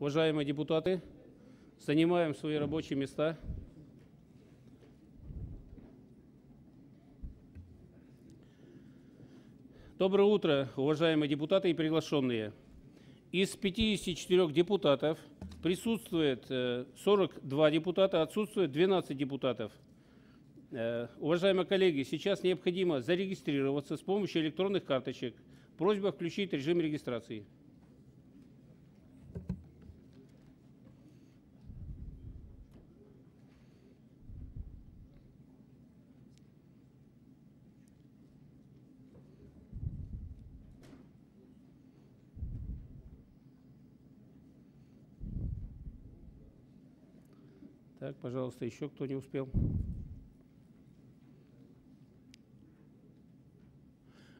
Уважаемые депутаты, занимаем свои рабочие места. Доброе утро, уважаемые депутаты и приглашенные. Из 54 депутатов присутствует э, 42 депутата, отсутствует 12 депутатов. Э, Уважаемые коллеги, сейчас необходимо зарегистрироваться с помощью электронных карточек. Просьба включить режим регистрации. Пожалуйста, еще кто не успел?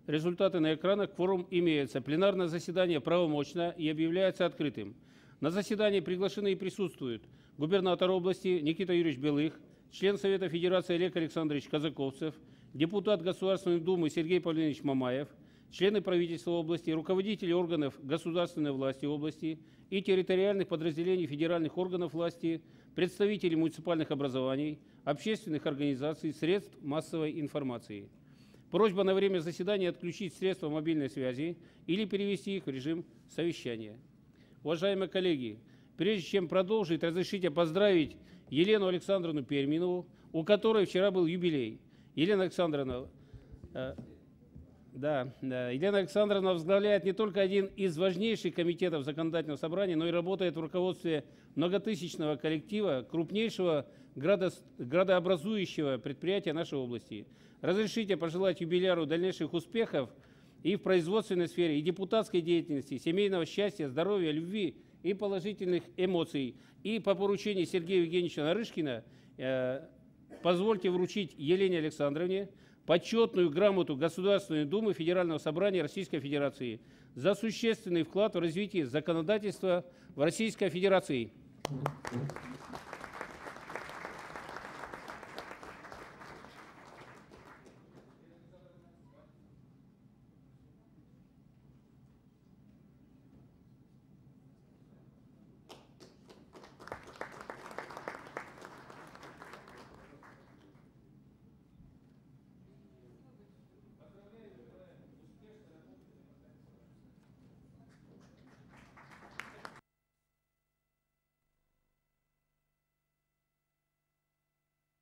Результаты на экранах. Кворум имеется. Пленарное заседание правомочно и объявляется открытым. На заседании приглашены и присутствуют губернатор области Никита Юрьевич Белых, член Совета Федерации Олег Александрович Казаковцев, депутат Государственной Думы Сергей Павлович Мамаев, члены правительства области, руководители органов государственной власти области и территориальных подразделений федеральных органов власти, представители муниципальных образований, общественных организаций, средств массовой информации. Просьба на время заседания отключить средства мобильной связи или перевести их в режим совещания. Уважаемые коллеги, прежде чем продолжить, разрешите поздравить Елену Александровну Перминову, у которой вчера был юбилей. Елена Александровна, э, да, да, Елена Александровна возглавляет не только один из важнейших комитетов законодательного собрания, но и работает в руководстве многотысячного коллектива крупнейшего градос- градообразующего предприятия нашей области. Разрешите пожелать юбиляру дальнейших успехов и в производственной сфере, и депутатской деятельности, семейного счастья, здоровья, любви и положительных эмоций. И по поручению Сергея Евгеньевича Нарышкина э, позвольте вручить Елене Александровне почетную грамоту Государственной Думы Федерального собрания Российской Федерации за существенный вклад в развитие законодательства в Российской Федерации.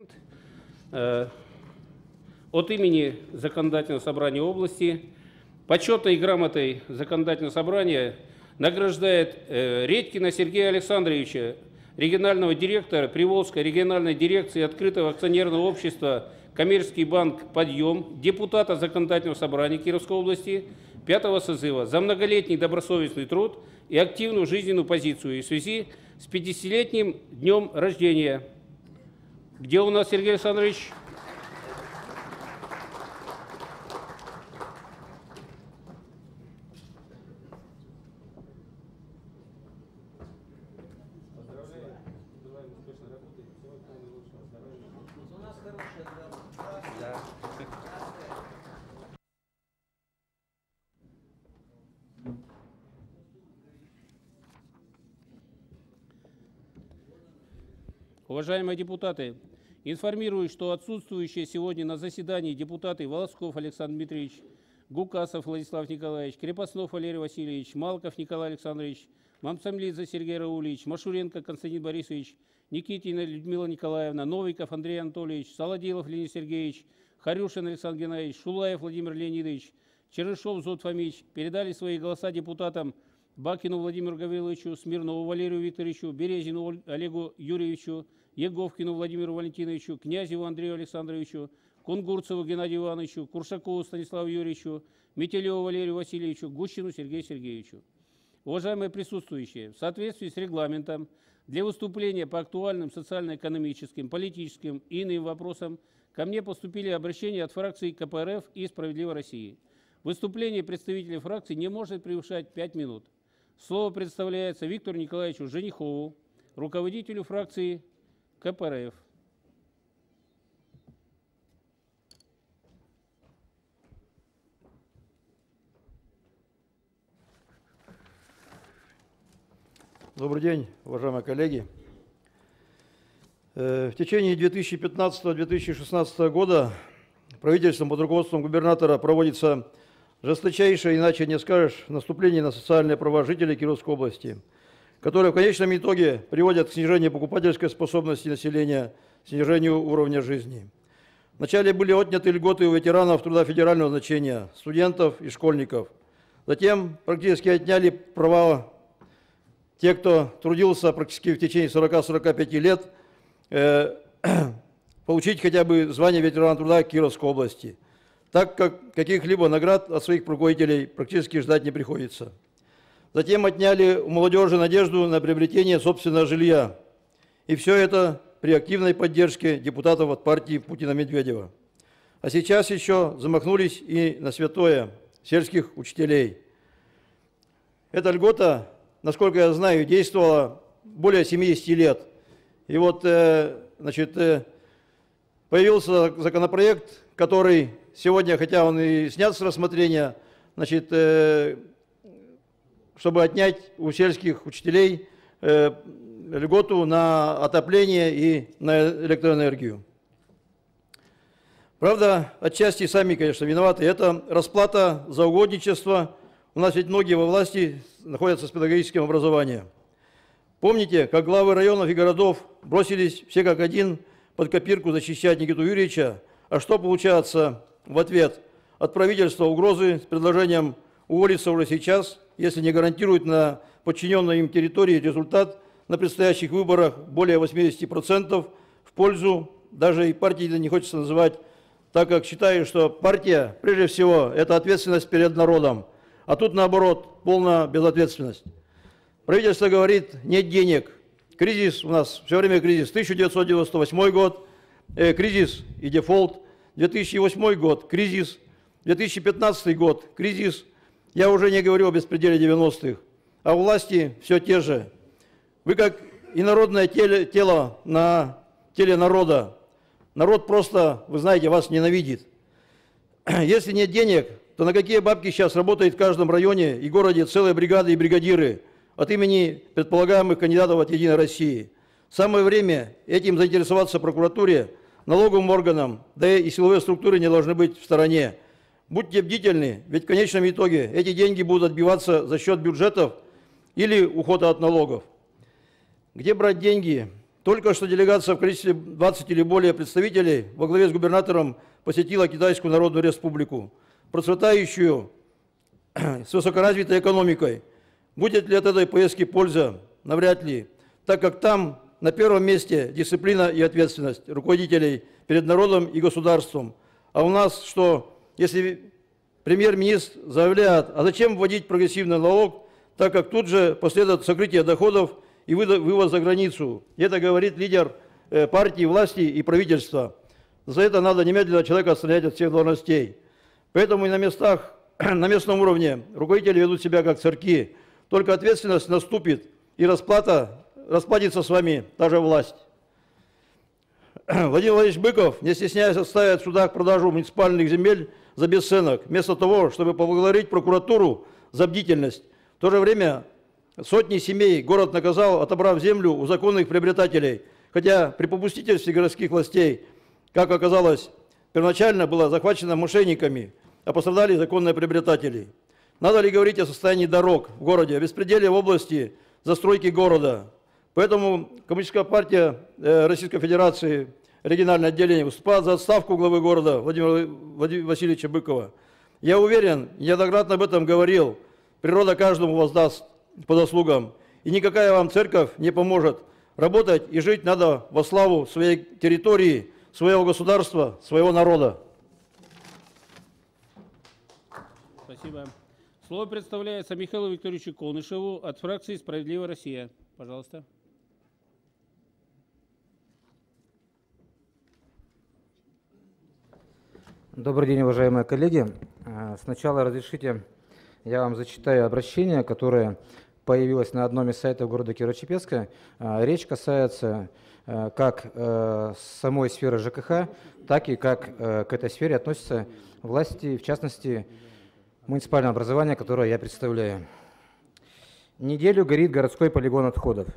Э, От имени Законодательного собрания области почетной грамотой Законодательного собрания награждает э, Редькина Сергея Александровича, регионального директора Приволжской региональной дирекции открытого акционерного общества «Коммерческий банк «Подъем», депутата Законодательного собрания Кировской области пятого созыва за многолетний добросовестный труд и активную жизненную позицию в связи с 50-летним днем рождения. Где у нас Сергей Александрович? Уважаемые депутаты, информирую, что отсутствующие сегодня на заседании депутаты Волосков Александр Дмитриевич, Гукасов Владислав Николаевич, Крепостнов Валерий Васильевич, Малков Николай Александрович, Мамсамлидзе Сергей Раулевич, Машуренко Константин Борисович, Никитина Людмила Николаевна, Новиков Андрей Анатольевич, Солодилов Леонид Сергеевич, Харюшин Александр Геннадьевич, Шулаев Владимир Леонидович, Черышов Зод Фомич передали свои голоса депутатам Бакину Владимиру Гавриловичу, Смирнову Валерию Викторовичу, Березину Олегу Юрьевичу, Еговкину Владимиру Валентиновичу, Князеву Андрею Александровичу, Кунгурцеву Геннадию Ивановичу, Куршакову Станиславу Юрьевичу, Метелеву Валерию Васильевичу, Гущину Сергею Сергеевичу. Уважаемые присутствующие, в соответствии с регламентом для выступления по актуальным социально-экономическим, политическим и иным вопросам ко мне поступили обращения от фракций КПРФ и «Справедливой России». Выступление представителей фракции не может превышать 5 минут. Слово предоставляется Виктору Николаевичу Женихову, руководителю фракции КПРФ. Добрый день, уважаемые коллеги. Э, в течение 2015-2016 года правительством под руководством губернатора проводится жесточайшее, иначе не скажешь, наступление на социальные права жителей Кировской области, которое в конечном итоге приводит к снижению покупательской способности населения, снижению уровня жизни. Вначале были отняты льготы у ветеранов труда федерального значения, студентов и школьников. Затем практически отняли права те, кто трудился практически в течение 40-45 лет, э, получить хотя бы звание ветерана труда Кировской области, так как каких-либо наград от своих руководителей практически ждать не приходится. Затем отняли у молодежи надежду на приобретение собственного жилья. И все это при активной поддержке депутатов от партии Путина-Медведева. А сейчас еще замахнулись и на святое сельских учителей. Эта льгота, насколько я знаю, действовала более 70 лет. И вот, э, значит, э, появился законопроект, который сегодня, хотя он и снят с рассмотрения, значит, э, чтобы отнять у сельских учителей льготу на отопление и на электроэнергию. Правда, отчасти сами, конечно, виноваты. Это расплата за угодничество. У нас ведь многие во власти находятся с педагогическим образованием. Помните, как главы районов и городов бросились все как один под копирку защищать Никиту Юрьевича, а что получается в ответ? От правительства угрозы с предложением уволиться уже сейчас, если не гарантирует на подчиненной им территории результат на предстоящих выборах более 80% в пользу, даже и партии не хочется называть, так как считаю, что партия, прежде всего, это ответственность перед народом, а тут, наоборот, полная безответственность. Правительство говорит, нет денег. Кризис у нас, все время кризис. 1998 год, э, кризис и дефолт. 2008 год, кризис. 2015 год, кризис. Я уже не говорю о беспределе 90-х. А власти все те же. Вы как инородное теле, тело на теле народа. Народ просто, вы знаете, вас ненавидит. Если нет денег, то на какие бабки сейчас работает в каждом районе и городе целые бригады и бригадиры от имени предполагаемых кандидатов от «Единой России». Самое время этим заинтересоваться прокуратуре, налоговым органам, да и силовые структуры не должны быть в стороне. Будьте бдительны, ведь в конечном итоге эти деньги будут отбиваться за счет бюджетов или ухода от налогов. Где брать деньги? Только что делегация в количестве 20 или более представителей во главе с губернатором посетила Китайскую Народную Республику, процветающую с высокоразвитой экономикой. Будет ли от этой поездки польза? Навряд ли, так как там на первом месте дисциплина и ответственность руководителей перед народом и государством. А у нас что, если премьер-министр заявляет, а зачем вводить прогрессивный налог, так как тут же последует сокрытие доходов и вывоз за границу. Это говорит лидер э, партии, власти и правительства. За это надо немедленно человека отстранять от всех должностей. Поэтому и на местах, на местном уровне руководители ведут себя как церкви. Только ответственность наступит, и расплата, расплатится с вами даже власть. Владимир Владимирович Быков, не стесняясь, отставит в судах продажу муниципальных земель за бесценок, вместо того, чтобы поблагодарить прокуратуру за бдительность. В то же время Сотни семей город наказал, отобрав землю у законных приобретателей, хотя при попустительстве городских властей, как оказалось, первоначально была захвачена мошенниками, а пострадали законные приобретатели. Надо ли говорить о состоянии дорог в городе, о беспределе в области застройки города? Поэтому Коммунистическая партия э, Российской Федерации, региональное отделение, выступает за отставку главы города Владимира Васильевича Быкова. Я уверен, неоднократно об этом говорил, природа каждому воздаст по заслугам. И никакая вам церковь не поможет. Работать и жить надо во славу своей территории, своего государства, своего народа. Спасибо. Слово представляется Михаилу Викторовичу Конышеву от фракции «Справедливая Россия». Пожалуйста. Добрый день, уважаемые коллеги. Э, сначала разрешите, я вам зачитаю обращение, которое появилась на одном из сайтов города Кирово-Чепецка. А, речь касается э, как э, самой сферы ЖКХ, так и как э, к этой сфере относятся власти, в частности, муниципальное образование, которое я представляю. Неделю горит городской полигон отходов.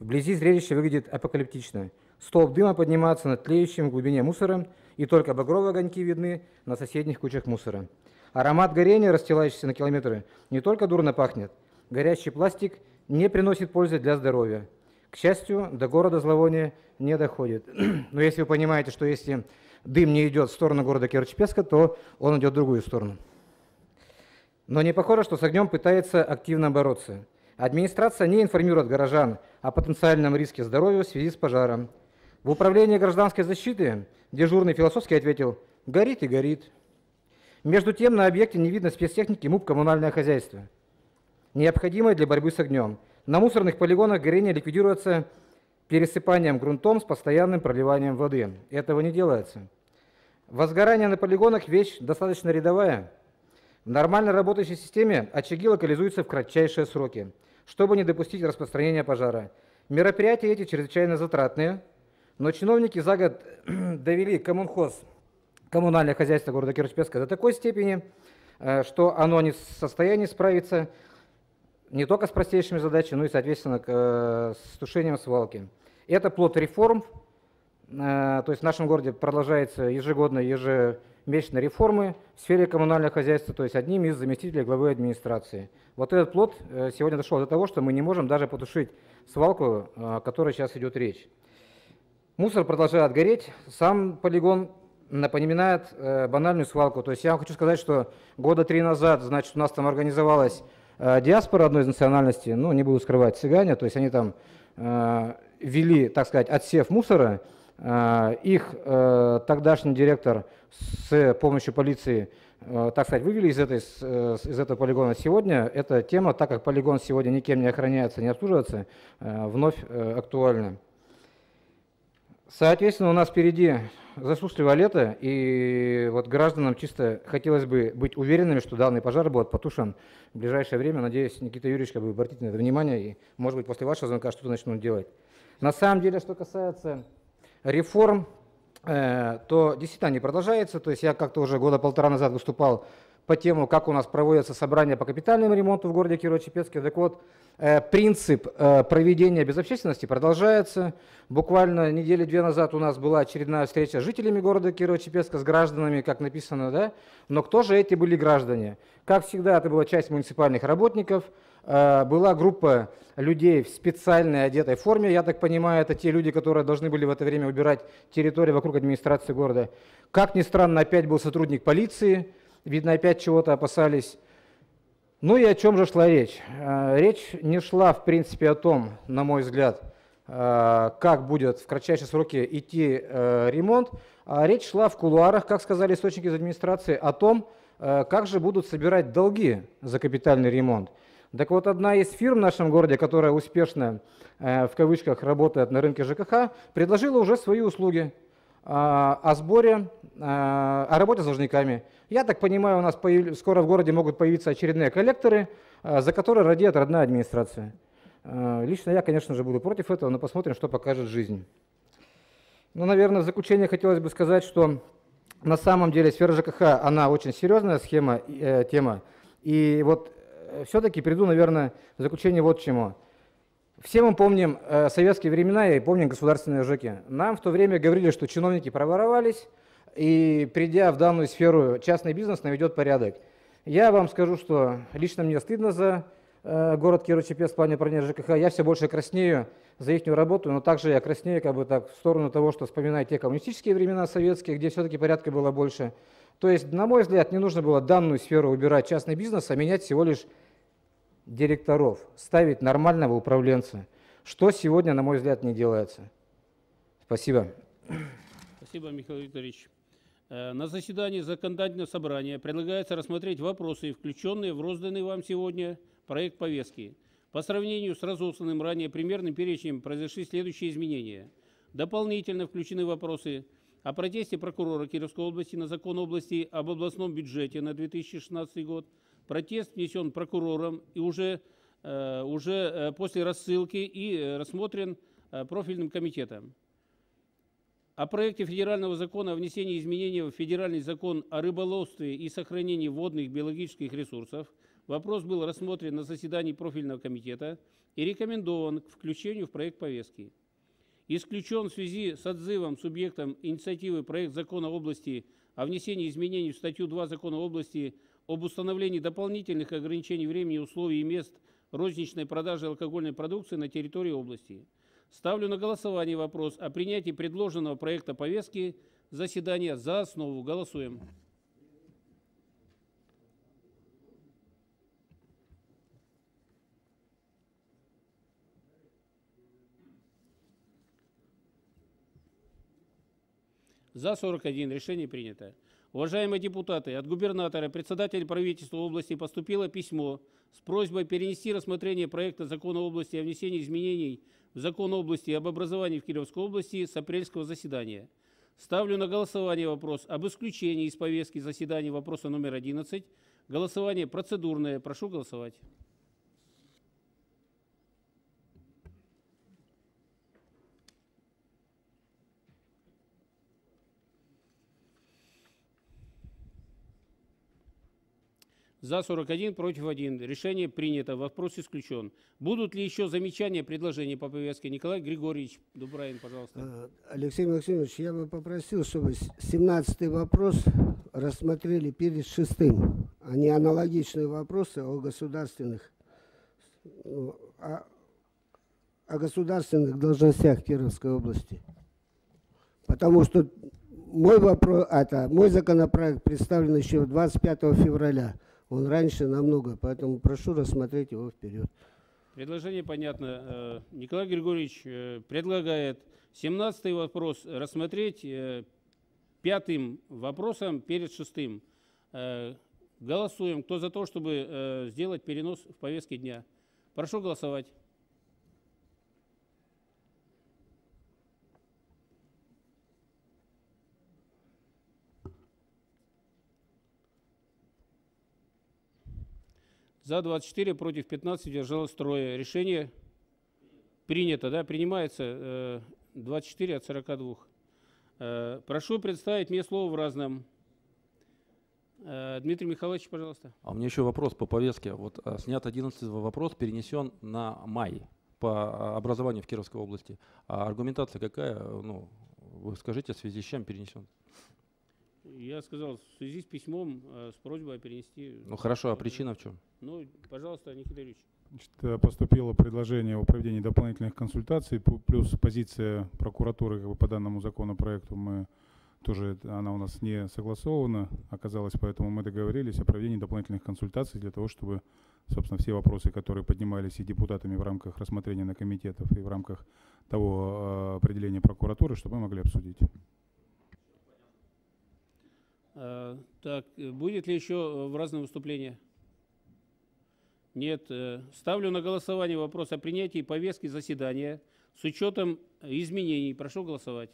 Вблизи зрелище выглядит апокалиптично. Столб дыма поднимается над тлеющим в глубине мусором, и только багровые огоньки видны на соседних кучах мусора. Аромат горения, расстилающийся на километры, не только дурно пахнет, горящий пластик не приносит пользы для здоровья. К счастью, до города зловоние не доходит. Но если вы понимаете, что если дым не идет в сторону города Керчь-Песка, то он идет в другую сторону. Но не похоже, что с огнем пытается активно бороться. Администрация не информирует горожан о потенциальном риске здоровья в связи с пожаром. В управлении гражданской защиты дежурный философски ответил «горит и горит». Между тем на объекте не видно спецтехники МУП «Коммунальное хозяйство», необходимое для борьбы с огнем. На мусорных полигонах горение ликвидируется пересыпанием грунтом с постоянным проливанием воды. Этого не делается. Возгорание на полигонах – вещь достаточно рядовая. В нормально работающей системе очаги локализуются в кратчайшие сроки, чтобы не допустить распространения пожара. Мероприятия эти чрезвычайно затратные, но чиновники за год довели коммунхоз, коммунальное хозяйство города Кирово-Чепецка до такой степени, э, что оно не в состоянии справиться не только с простейшими задачами, но и, соответственно, э, с тушением свалки. Это плод реформ, э, то есть в нашем городе продолжается ежегодно, ежемесячно реформы в сфере коммунального хозяйства, то есть одним из заместителей главы администрации. Вот этот плод сегодня дошел до того, что мы не можем даже потушить свалку, о которой сейчас идет речь. Мусор продолжает гореть, сам полигон напоминает э, банальную свалку. То есть я вам хочу сказать, что года три назад, значит, у нас там организовалась э, диаспора одной из национальностей, ну, не буду скрывать, цыгане, то есть они там э, вели, так сказать, отсев мусора. Э, их э, тогдашний директор с помощью полиции, э, так сказать, вывели из, этой, э, из этого полигона. Сегодня эта тема, так как полигон сегодня никем не охраняется, не обслуживается, э, вновь э, актуальна. Соответственно, у нас впереди засушливое лето, и вот гражданам чисто хотелось бы быть уверенными, что данный пожар будет потушен в ближайшее время. Надеюсь, Никита Юрьевич как бы обратит на это внимание, и, может быть, после вашего звонка что-то начнут делать. На самом деле, что касается реформ, э, то действительно не продолжается. То есть я как-то уже года полтора назад выступал по тему, как у нас проводятся собрания по капитальному ремонту в городе Кирово-Чепецке. Так вот, э, принцип э, проведения без общественности продолжается. Буквально недели две назад у нас была очередная встреча с жителями города Кирово-Чепецка, с гражданами, как написано, да? Но кто же эти были граждане? Как всегда, это была часть муниципальных работников, э, была группа людей в специальной одетой форме, я так понимаю, это те люди, которые должны были в это время убирать территорию вокруг администрации города. Как ни странно, опять был сотрудник полиции, Видно, опять чего-то опасались. Ну и о чем же шла речь? Э, речь не шла, в принципе, о том, на мой взгляд, э, как будет в кратчайшие сроки идти э, ремонт, а речь шла в кулуарах, как сказали источники из администрации, о том, как же будут собирать долги за капитальный ремонт. Так вот, одна из фирм в нашем городе, которая успешно, в кавычках, работает на рынке ЖКХ, предложила уже свои услуги о сборе, о работе с должниками. Я так понимаю, у нас скоро в городе могут появиться очередные коллекторы, э, за которые радеет родная администрация. Лично я, конечно же, буду против этого, но посмотрим, что покажет жизнь. Ну, наверное, в заключение хотелось бы сказать, что на самом деле сфера ЖКХ, она очень серьезная схема, э, тема. И вот э, все-таки приду, наверное, в заключение вот к чему. Все мы помним э, советские времена и помним государственные ЖЭКи. Нам в то время говорили, что чиновники проворовались, и придя в данную сферу частный бизнес наведет порядок. Я вам скажу, что лично мне стыдно за э, город Кирово-Чепецк в плане управления ЖКХ. Я все больше краснею за их работу, но также я краснею как бы так в сторону того, что вспоминаю те коммунистические времена советские, где все-таки порядка было больше. То есть, на мой взгляд, не нужно было данную сферу убирать частный бизнес, а менять всего лишь директоров, ставить нормального управленца, что сегодня, на мой взгляд, не делается. Спасибо. Спасибо, Михаил Викторович. Э, на заседании законодательного собрания предлагается рассмотреть вопросы, включенные в розданный вам сегодня проект повестки. По сравнению с разосланным ранее примерным перечнем произошли следующие изменения. Дополнительно включены вопросы о протесте прокурора Кировской области на закон области об областном бюджете на 2016 год. Протест внесен прокурором и уже, э, уже э, после рассылки и рассмотрен профильным комитетом. О проекте федерального закона о внесении изменений в федеральный закон о рыболовстве и сохранении водных биологических ресурсов вопрос был рассмотрен на заседании профильного комитета и рекомендован к включению в проект повестки. Исключен в связи с отзывом субъектом инициативы проект закона области о внесении изменений в статью 2 закона области об установлении дополнительных ограничений времени, условий и мест розничной продажи алкогольной продукции на территории области. Ставлю на голосование вопрос о принятии предложенного проекта повестки заседания за основу. Голосуем. За 41. Решение принято. Уважаемые депутаты, от губернатора, председателя правительства области поступило письмо с просьбой перенести рассмотрение проекта закона области о внесении изменений в закон области об образовании в Кировской области с апрельского заседания. Ставлю на голосование вопрос об исключении из повестки заседания вопроса номер 11. Голосование процедурное. Прошу голосовать. За 41, против 1. Решение принято. Вопрос исключен. Будут ли еще замечания, предложения по повестке? Николай Григорьевич Дубравин, пожалуйста. Э, Алексей Максимович, я бы попросил, чтобы 17 вопрос рассмотрели перед шестым, а не аналогичные вопросы о государственных, ну, о, о государственных должностях Кировской области. Потому что мой вопрос, это, мой законопроект представлен еще 25 февраля. Он раньше намного, поэтому прошу рассмотреть его вперед. Предложение понятно. Э, Николай Григорьевич э, предлагает 17 вопрос рассмотреть э, пятым вопросом перед шестым. Голосуем. Кто за то, чтобы сделать перенос в повестке дня? Прошу голосовать. За 24, против 15, держалось трое. Решение принято, да, принимается э, 24 от 42. Э, прошу представить мне слово в разном. Э, Дмитрий Михайлович, пожалуйста. А у меня еще вопрос по повестке. Вот снят 11 вопрос, перенесен на май по образованию в Кировской области. А аргументация какая? Ну, вы скажите, в связи с чем перенесен? Я сказал, в связи с письмом э, с просьбой перенести. Ну хорошо, а причина в чем? Ну, пожалуйста, Никита Юрьевич. Значит, э, поступило предложение о проведении дополнительных консультаций, плюс позиция прокуратуры как бы, по данному законопроекту. Мы тоже, она у нас не согласована оказалась, поэтому мы договорились о проведении дополнительных консультаций для того, чтобы, собственно, все вопросы, которые поднимались и депутатами в рамках рассмотрения на комитетах и в рамках того э, определения прокуратуры, чтобы мы могли обсудить. Э, Так, будет ли еще э, в разном выступление? Нет. э, Ставлю на голосование вопрос о принятии повестки заседания с учетом изменений. Прошу голосовать.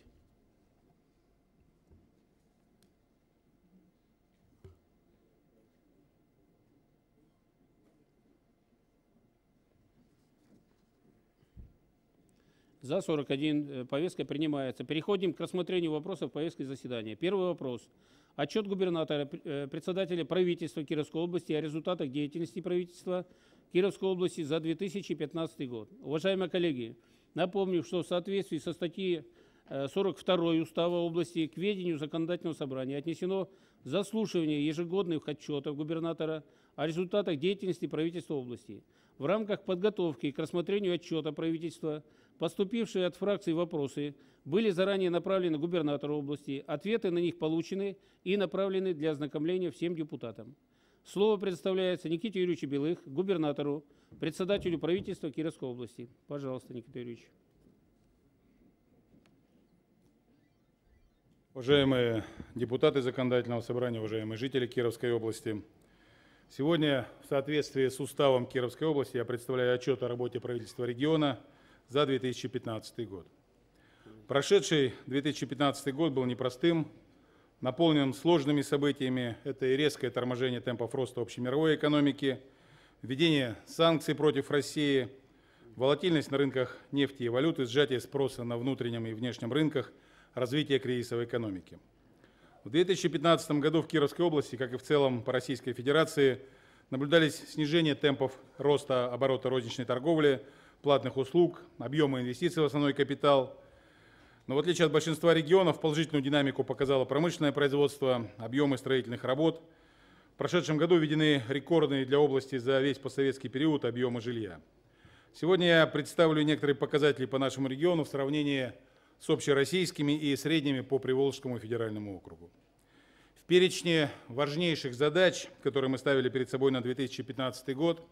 За 41 э, повестка принимается. Переходим к рассмотрению вопросов повестки заседания. Первый вопрос. Отчет губернатора, э, председателя правительства Кировской области о результатах деятельности правительства Кировской области за 2015 год. Уважаемые коллеги, напомню, что в соответствии со статьей э, 42 Устава области к ведению законодательного собрания отнесено заслушивание ежегодных отчетов губернатора о результатах деятельности правительства области. В рамках подготовки к рассмотрению отчета правительства поступившие от фракций вопросы были заранее направлены губернатору области, ответы на них получены и направлены для ознакомления всем депутатам. Слово предоставляется Никите Юрьевичу Белых, губернатору, председателю правительства Кировской области. Пожалуйста, Никита Юрьевич. Уважаемые депутаты Законодательного собрания, уважаемые жители Кировской области, сегодня в соответствии с уставом Кировской области я представляю отчет о работе правительства региона за 2015 год. Прошедший 2015 год был непростым, наполнен сложными событиями. Это и резкое торможение темпов роста общемировой экономики, введение санкций против России, волатильность на рынках нефти и валюты, сжатие спроса на внутреннем и внешнем рынках, развития кризисовой экономики. В 2015 году в Кировской области, как и в целом по Российской Федерации, наблюдались снижение темпов роста оборота розничной торговли, платных услуг, объема инвестиций в основной капитал. Но в отличие от большинства регионов, положительную динамику показало промышленное производство, объемы строительных работ. В прошедшем году введены рекордные для области за весь постсоветский период объемы жилья. Сегодня я представлю некоторые показатели по нашему региону в сравнении с общероссийскими и средними по Приволжскому федеральному округу. В перечне важнейших задач, которые мы ставили перед собой на 2015 год,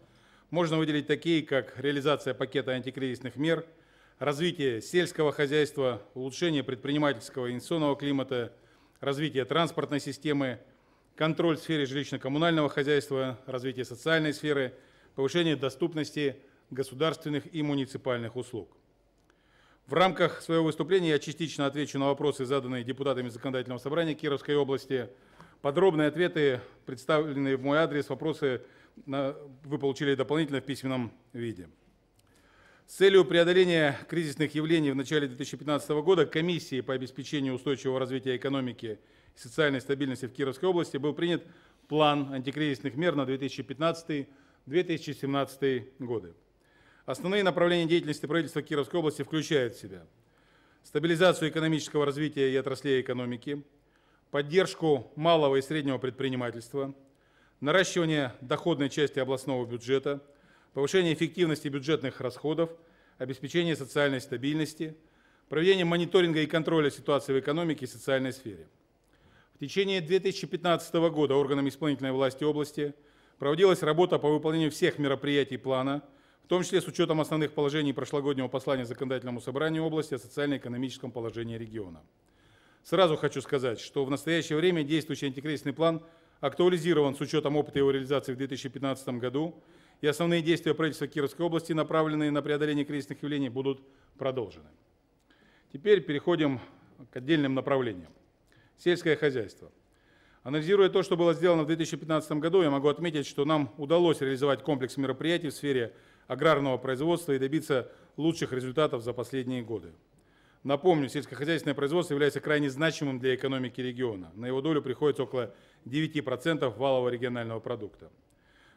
можно выделить такие, как реализация пакета антикризисных мер, развитие сельского хозяйства, улучшение предпринимательского и инвестиционного климата, развитие транспортной системы, контроль в сфере жилищно-коммунального хозяйства, развитие социальной сферы, повышение доступности государственных и муниципальных услуг. В рамках своего выступления я частично отвечу на вопросы, заданные депутатами Законодательного собрания Кировской области. Подробные ответы, представленные в мой адрес, вопросы вы получили дополнительно в письменном виде. С целью преодоления кризисных явлений в начале 2015 года Комиссией по обеспечению устойчивого развития экономики и социальной стабильности в Кировской области был принят план антикризисных мер на 2015-2017 годы. Основные направления деятельности правительства Кировской области включают в себя стабилизацию экономического развития и отраслей экономики, поддержку малого и среднего предпринимательства, наращивание доходной части областного бюджета, повышение эффективности бюджетных расходов, обеспечение социальной стабильности, проведение мониторинга и контроля ситуации в экономике и социальной сфере. В течение 2015 года органами исполнительной власти области проводилась работа по выполнению всех мероприятий плана – в том числе с учетом основных положений прошлогоднего послания Законодательному собранию области о социально-экономическом положении региона. Сразу хочу сказать, что в настоящее время действующий антикризисный план актуализирован с учетом опыта его реализации в 2015 году, и основные действия правительства Кировской области, направленные на преодоление кризисных явлений, будут продолжены. Теперь переходим к отдельным направлениям. Сельское хозяйство. Анализируя то, что было сделано в 2015 году, я могу отметить, что нам удалось реализовать комплекс мероприятий в сфере аграрного производства и добиться лучших результатов за последние годы. Напомню, сельскохозяйственное производство является крайне значимым для экономики региона. На его долю приходится около 9% валового регионального продукта.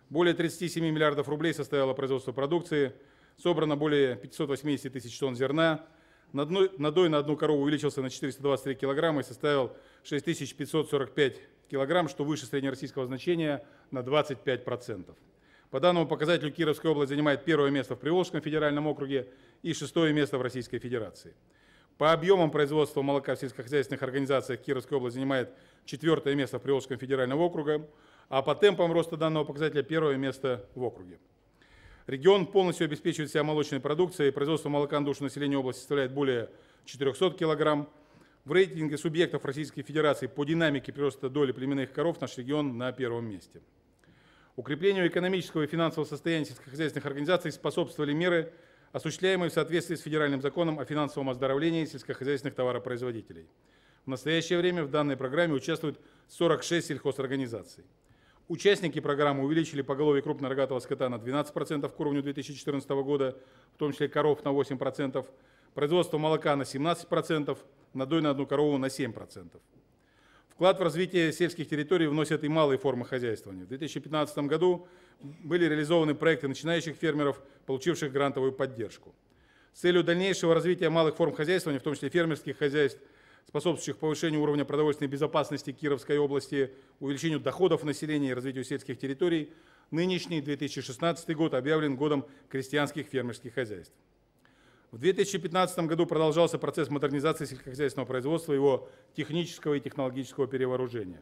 Более 37 миллиардов рублей составило производство продукции, собрано более 580 тысяч тонн зерна, надой на одну корову увеличился на 423 килограмма и составил 6545 килограмм, что выше среднероссийского значения на 25%. По данному показателю Кировская область занимает первое место в Приволжском федеральном округе и шестое место в Российской Федерации. По объемам производства молока в сельскохозяйственных организациях Кировская область занимает четвертое место в Приволжском федеральном округе, а по темпам роста данного показателя первое место в округе. Регион полностью обеспечивает себя молочной продукцией, производство молока на душу населения области составляет более 400 килограмм. В рейтинге субъектов Российской Федерации по динамике прироста доли племенных коров наш регион на первом месте. Укреплению экономического и финансового состояния сельскохозяйственных организаций способствовали меры, осуществляемые в соответствии с федеральным законом о финансовом оздоровлении сельскохозяйственных товаропроизводителей. В настоящее время в данной программе участвуют 46 сельхозорганизаций. Участники программы увеличили поголовье крупнорогатого скота на 12% к уровню 2014 года, в том числе коров на 8%, производство молока на 17%, надой на одну корову на 7%. Вклад в развитие сельских территорий вносят и малые формы хозяйствования. В 2015 году были реализованы проекты начинающих фермеров, получивших грантовую поддержку. С целью дальнейшего развития малых форм хозяйствования, в том числе фермерских хозяйств, способствующих повышению уровня продовольственной безопасности Кировской области, увеличению доходов населения и развитию сельских территорий, нынешний 2016 год объявлен годом крестьянских фермерских хозяйств. В 2015 году продолжался процесс модернизации сельскохозяйственного производства его технического и технологического перевооружения.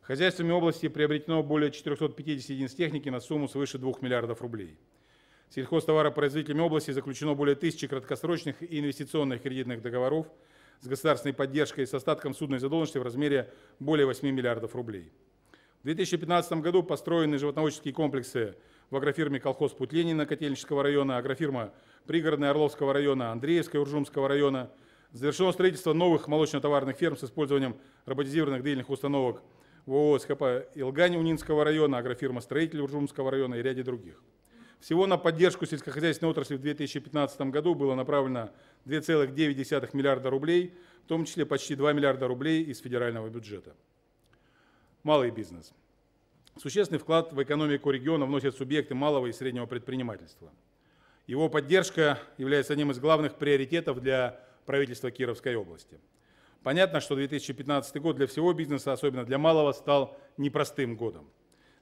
Хозяйствами области приобретено более 450 единиц техники на сумму свыше 2 миллиардов рублей. Сельхозтоваропроизводителями области заключено более тысячи краткосрочных и инвестиционных кредитных договоров с государственной поддержкой с остатком судной задолженности в размере более 8 миллиардов рублей. В 2015 году построены животноводческие комплексы в агрофирме «Колхоз Путь Ленина» Котельнического района, агрофирма «Пригородная Орловского района», Андреевская Уржумского района. Завершено строительство новых молочно-товарных ферм с использованием роботизированных доильных установок в ООО СХП «Илгань» Унинского района, агрофирма «Строитель» Уржумского района и ряде других. Всего на поддержку сельскохозяйственной отрасли в 2015 году было направлено 2,9 миллиарда рублей, в том числе почти 2 миллиарда рублей из федерального бюджета. Малый бизнес. Существенный вклад в экономику региона вносят субъекты малого и среднего предпринимательства. Его поддержка является одним из главных приоритетов для правительства Кировской области. Понятно, что 2015 год для всего бизнеса, особенно для малого, стал непростым годом.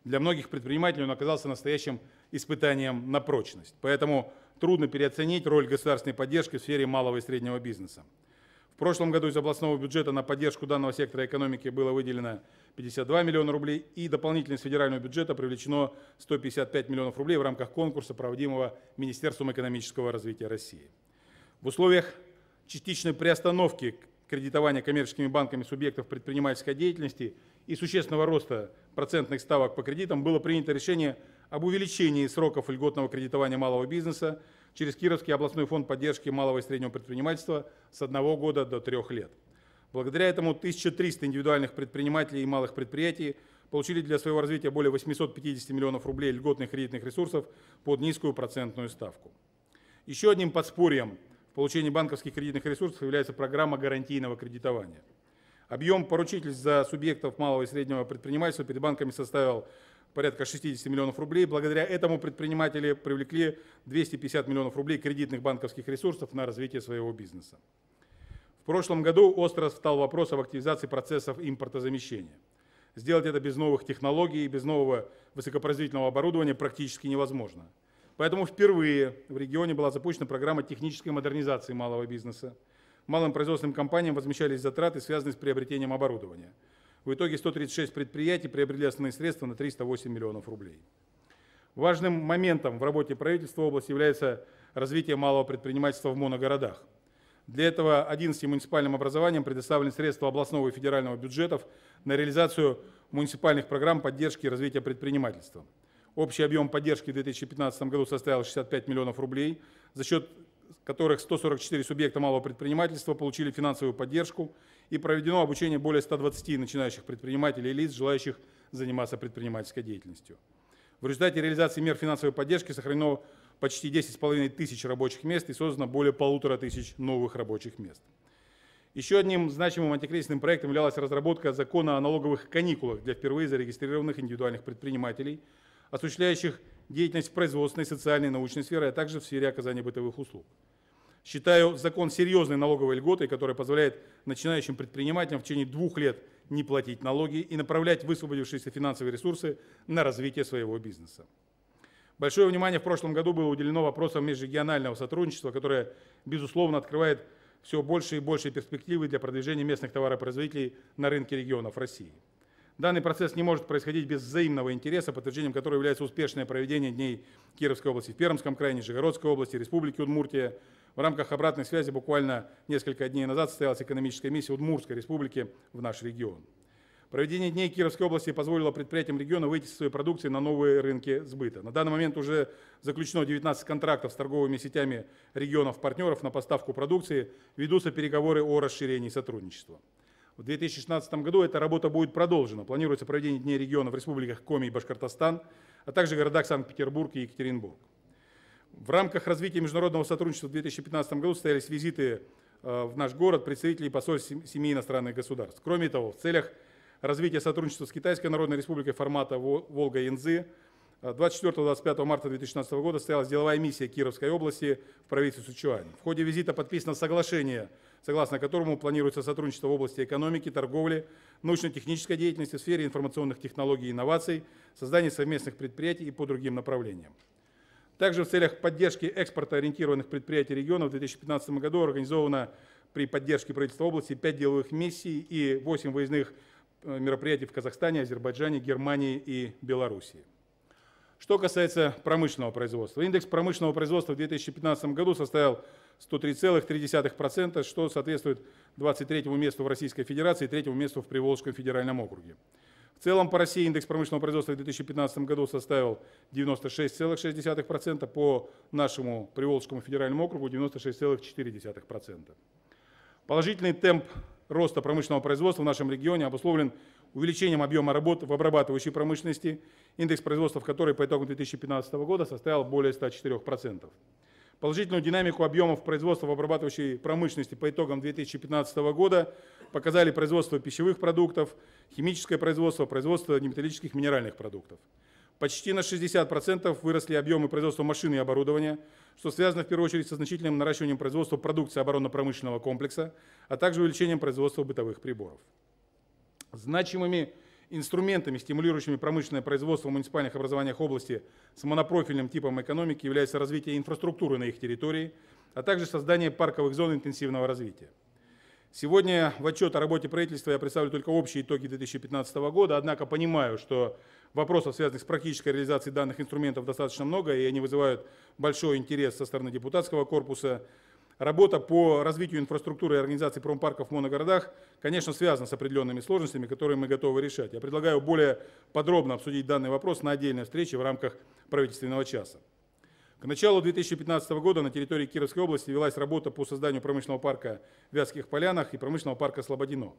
Для многих предпринимателей он оказался настоящим испытанием на прочность. Поэтому трудно переоценить роль государственной поддержки в сфере малого и среднего бизнеса. В прошлом году из областного бюджета на поддержку данного сектора экономики было выделено 52 миллиона рублей и дополнительно из федерального бюджета привлечено 155 миллионов рублей в рамках конкурса, проводимого Министерством экономического развития России. В условиях частичной приостановки кредитования коммерческими банками субъектов предпринимательской деятельности и существенного роста процентных ставок по кредитам было принято решение об увеличении сроков льготного кредитования малого бизнеса через Кировский областной фонд поддержки малого и среднего предпринимательства с одного года до трех лет. Благодаря этому 1300 индивидуальных предпринимателей и малых предприятий получили для своего развития более 850 миллионов рублей льготных кредитных ресурсов под низкую процентную ставку. Еще одним подспорьем в получении банковских кредитных ресурсов является программа гарантийного кредитования. Объем поручительств за субъектов малого и среднего предпринимательства перед банками составил порядка 60 миллионов рублей. Благодаря этому предприниматели привлекли 250 миллионов рублей кредитных банковских ресурсов на развитие своего бизнеса. В прошлом году остро стал вопрос об активизации процессов импортозамещения. Сделать это без новых технологий, без нового высокопроизводительного оборудования практически невозможно. Поэтому впервые в регионе была запущена программа технической модернизации малого бизнеса. Малым производственным компаниям возмещались затраты, связанные с приобретением оборудования – в итоге 136 предприятий приобрели основные средства на 308 миллионов рублей. Важным моментом в работе правительства области является развитие малого предпринимательства в моногородах. Для этого 11 муниципальным образованиям предоставлены средства областного и федерального бюджетов на реализацию муниципальных программ поддержки и развития предпринимательства. Общий объем поддержки в 2015 году составил 65 миллионов рублей, за счет которых 144 субъекта малого предпринимательства получили финансовую поддержку и проведено обучение более 120 начинающих предпринимателей и лиц, желающих заниматься предпринимательской деятельностью. В результате реализации мер финансовой поддержки сохранено почти 10,5 тысяч рабочих мест и создано более полутора тысяч новых рабочих мест. Еще одним значимым антикризисным проектом являлась разработка закона о налоговых каникулах для впервые зарегистрированных индивидуальных предпринимателей, осуществляющих деятельность в производственной, социальной научной сфере, а также в сфере оказания бытовых услуг. Считаю закон серьезной налоговой льготой, которая позволяет начинающим предпринимателям в течение двух лет не платить налоги и направлять высвободившиеся финансовые ресурсы на развитие своего бизнеса. Большое внимание в прошлом году было уделено вопросам межрегионального сотрудничества, которое, безусловно, открывает все больше и больше перспективы для продвижения местных товаропроизводителей на рынке регионов России. Данный процесс не может происходить без взаимного интереса, подтверждением которого является успешное проведение Дней Кировской области в Пермском крае, Нижегородской области, Республики Удмуртия, в рамках обратной связи буквально несколько дней назад состоялась экономическая миссия Удмуртской республики в наш регион. Проведение дней Кировской области позволило предприятиям региона выйти со своей продукции на новые рынки сбыта. На данный момент уже заключено 19 контрактов с торговыми сетями регионов-партнеров на поставку продукции, ведутся переговоры о расширении сотрудничества. В 2016 году эта работа будет продолжена. Планируется проведение Дней региона в республиках Коми и Башкортостан, а также городах Санкт-Петербург и Екатеринбург. В рамках развития международного сотрудничества в 2015 году состоялись визиты э, в наш город представителей посольств семи иностранных государств. Кроме того, в целях развития сотрудничества с Китайской Народной Республикой формата Волга-Янзы 24-25 э, марта 2016 года состоялась деловая миссия Кировской области в провинции Сычуань. В ходе визита подписано соглашение, согласно которому планируется сотрудничество в области экономики, торговли, научно-технической деятельности, в сфере информационных технологий и инноваций, создание совместных предприятий и по другим направлениям. Также в целях поддержки экспорта ориентированных предприятий региона в 2015 году организовано при поддержке правительства области 5 деловых миссий и 8 выездных э, мероприятий в Казахстане, Азербайджане, Германии и Белоруссии. Что касается промышленного производства. Индекс промышленного производства в 2015 году составил 103,3%, что соответствует 23 месту в Российской Федерации и 3 месту в Приволжском федеральном округе. В целом по России индекс промышленного производства в 2015 году составил 96,6%, по нашему Приволжскому федеральному округу 96,4%. Положительный темп роста промышленного производства в нашем регионе обусловлен увеличением объема работ в обрабатывающей промышленности, индекс производства в которой по итогам 2015 года составил более 104%. Положительную динамику объемов производства в обрабатывающей промышленности по итогам 2015 года показали производство пищевых продуктов, химическое производство, производство неметаллических минеральных продуктов. Почти на 60% выросли объемы производства машин и оборудования, что связано в первую очередь со значительным наращиванием производства продукции оборонно-промышленного комплекса, а также увеличением производства бытовых приборов. Значимыми инструментами, стимулирующими промышленное производство в муниципальных образованиях области с монопрофильным типом экономики является развитие инфраструктуры на их территории, а также создание парковых зон интенсивного развития. Сегодня в отчет о работе правительства я представлю только общие итоги 2015 года, однако понимаю, что вопросов, связанных с практической реализацией данных инструментов, достаточно много, и они вызывают большой интерес со стороны депутатского корпуса. Работа по развитию инфраструктуры и организации промпарков в моногородах, конечно, связана с определенными сложностями, которые мы готовы решать. Я предлагаю более подробно обсудить данный вопрос на отдельной встрече в рамках правительственного часа. К началу 2015 года на территории Кировской области велась работа по созданию промышленного парка в Вятских Полянах и промышленного парка Слободино.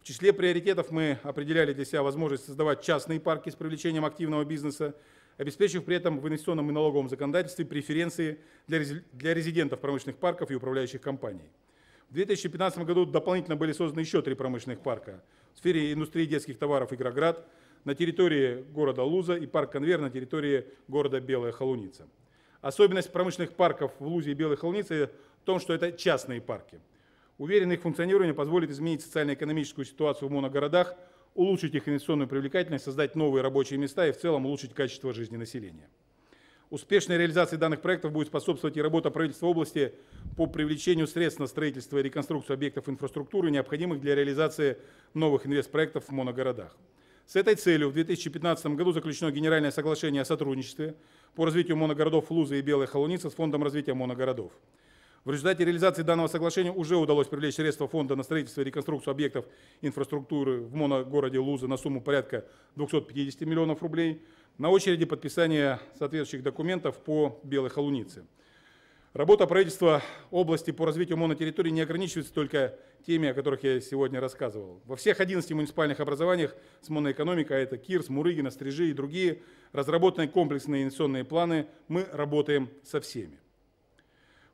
В числе приоритетов мы определяли для себя возможность создавать частные парки с привлечением активного бизнеса, обеспечив при этом в инвестиционном и налоговом законодательстве преференции для, резидентов промышленных парков и управляющих компаний. В 2015 году дополнительно были созданы еще три промышленных парка в сфере индустрии детских товаров «Игроград», на территории города Луза и парк «Конвер» на территории города Белая Холуница. Особенность промышленных парков в Лузе и Белой Холунице в том, что это частные парки. Уверенное их функционирование позволит изменить социально-экономическую ситуацию в моногородах, улучшить их инвестиционную привлекательность, создать новые рабочие места и в целом улучшить качество жизни населения. Успешной реализации данных проектов будет способствовать и работа правительства области по привлечению средств на строительство и реконструкцию объектов инфраструктуры, необходимых для реализации новых инвестпроектов в моногородах. С этой целью в 2015 году заключено Генеральное соглашение о сотрудничестве по развитию моногородов Луза и Белая Холуница с Фондом развития моногородов. В результате реализации данного соглашения уже удалось привлечь средства фонда на строительство и реконструкцию объектов инфраструктуры в моногороде Луза на сумму порядка 250 миллионов рублей. На очереди подписание соответствующих документов по Белой Холунице. Работа правительства области по развитию монотерритории не ограничивается только теми, о которых я сегодня рассказывал. Во всех 11 муниципальных образованиях с моноэкономикой, а это Кирс, Мурыгина, Стрижи и другие, разработаны комплексные инвестиционные планы, мы работаем со всеми.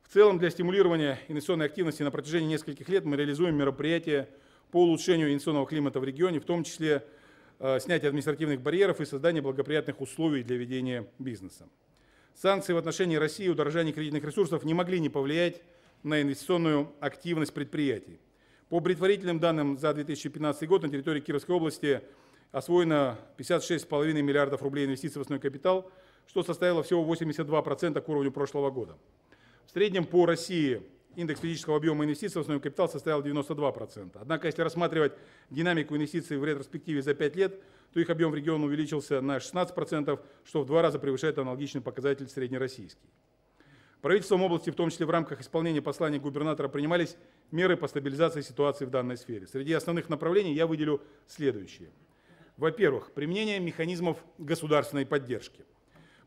В целом, для стимулирования инвестиционной активности на протяжении нескольких лет мы реализуем мероприятия по улучшению инвестиционного климата в регионе, в том числе э, снятие административных барьеров и создание благоприятных условий для ведения бизнеса. Санкции в отношении России и удорожание кредитных ресурсов не могли не повлиять на инвестиционную активность предприятий. По предварительным данным за 2015 год на территории Кировской области освоено 56,5 миллиардов рублей инвестиций в основной капитал, что составило всего 82% к уровню прошлого года. В среднем по России индекс физического объема инвестиций в основной капитал составил 92%. Однако, если рассматривать динамику инвестиций в ретроспективе за 5 лет, то их объем в регион увеличился на 16%, что в два раза превышает аналогичный показатель среднероссийский. Правительством области, в том числе в рамках исполнения послания губернатора, принимались меры по стабилизации ситуации в данной сфере. Среди основных направлений я выделю следующие. Во-первых, применение механизмов государственной поддержки.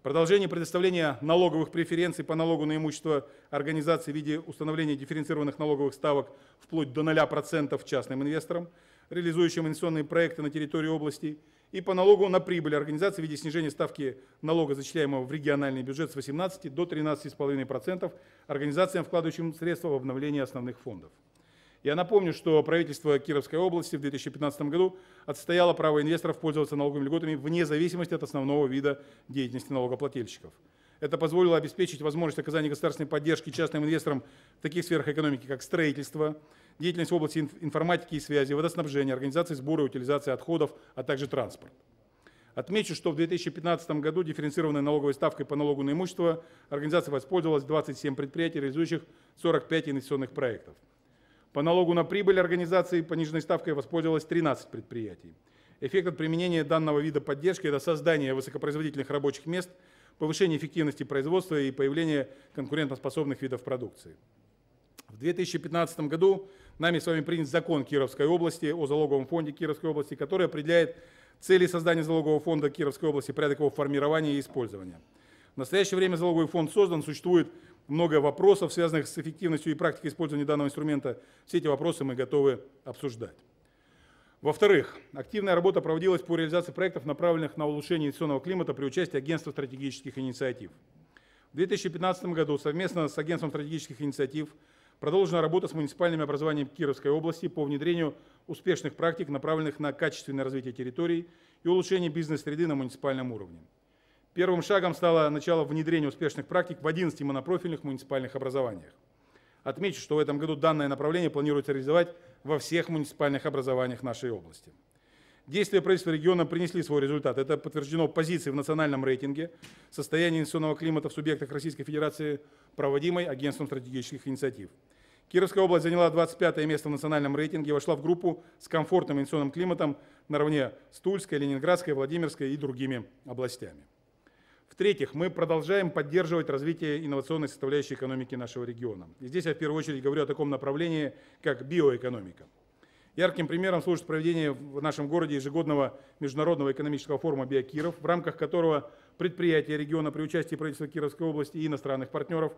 Продолжение предоставления налоговых преференций по налогу на имущество организации в виде установления дифференцированных налоговых ставок вплоть до 0% частным инвесторам, реализующим инвестиционные проекты на территории области – и по налогу на прибыль организации в виде снижения ставки налога, зачисляемого в региональный бюджет с 18 до 13,5% организациям, вкладывающим средства в обновление основных фондов. Я напомню, что правительство Кировской области в 2015 году отстояло право инвесторов пользоваться налоговыми льготами вне зависимости от основного вида деятельности налогоплательщиков. Это позволило обеспечить возможность оказания государственной поддержки частным инвесторам в таких сферах экономики, как строительство, деятельность в области информатики и связи, водоснабжения, организации сбора и утилизации отходов, а также транспорт. Отмечу, что в 2015 году дифференцированной налоговой ставкой по налогу на имущество организация воспользовалась 27 предприятий, реализующих 45 инвестиционных проектов. По налогу на прибыль организации пониженной ставкой воспользовалось 13 предприятий. Эффект от применения данного вида поддержки – это создание высокопроизводительных рабочих мест, повышение эффективности производства и появление конкурентоспособных видов продукции. В 2015 году нами с вами принят закон Кировской области о залоговом фонде Кировской области, который определяет цели создания залогового фонда Кировской области, порядок его формирования и использования. В настоящее время залоговый фонд создан, существует много вопросов, связанных с эффективностью и практикой использования данного инструмента. Все эти вопросы мы готовы обсуждать. Во-вторых, активная работа проводилась по реализации проектов, направленных на улучшение инвестиционного климата при участии Агентства стратегических инициатив. В 2015 году совместно с Агентством стратегических инициатив продолжена работа с муниципальными образованиями Кировской области по внедрению успешных практик, направленных на качественное развитие территорий и улучшение бизнес-среды на муниципальном уровне. Первым шагом стало начало внедрения успешных практик в 11 монопрофильных муниципальных образованиях. Отмечу, что в этом году данное направление планируется реализовать во всех муниципальных образованиях нашей области. Действия правительства региона принесли свой результат. Это подтверждено позицией в национальном рейтинге состояния инвестиционного климата в субъектах Российской Федерации, проводимой Агентством стратегических инициатив. Кировская область заняла 25 место в национальном рейтинге и вошла в группу с комфортным инвестиционным климатом наравне с Тульской, Ленинградской, Владимирской и другими областями. В-третьих, мы продолжаем поддерживать развитие инновационной составляющей экономики нашего региона. И здесь я в первую очередь говорю о таком направлении, как биоэкономика. Ярким примером служит проведение в нашем городе ежегодного международного экономического форума «Биокиров», в рамках которого предприятия региона при участии правительства Кировской области и иностранных партнеров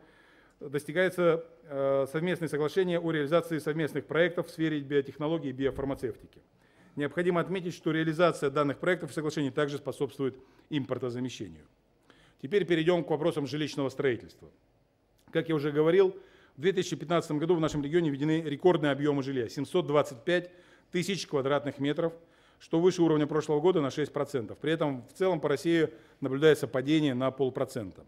достигается э, совместное соглашение о реализации совместных проектов в сфере биотехнологий и биофармацевтики. Необходимо отметить, что реализация данных проектов и соглашений также способствует импортозамещению. Теперь перейдем к вопросам жилищного строительства. Как я уже говорил, в 2015 году в нашем регионе введены рекордные объемы жилья – 725 тысяч квадратных метров, что выше уровня прошлого года на 6%. При этом в целом по России наблюдается падение на полпроцента.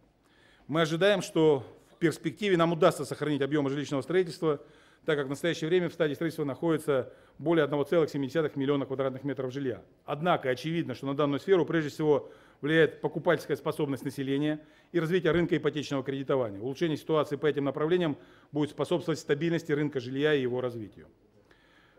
Мы ожидаем, что в перспективе нам удастся сохранить объемы жилищного строительства, так как в настоящее время в стадии строительства находится более 1,7 миллиона квадратных метров жилья. Однако очевидно, что на данную сферу прежде всего влияет покупательская способность населения и развитие рынка ипотечного кредитования. Улучшение ситуации по этим направлениям будет способствовать стабильности рынка жилья и его развитию.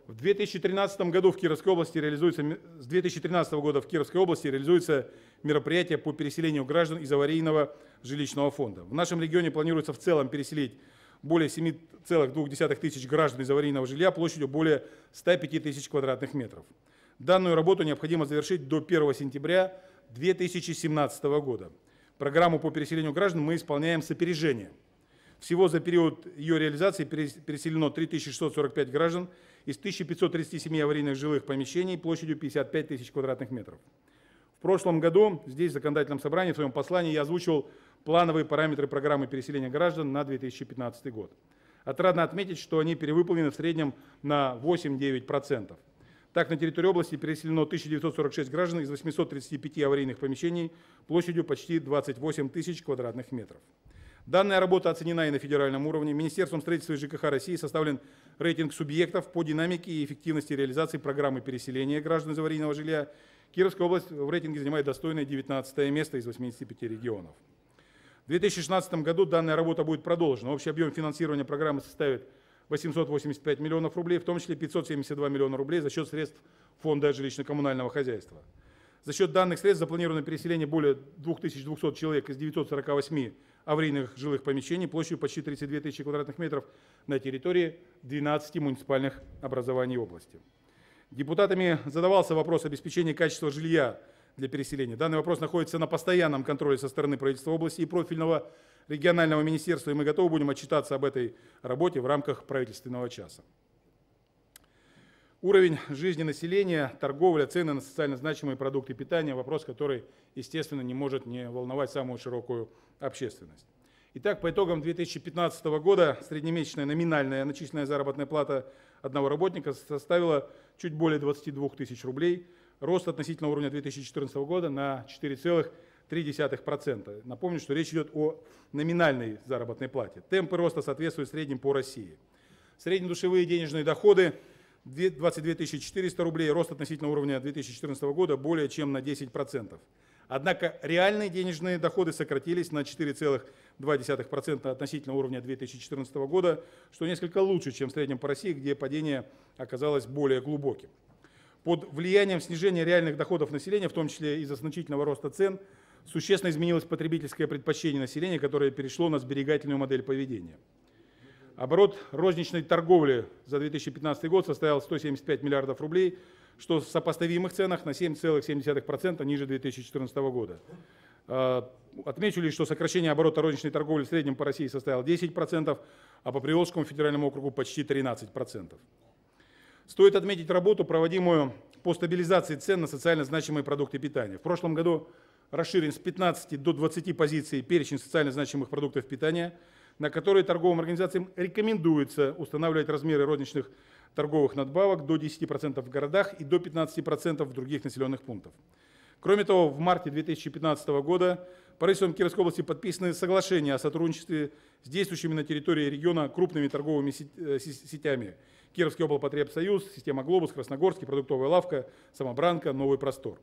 В 2013 году в Кировской области реализуется, с 2013 года в Кировской области реализуется мероприятие по переселению граждан из аварийного жилищного фонда. В нашем регионе планируется в целом переселить более 7,2 тысяч граждан из аварийного жилья площадью более 105 тысяч квадратных метров. Данную работу необходимо завершить до 1 сентября 2017 года. Программу по переселению граждан мы исполняем с опережением. Всего за период ее реализации переселено 3645 граждан из 1537 аварийных жилых помещений площадью 55 тысяч квадратных метров. В прошлом году здесь, в законодательном собрании, в своем послании я озвучил плановые параметры программы переселения граждан на 2015 год. Отрадно отметить, что они перевыполнены в среднем на 8-9%. Так, на территории области переселено 1946 граждан из 835 аварийных помещений площадью почти 28 тысяч квадратных метров. Данная работа оценена и на федеральном уровне. Министерством строительства и ЖКХ России составлен рейтинг субъектов по динамике и эффективности реализации программы переселения граждан из аварийного жилья. Кировская область в рейтинге занимает достойное 19 место из 85 регионов. В 2016 году данная работа будет продолжена. Общий объем финансирования программы составит 885 миллионов рублей, в том числе 572 миллиона рублей за счет средств Фонда жилищно-коммунального хозяйства. За счет данных средств запланировано переселение более 2200 человек из 948 аварийных жилых помещений площадью почти 32 тысячи квадратных метров на территории 12 муниципальных образований области. Депутатами задавался вопрос обеспечения качества жилья для переселения. Данный вопрос находится на постоянном контроле со стороны правительства области и профильного регионального министерства, и мы готовы будем отчитаться об этой работе в рамках правительственного часа. Уровень жизни населения, торговля, цены на социально значимые продукты питания – вопрос, который, естественно, не может не волновать самую широкую общественность. Итак, по итогам 2015 года среднемесячная номинальная начисленная заработная плата одного работника составила чуть более 22 тысяч рублей, рост относительно уровня 2014 года на 4,3%. 0,3%. Напомню, что речь идет о номинальной заработной плате. Темпы роста соответствуют средним по России. Среднедушевые денежные доходы 22 400 рублей, рост относительно уровня 2014 года более чем на 10%. Однако реальные денежные доходы сократились на 4,2% относительно уровня 2014 года, что несколько лучше, чем в среднем по России, где падение оказалось более глубоким. Под влиянием снижения реальных доходов населения, в том числе из-за значительного роста цен, существенно изменилось потребительское предпочтение населения, которое перешло на сберегательную модель поведения. Оборот розничной торговли за 2015 год составил 175 миллиардов рублей, что в сопоставимых ценах на 7,7% ниже 2014 года. А, отмечу лишь, что сокращение оборота розничной торговли в среднем по России составило 10%, а по Приволжскому федеральному округу почти 13%. Стоит отметить работу, проводимую по стабилизации цен на социально значимые продукты питания. В прошлом году расширен с 15 до 20 позиций перечень социально значимых продуктов питания, на которые торговым организациям рекомендуется устанавливать размеры розничных торговых надбавок до 10% в городах и до 15% в других населенных пунктах. Кроме того, в марте 2015 года правительством Кировской области подписаны соглашения о сотрудничестве с действующими на территории региона крупными торговыми э, сетями Кировский облпотребсоюз, система «Глобус», Красногорский, продуктовая лавка, «Самобранка», «Новый простор».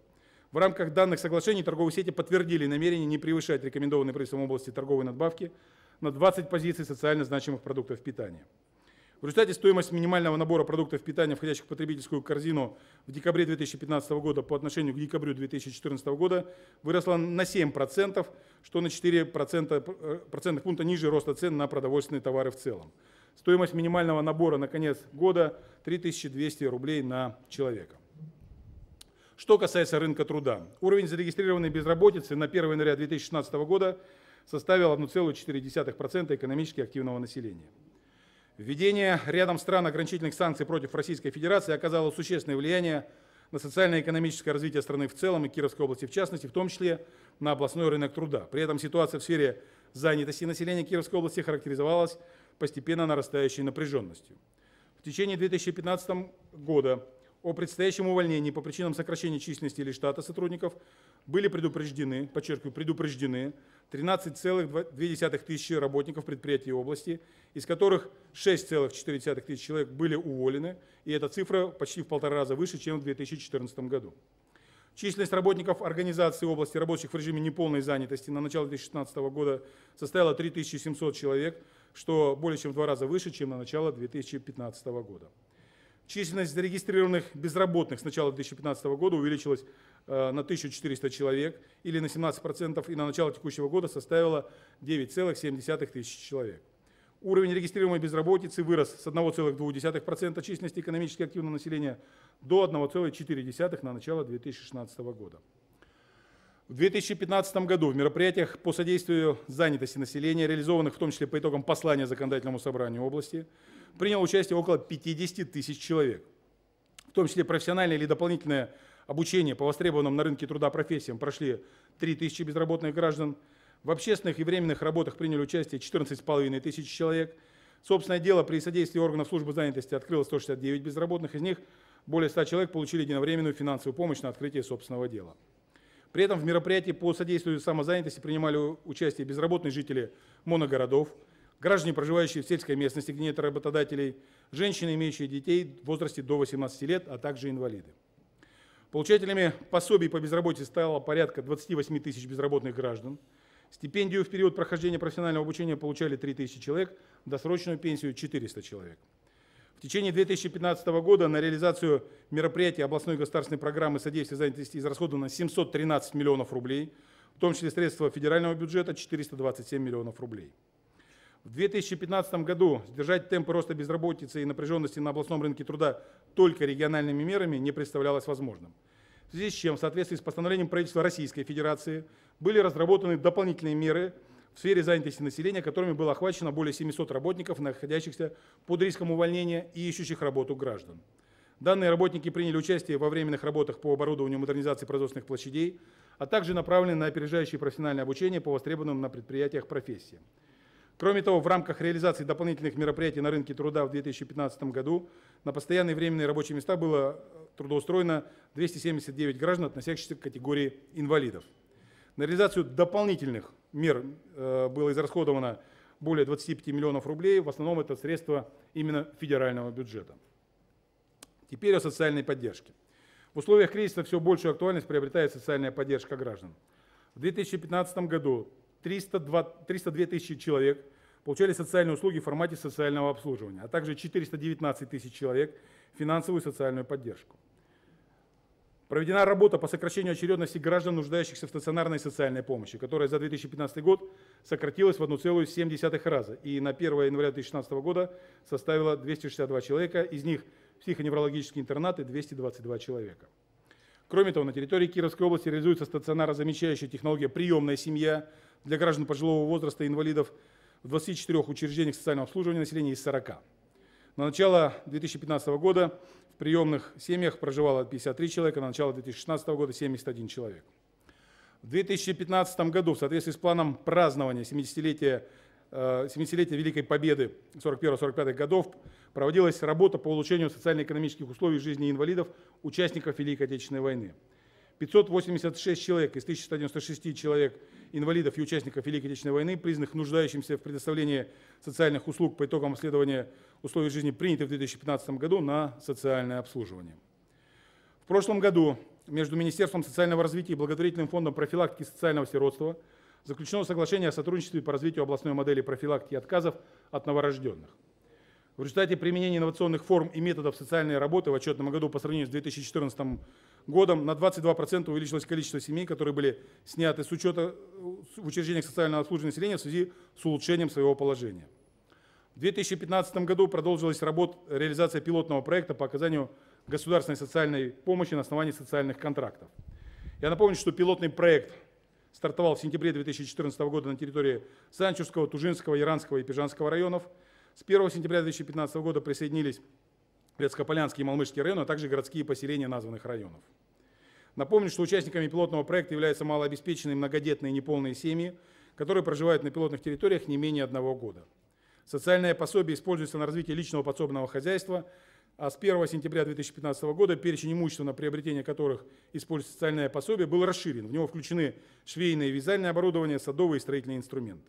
В рамках данных соглашений торговые сети подтвердили намерение не превышать рекомендованные правительством области торговые надбавки на 20 позиций социально значимых продуктов питания. В результате стоимость минимального набора продуктов питания, входящих в потребительскую корзину в декабре 2015 года по отношению к декабрю 2014 года выросла на 7%, что на 4 э, процентных пункта ниже роста цен на продовольственные товары в целом. Стоимость минимального набора на конец года 3200 рублей на человека. Что касается рынка труда. Уровень зарегистрированной безработицы на 1 января 2016 года составил 1,4% экономически активного населения. Введение рядом стран ограничительных санкций против Российской Федерации оказало существенное влияние на социально-экономическое развитие страны в целом и Кировской области в частности, в том числе на областной рынок труда. При этом ситуация в сфере занятости населения Кировской области характеризовалась постепенно нарастающей напряженностью. В течение 2015 года о предстоящем увольнении по причинам сокращения численности или штата сотрудников были предупреждены, подчеркиваю, предупреждены 13,2 тысячи работников предприятий области, из которых 6,4 тысяч человек были уволены, и эта цифра почти в полтора раза выше, чем в 2014 году. Численность работников организации области, рабочих в режиме неполной занятости на начало 2016 года составила 3700 человек, что более чем в два раза выше, чем на начало 2015 года. Численность зарегистрированных безработных с начала 2015 года увеличилась э, на 1400 человек или на 17% и на начало текущего года составила 9,7 тысяч человек. Уровень регистрируемой безработицы вырос с 1,2% численности экономически активного населения до 1,4% на начало 2016 года. В 2015 году в мероприятиях по содействию занятости населения, реализованных в том числе по итогам послания законодательному собранию области, приняло участие около 50 тысяч человек. В том числе профессиональное или дополнительное обучение по востребованным на рынке труда профессиям прошли 3 тысячи безработных граждан. В общественных и временных работах приняли участие 14,5 тысяч человек. Собственное дело при содействии органов службы занятости открыло 169 безработных, из них более 100 человек получили единовременную финансовую помощь на открытие собственного дела. При этом в мероприятии по содействию самозанятости принимали участие безработные жители моногородов, граждане, проживающие в сельской местности, где нет работодателей, женщины, имеющие детей в возрасте до 18 лет, а также инвалиды. Получателями пособий по безработице стало порядка 28 тысяч безработных граждан. Стипендию в период прохождения профессионального обучения получали 3 тысячи человек, досрочную пенсию 400 человек. В течение 2015 года на реализацию мероприятий областной государственной программы содействия занятости израсходовано 713 миллионов рублей, в том числе средства федерального бюджета 427 миллионов рублей. В 2015 году сдержать темпы роста безработицы и напряженности на областном рынке труда только региональными мерами не представлялось возможным. В связи с чем, в соответствии с постановлением правительства Российской Федерации, были разработаны дополнительные меры в сфере занятости населения, которыми было охвачено более 700 работников, находящихся под риском увольнения и ищущих работу граждан. Данные работники приняли участие во временных работах по оборудованию модернизации производственных площадей, а также направлены на опережающее профессиональное обучение по востребованным на предприятиях профессиям. Кроме того, в рамках реализации дополнительных мероприятий на рынке труда в 2015 году на постоянные временные рабочие места было трудоустроено 279 граждан, относящихся к категории инвалидов. На реализацию дополнительных мер э, было израсходовано более 25 миллионов рублей, в основном это средства именно федерального бюджета. Теперь о социальной поддержке. В условиях кризиса все большую актуальность приобретает социальная поддержка граждан. В 2015 году 302, 302 тысячи человек получали социальные услуги в формате социального обслуживания, а также 419 тысяч человек финансовую и социальную поддержку. Проведена работа по сокращению очередности граждан, нуждающихся в стационарной социальной помощи, которая за 2015 год сократилась в 1,7 раза и на 1 января 2016 года составила 262 человека, из них психоневрологические интернаты 222 человека. Кроме того, на территории Кировской области реализуется стационарозамещающая технология «Приемная семья» для граждан пожилого возраста и инвалидов в 24 учреждениях социального обслуживания населения из 40. На начало 2015 года приемных семьях проживало 53 человека, на начало 2016 года 71 человек. В 2015 году в соответствии с планом празднования 70-летия 70-летия Великой Победы 41-45 годов проводилась работа по улучшению социально-экономических условий жизни инвалидов, участников Великой Отечественной войны. 586 человек из 1196 человек инвалидов и участников Великой Отечественной войны, признанных нуждающимся в предоставлении социальных услуг по итогам исследования условий жизни, приняты в 2015 году на социальное обслуживание. В прошлом году между Министерством социального развития и Благотворительным фондом профилактики социального сиротства заключено соглашение о сотрудничестве по развитию областной модели профилактики отказов от новорожденных. В результате применения инновационных форм и методов социальной работы в отчетном году по сравнению с 2014 годом на 22% увеличилось количество семей, которые были сняты с учета в учреждениях социального обслуживания населения в связи с улучшением своего положения. В 2015 году продолжилась работа, реализация пилотного проекта по оказанию государственной социальной помощи на основании социальных контрактов. Я напомню, что пилотный проект стартовал в сентябре 2014 года на территории Санчурского, Тужинского, Иранского и Пижанского районов – с 1 сентября 2015 года присоединились Редскополянский и Малмышский районы, а также городские поселения названных районов. Напомню, что участниками пилотного проекта являются малообеспеченные многодетные неполные семьи, которые проживают на пилотных территориях не менее одного года. Социальное пособие используется на развитие личного подсобного хозяйства, а с 1 сентября 2015 года перечень имущества, на приобретение которых используется социальное пособие, был расширен. В него включены швейное и вязальное оборудование, садовые и строительные инструменты.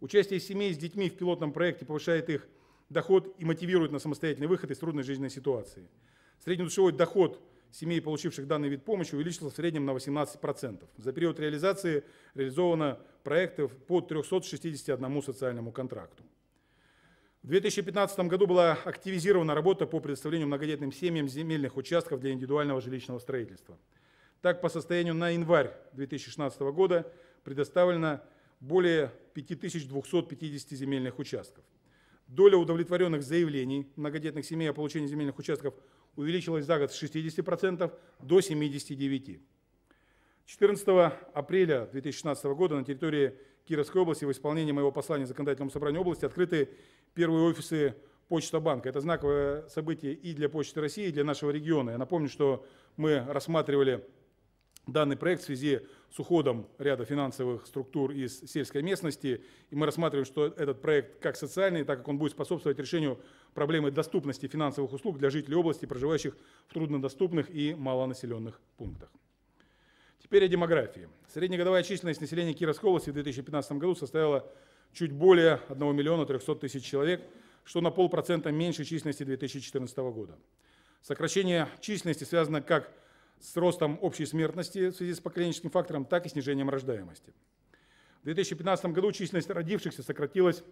Участие семей с детьми в пилотном проекте повышает их доход и мотивирует на самостоятельный выход из трудной жизненной ситуации. Среднедушевой доход семей, получивших данный вид помощи, увеличился в среднем на 18%. За период реализации реализовано проектов по 361 социальному контракту. В 2015 году была активизирована работа по предоставлению многодетным семьям земельных участков для индивидуального жилищного строительства. Так, по состоянию на январь 2016 года предоставлено более 5250 земельных участков. Доля удовлетворенных заявлений многодетных семей о получении земельных участков увеличилась за год с 60% до 79%. 14 апреля 2016 года на территории Кировской области в исполнении моего послания законодательному собранию области открыты первые офисы Почта банка. Это знаковое событие и для Почты России, и для нашего региона. Я напомню, что мы рассматривали данный проект в связи с уходом ряда финансовых структур из сельской местности. И мы рассматриваем, что этот проект как социальный, так как он будет способствовать решению проблемы доступности финансовых услуг для жителей области, проживающих в труднодоступных и малонаселенных пунктах. Теперь о демографии. Среднегодовая численность населения Кировской области в 2015 году составила чуть более 1 миллиона 300 тысяч человек, что на полпроцента меньше численности 2014 года. Сокращение численности связано как с ростом общей смертности в связи с поколенческим фактором, так и снижением рождаемости. В 2015 году численность родившихся сократилась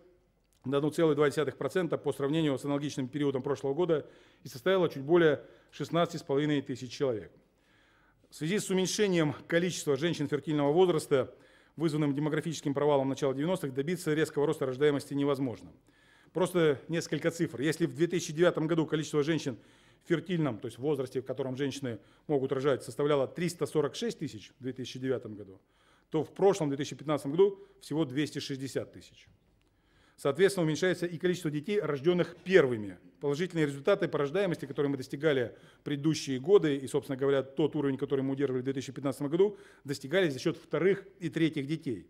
на 1,2% по сравнению с аналогичным периодом прошлого года и составила чуть более 16,5 тысяч человек. В связи с уменьшением количества женщин фертильного возраста, вызванным демографическим провалом начала 90-х, добиться резкого роста рождаемости невозможно. Просто несколько цифр. Если в 2009 году количество женщин фертильном, то есть в возрасте, в котором женщины могут рожать, составляла 346 тысяч в 2009 году, то в прошлом 2015 году всего 260 тысяч. Соответственно, уменьшается и количество детей, рожденных первыми. Положительные результаты по рождаемости, которые мы достигали предыдущие годы, и, собственно говоря, тот уровень, который мы удерживали в 2015 году, достигались за счет вторых и третьих детей.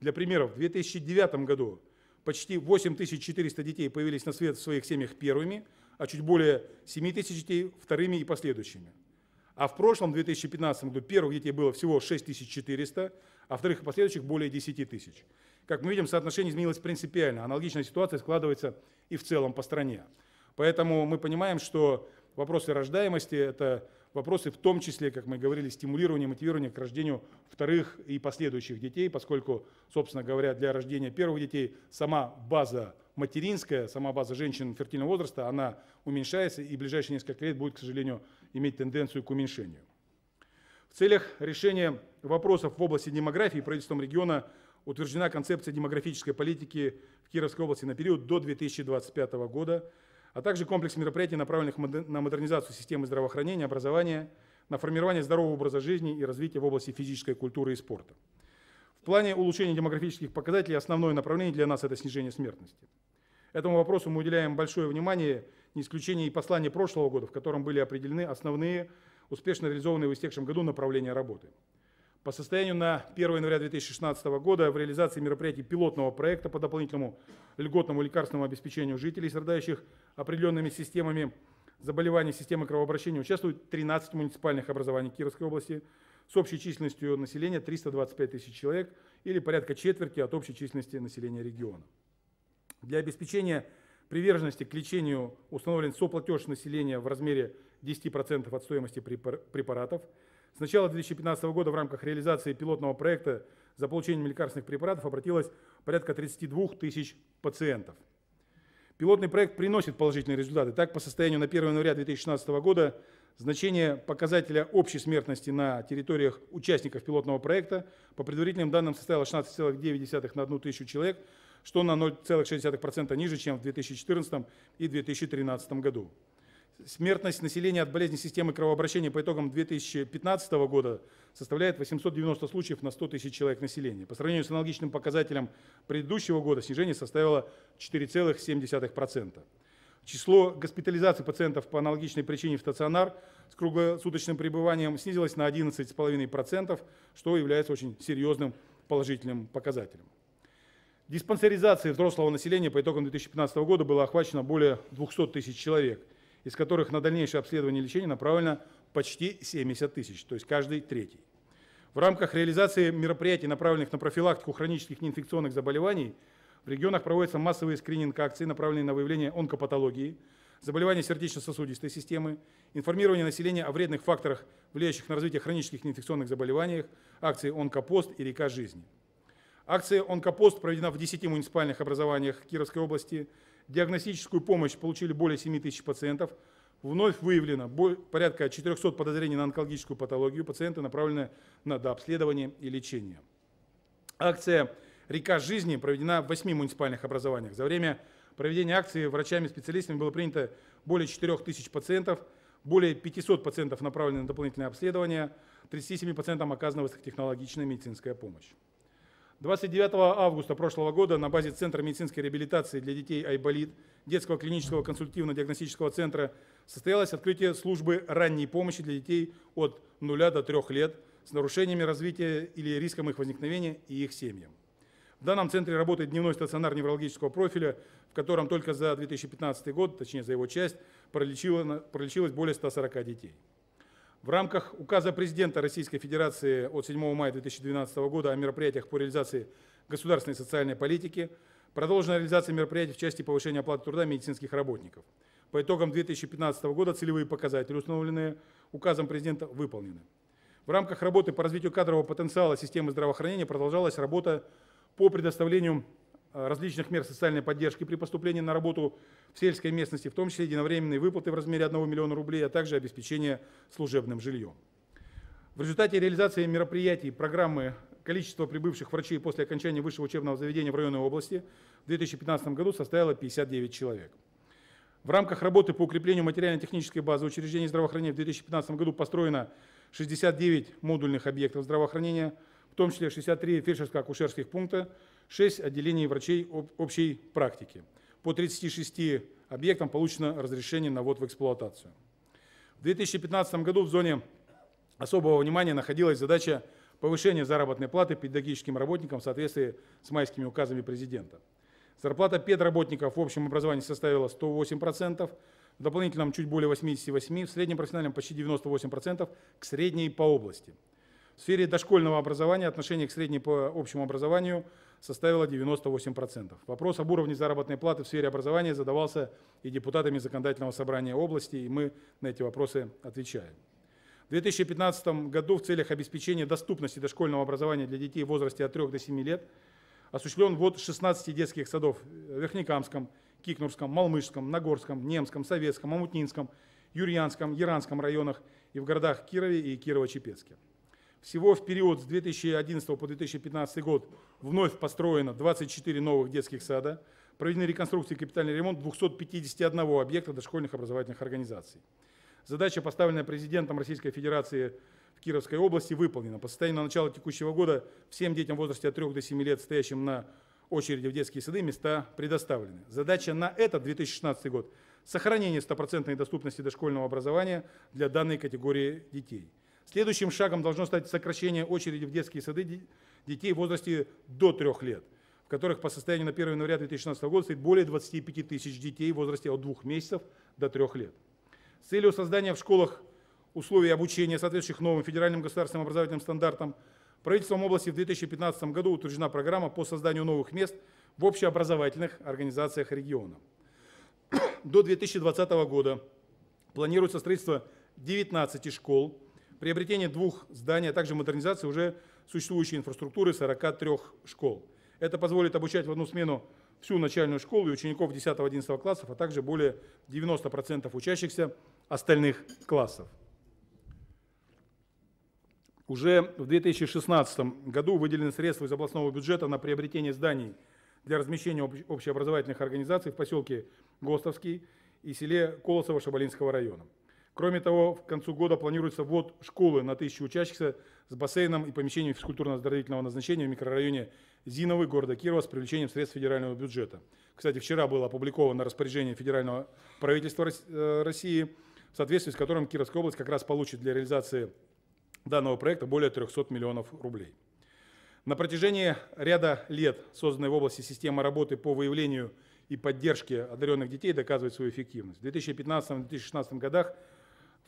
Для примера, в 2009 году почти 8400 детей появились на свет в своих семьях первыми, а чуть более 7 тысяч детей вторыми и последующими. А в прошлом, 2015 году, первых детей было всего 6400, а вторых и последующих более 10 тысяч. Как мы видим, соотношение изменилось принципиально. Аналогичная ситуация складывается и в целом по стране. Поэтому мы понимаем, что вопросы рождаемости – это вопросы в том числе, как мы говорили, стимулирования, мотивирования к рождению вторых и последующих детей, поскольку, собственно говоря, для рождения первых детей сама база материнская, сама база женщин фертильного возраста, она уменьшается и в ближайшие несколько лет будет, к сожалению, иметь тенденцию к уменьшению. В целях решения вопросов в области демографии правительством региона утверждена концепция демографической политики в Кировской области на период до 2025 года, а также комплекс мероприятий, направленных на модернизацию системы здравоохранения, образования, на формирование здорового образа жизни и развитие в области физической культуры и спорта. В плане улучшения демографических показателей основное направление для нас – это снижение смертности. Этому вопросу мы уделяем большое внимание не исключение и послание прошлого года, в котором были определены основные успешно реализованные в истекшем году направления работы. По состоянию на 1 января 2016 года в реализации мероприятий пилотного проекта по дополнительному льготному лекарственному обеспечению жителей, страдающих определенными системами заболеваний системы кровообращения, участвуют 13 муниципальных образований Кировской области с общей численностью населения 325 тысяч человек или порядка четверти от общей численности населения региона. Для обеспечения приверженности к лечению установлен соплатеж населения в размере 10% от стоимости препаратов – с начала 2015 года в рамках реализации пилотного проекта за получением лекарственных препаратов обратилось порядка 32 тысяч пациентов. Пилотный проект приносит положительные результаты. Так, по состоянию на 1 января 2016 года значение показателя общей смертности на территориях участников пилотного проекта по предварительным данным составило 16,9 на 1 тысячу человек, что на 0,6% ниже, чем в 2014 и 2013 году. Смертность населения от болезни системы кровообращения по итогам 2015 года составляет 890 случаев на 100 тысяч человек населения. По сравнению с аналогичным показателем предыдущего года снижение составило 4,7%. Число госпитализаций пациентов по аналогичной причине в стационар с круглосуточным пребыванием снизилось на 11,5%, что является очень серьезным положительным показателем. Диспансеризацией взрослого населения по итогам 2015 года было охвачено более 200 тысяч человек – из которых на дальнейшее обследование и лечение направлено почти 70 тысяч, то есть каждый третий. В рамках реализации мероприятий, направленных на профилактику хронических неинфекционных заболеваний, в регионах проводятся массовые скрининг-акции, направленные на выявление онкопатологии, заболеваний сердечно-сосудистой системы, информирование населения о вредных факторах, влияющих на развитие хронических неинфекционных заболеваний, акции «Онкопост» и «Река жизни». Акция «Онкопост» проведена в 10 муниципальных образованиях Кировской области – диагностическую помощь получили более 7 тысяч пациентов. Вновь выявлено порядка 400 подозрений на онкологическую патологию. Пациенты направлены на дообследование и лечение. Акция «Река жизни» проведена в 8 муниципальных образованиях. За время проведения акции врачами-специалистами было принято более 4 тысяч пациентов, более 500 пациентов направлены на дополнительное обследование, 37 пациентам оказана высокотехнологичная медицинская помощь. 29 августа прошлого года на базе Центра медицинской реабилитации для детей «Айболит» детского клинического консультативно-диагностического центра состоялось открытие службы ранней помощи для детей от 0 до 3 лет с нарушениями развития или риском их возникновения и их семьям. В данном центре работает дневной стационар неврологического профиля, в котором только за 2015 год, точнее за его часть, пролечилось более 140 детей. В рамках указа президента Российской Федерации от 7 мая 2012 года о мероприятиях по реализации государственной социальной политики продолжена реализация мероприятий в части повышения оплаты труда медицинских работников. По итогам 2015 года целевые показатели, установленные указом президента, выполнены. В рамках работы по развитию кадрового потенциала системы здравоохранения продолжалась работа по предоставлению различных мер социальной поддержки при поступлении на работу в сельской местности, в том числе единовременные выплаты в размере 1 миллиона рублей, а также обеспечение служебным жильем. В результате реализации мероприятий программы количество прибывших врачей после окончания высшего учебного заведения в районной области в 2015 году составило 59 человек. В рамках работы по укреплению материально-технической базы учреждений здравоохранения в 2015 году построено 69 модульных объектов здравоохранения, в том числе 63 фельдшерско-акушерских пункта, 6 отделений врачей общей практики. По 36 объектам получено разрешение на ввод в эксплуатацию. В 2015 году в зоне особого внимания находилась задача повышения заработной платы педагогическим работникам в соответствии с майскими указами президента. Зарплата педработников в общем образовании составила 108%, в дополнительном чуть более 88%, в среднем профессиональном почти 98% к средней по области. В сфере дошкольного образования отношение к средней по общему образованию – составила 98%. Вопрос об уровне заработной платы в сфере образования задавался и депутатами Законодательного собрания области, и мы на эти вопросы отвечаем. В 2015 году в целях обеспечения доступности дошкольного образования для детей в возрасте от 3 до 7 лет осуществлен ввод 16 детских садов в Верхнекамском, Кикнурском, Малмышском, Нагорском, Немском, Советском, Амутнинском, Юрьянском, Яранском районах и в городах Кирове и Кирово-Чепецке. Всего в период с 2011 по 2015 год вновь построено 24 новых детских сада, проведены реконструкции и капитальный ремонт 251 объекта дошкольных образовательных организаций. Задача, поставленная президентом Российской Федерации в Кировской области, выполнена. По состоянию на начало текущего года всем детям в возрасте от 3 до 7 лет, стоящим на очереди в детские сады, места предоставлены. Задача на этот 2016 год сохранение стопроцентной доступности дошкольного образования для данной категории детей. Следующим шагом должно стать сокращение очереди в детские сады детей в возрасте до 3 лет, в которых по состоянию на 1 января 2016 года стоит более 25 тысяч детей в возрасте от 2 месяцев до 3 лет. С целью создания в школах условий обучения, соответствующих новым федеральным государственным образовательным стандартам, правительством области в 2015 году утверждена программа по созданию новых мест в общеобразовательных организациях региона. До 2020 года планируется строительство 19 школ, приобретение двух зданий, а также модернизация уже существующей инфраструктуры 43 школ. Это позволит обучать в одну смену всю начальную школу и учеников 10-11 классов, а также более 90% учащихся остальных классов. Уже в 2016 году выделены средства из областного бюджета на приобретение зданий для размещения общеобразовательных организаций в поселке Гостовский и селе Колосово Шабалинского района. Кроме того, к концу года планируется ввод школы на тысячу учащихся с бассейном и помещением физкультурно-оздоровительного назначения в микрорайоне Зиновый города Кирова с привлечением средств федерального бюджета. Кстати, вчера было опубликовано распоряжение федерального правительства э, России, в соответствии с которым Кировская область как раз получит для реализации данного проекта более 300 миллионов рублей. На протяжении ряда лет созданная в области система работы по выявлению и поддержке одаренных детей доказывает свою эффективность. В 2015-2016 годах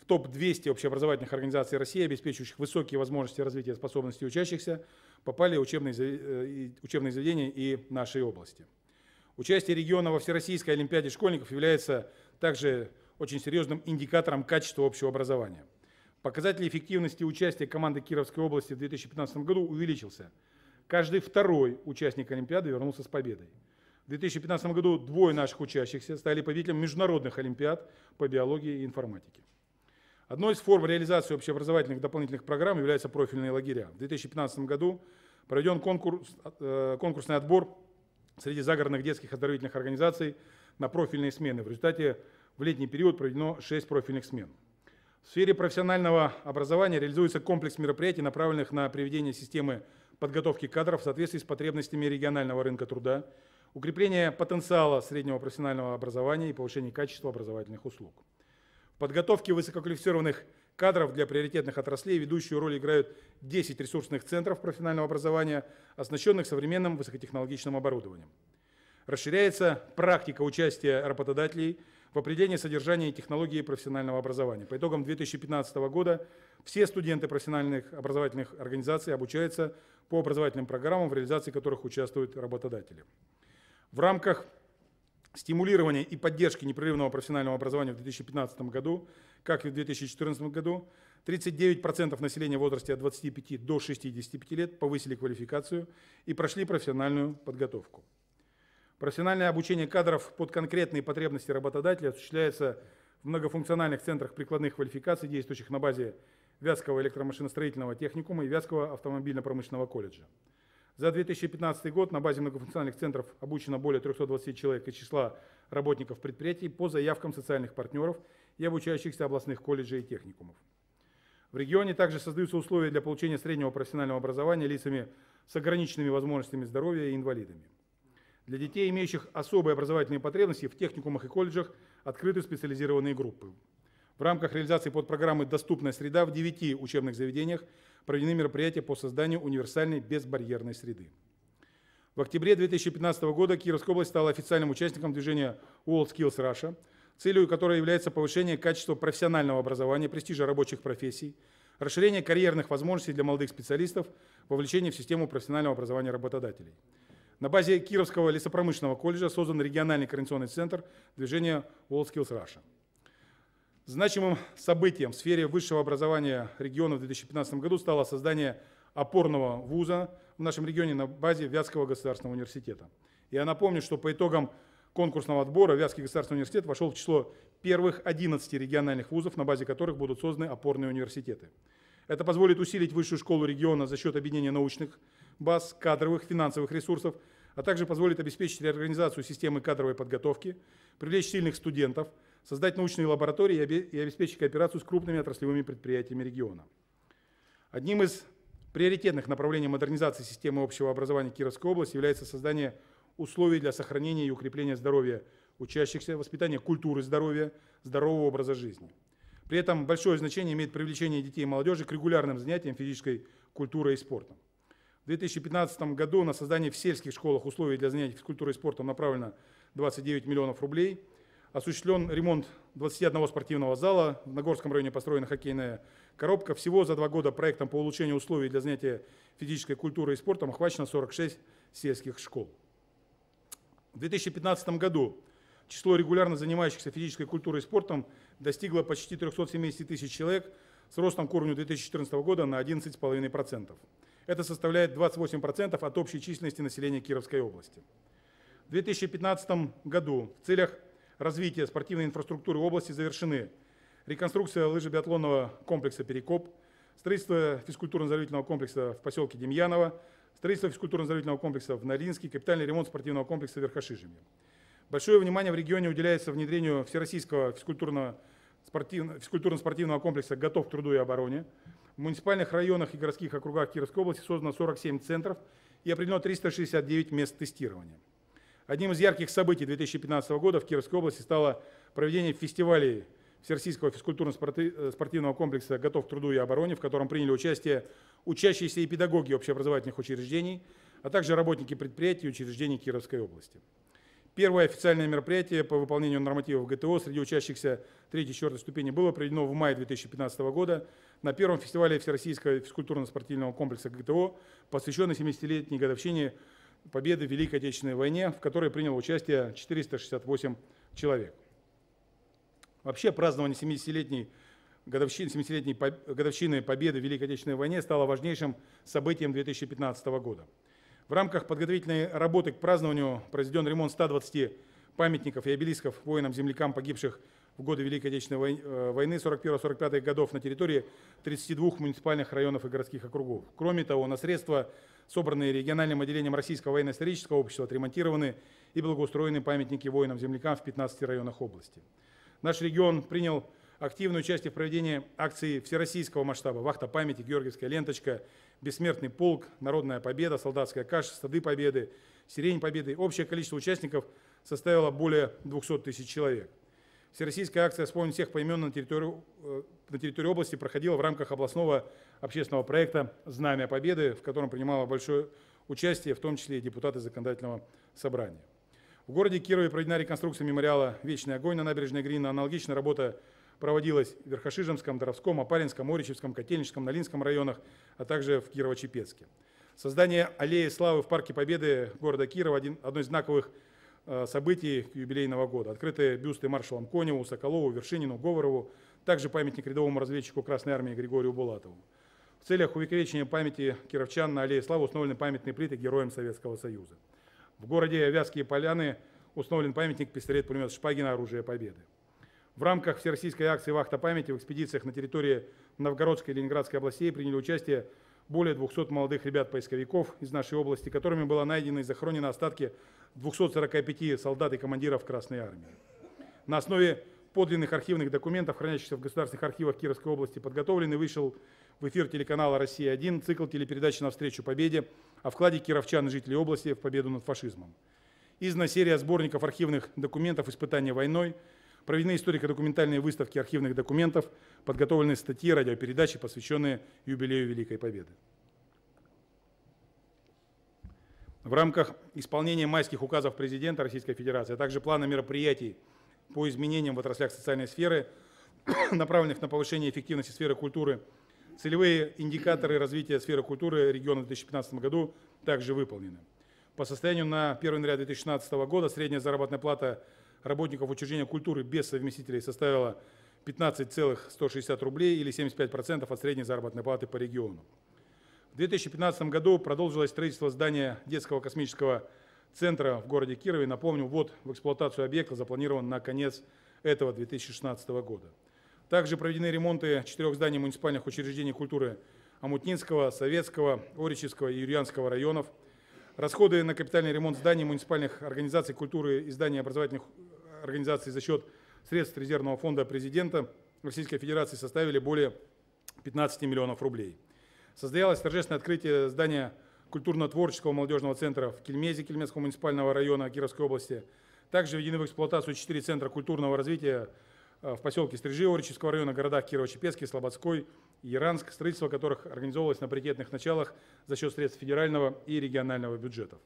в топ-200 общеобразовательных организаций России, обеспечивающих высокие возможности развития способностей учащихся, попали учебные, э, учебные заведения и нашей области. Участие региона во Всероссийской Олимпиаде школьников является также очень серьезным индикатором качества общего образования. Показатель эффективности участия команды Кировской области в 2015 году увеличился. Каждый второй участник Олимпиады вернулся с победой. В 2015 году двое наших учащихся стали победителями международных олимпиад по биологии и информатике. Одной из форм реализации общеобразовательных дополнительных программ являются профильные лагеря. В 2015 году проведен конкурс, э, конкурсный отбор среди загородных детских оздоровительных организаций на профильные смены. В результате в летний период проведено 6 профильных смен. В сфере профессионального образования реализуется комплекс мероприятий, направленных на приведение системы подготовки кадров в соответствии с потребностями регионального рынка труда, укрепление потенциала среднего профессионального образования и повышение качества образовательных услуг. Подготовке высококвалифицированных кадров для приоритетных отраслей ведущую роль играют 10 ресурсных центров профессионального образования, оснащенных современным высокотехнологичным оборудованием. Расширяется практика участия работодателей – в определении содержания и технологии профессионального образования. По итогам 2015 года все студенты профессиональных образовательных организаций обучаются по образовательным программам, в реализации которых участвуют работодатели. В рамках стимулирования и поддержки непрерывного профессионального образования в 2015 году, как и в 2014 году, 39% населения в возрасте от 25 до 65 лет повысили квалификацию и прошли профессиональную подготовку. Профессиональное обучение кадров под конкретные потребности работодателя осуществляется в многофункциональных центрах прикладных квалификаций, действующих на базе Вятского электромашиностроительного техникума и Вятского автомобильно-промышленного колледжа. За 2015 год на базе многофункциональных центров обучено более 320 человек из числа работников предприятий по заявкам социальных партнеров и обучающихся областных колледжей и техникумов. В регионе также создаются условия для получения среднего профессионального образования лицами с ограниченными возможностями здоровья и инвалидами. Для детей, имеющих особые образовательные потребности, в техникумах и колледжах открыты специализированные группы. В рамках реализации подпрограммы «Доступная среда» в 9 учебных заведениях проведены мероприятия по созданию универсальной безбарьерной среды. В октябре 2015 года Кировская область стала официальным участником движения World Skills Russia, целью которой является повышение качества профессионального образования, престижа рабочих профессий, расширение карьерных возможностей для молодых специалистов, вовлечение в систему профессионального образования работодателей – на базе Кировского лесопромышленного колледжа создан региональный координационный центр движения WorldSkills Russia. Значимым событием в сфере высшего образования региона в 2015 году стало создание опорного вуза в нашем регионе на базе Вятского государственного университета. Я напомню, что по итогам конкурсного отбора Вятский государственный университет вошел в число первых 11 региональных вузов, на базе которых будут созданы опорные университеты. Это позволит усилить высшую школу региона за счет объединения научных баз, кадровых, финансовых ресурсов, а также позволит обеспечить реорганизацию системы кадровой подготовки, привлечь сильных студентов, создать научные лаборатории и обеспечить кооперацию с крупными отраслевыми предприятиями региона. Одним из приоритетных направлений модернизации системы общего образования Кировской области является создание условий для сохранения и укрепления здоровья учащихся, воспитание культуры здоровья, здорового образа жизни. При этом большое значение имеет привлечение детей и молодежи к регулярным занятиям физической культурой и спортом. В 2015 году на создание в сельских школах условий для занятий физкультурой и спортом направлено 29 миллионов рублей. Осуществлен ремонт 21 спортивного зала. В Нагорском районе построена хоккейная коробка. Всего за два года проектом по улучшению условий для занятия физической культурой и спортом охвачено 46 сельских школ. В 2015 году число регулярно занимающихся физической культурой и спортом достигло почти 370 тысяч человек с ростом к уровню 2014 года на 11,5%. Это составляет 28% от общей численности населения Кировской области. В 2015 году в целях развития спортивной инфраструктуры области завершены реконструкция лыжебиатлонного комплекса «Перекоп», строительство физкультурно-оздоровительного комплекса в поселке Демьяново, строительство физкультурно-оздоровительного комплекса в Норильске, капитальный ремонт спортивного комплекса Верхошижемье. Большое внимание в регионе уделяется внедрению всероссийского физкультурно физкультурно-спортивного комплекса «Готов к труду и обороне». В муниципальных районах и городских округах Кировской области создано 47 центров и определено 369 мест тестирования. Одним из ярких событий 2015 года в Кировской области стало проведение фестивалей Всероссийского физкультурно-спортивного комплекса «Готов к труду и обороне», в котором приняли участие учащиеся и педагоги общеобразовательных учреждений, а также работники предприятий и учреждений Кировской области. Первое официальное мероприятие по выполнению нормативов ГТО среди учащихся 3 и 4 ступени было проведено в мае 2015 года на первом фестивале Всероссийского физкультурно-спортивного комплекса ГТО, посвященный 70-летней годовщине победы в Великой Отечественной войне, в которой приняло участие 468 человек. Вообще празднование 70-летней годовщины, 70-летней годовщины победы в Великой Отечественной войне стало важнейшим событием 2015 года. В рамках подготовительной работы к празднованию произведен ремонт 120 памятников и обелисков воинам-землякам, погибших в годы Великой Отечественной э, войны 41-45 годов на территории 32 муниципальных районов и городских округов. Кроме того, на средства, собранные региональным отделением Российского военно-исторического общества, отремонтированы и благоустроены памятники воинам-землякам в 15 районах области. Наш регион принял активное участие в проведении акции всероссийского масштаба «Вахта памяти», «Георгиевская ленточка», «Бессмертный полк», «Народная победа», «Солдатская каша», «Стады победы», «Сирень победы». Общее количество участников составило более 200 тысяч человек. Всероссийская акция «Вспомнить всех поименно» на территории, э, на территории области проходила в рамках областного общественного проекта «Знамя Победы», в котором принимало большое участие, в том числе и депутаты законодательного собрания. В городе Кирове проведена реконструкция мемориала «Вечный огонь» на набережной Грина. Аналогичная работа проводилась в Верхошижемском, Доровском, Апаринском, Оричевском, Котельническом, Налинском районах, а также в Кирово-Чепецке. Создание аллеи славы в Парке Победы города Кирова – одно из знаковых событий юбилейного года. Открытые бюсты маршалам Коневу, Соколову, Вершинину, Говорову, также памятник рядовому разведчику Красной Армии Григорию Булатову. В целях увековечения памяти кировчан на аллее славы установлены памятные плиты героям Советского Союза. В городе Вязкие Поляны установлен памятник пистолет-пулемет Шпагина «Оружие Победы». В рамках всероссийской акции «Вахта памяти» в экспедициях на территории Новгородской и Ленинградской областей приняли участие более 200 молодых ребят-поисковиков из нашей области, которыми было найдено и захоронено остатки 245 солдат и командиров Красной Армии. На основе подлинных архивных документов, хранящихся в государственных архивах Кировской области, подготовлен и вышел в эфир телеканала «Россия-1» цикл телепередач «Навстречу победе» о вкладе кировчан и жителей области в победу над фашизмом. Издана серия сборников архивных документов «Испытания войной», Проведены историко-документальные выставки архивных документов, подготовлены статьи, радиопередачи, посвященные юбилею Великой Победы. В рамках исполнения майских указов президента Российской Федерации, а также плана мероприятий по изменениям в отраслях социальной сферы, направленных на повышение эффективности сферы культуры, целевые индикаторы развития сферы культуры региона в 2015 году также выполнены. По состоянию на 1 января 2016 года средняя заработная плата работников учреждения культуры без совместителей составила 15,160 рублей или 75% от средней заработной платы по региону. В 2015 году продолжилось строительство здания детского космического центра в городе Кирове. Напомню, ввод в эксплуатацию объекта запланирован на конец этого 2016 года. Также проведены ремонты четырех зданий муниципальных учреждений культуры Амутнинского, Советского, Оричевского и Юрьянского районов. Расходы на капитальный ремонт зданий муниципальных организаций культуры и зданий образовательных организаций за счет средств резервного фонда президента Российской Федерации составили более 15 миллионов рублей. Состоялось торжественное открытие здания культурно-творческого молодежного центра в Кельмезе Кельмецкого муниципального района Кировской области. Также введены в эксплуатацию четыре центра культурного развития э, в поселке Стрижи Орического района, городах Кирово-Чепецкий, Слободской, Яранск, строительство которых организовывалось на паритетных началах за счет средств федерального и регионального бюджетов.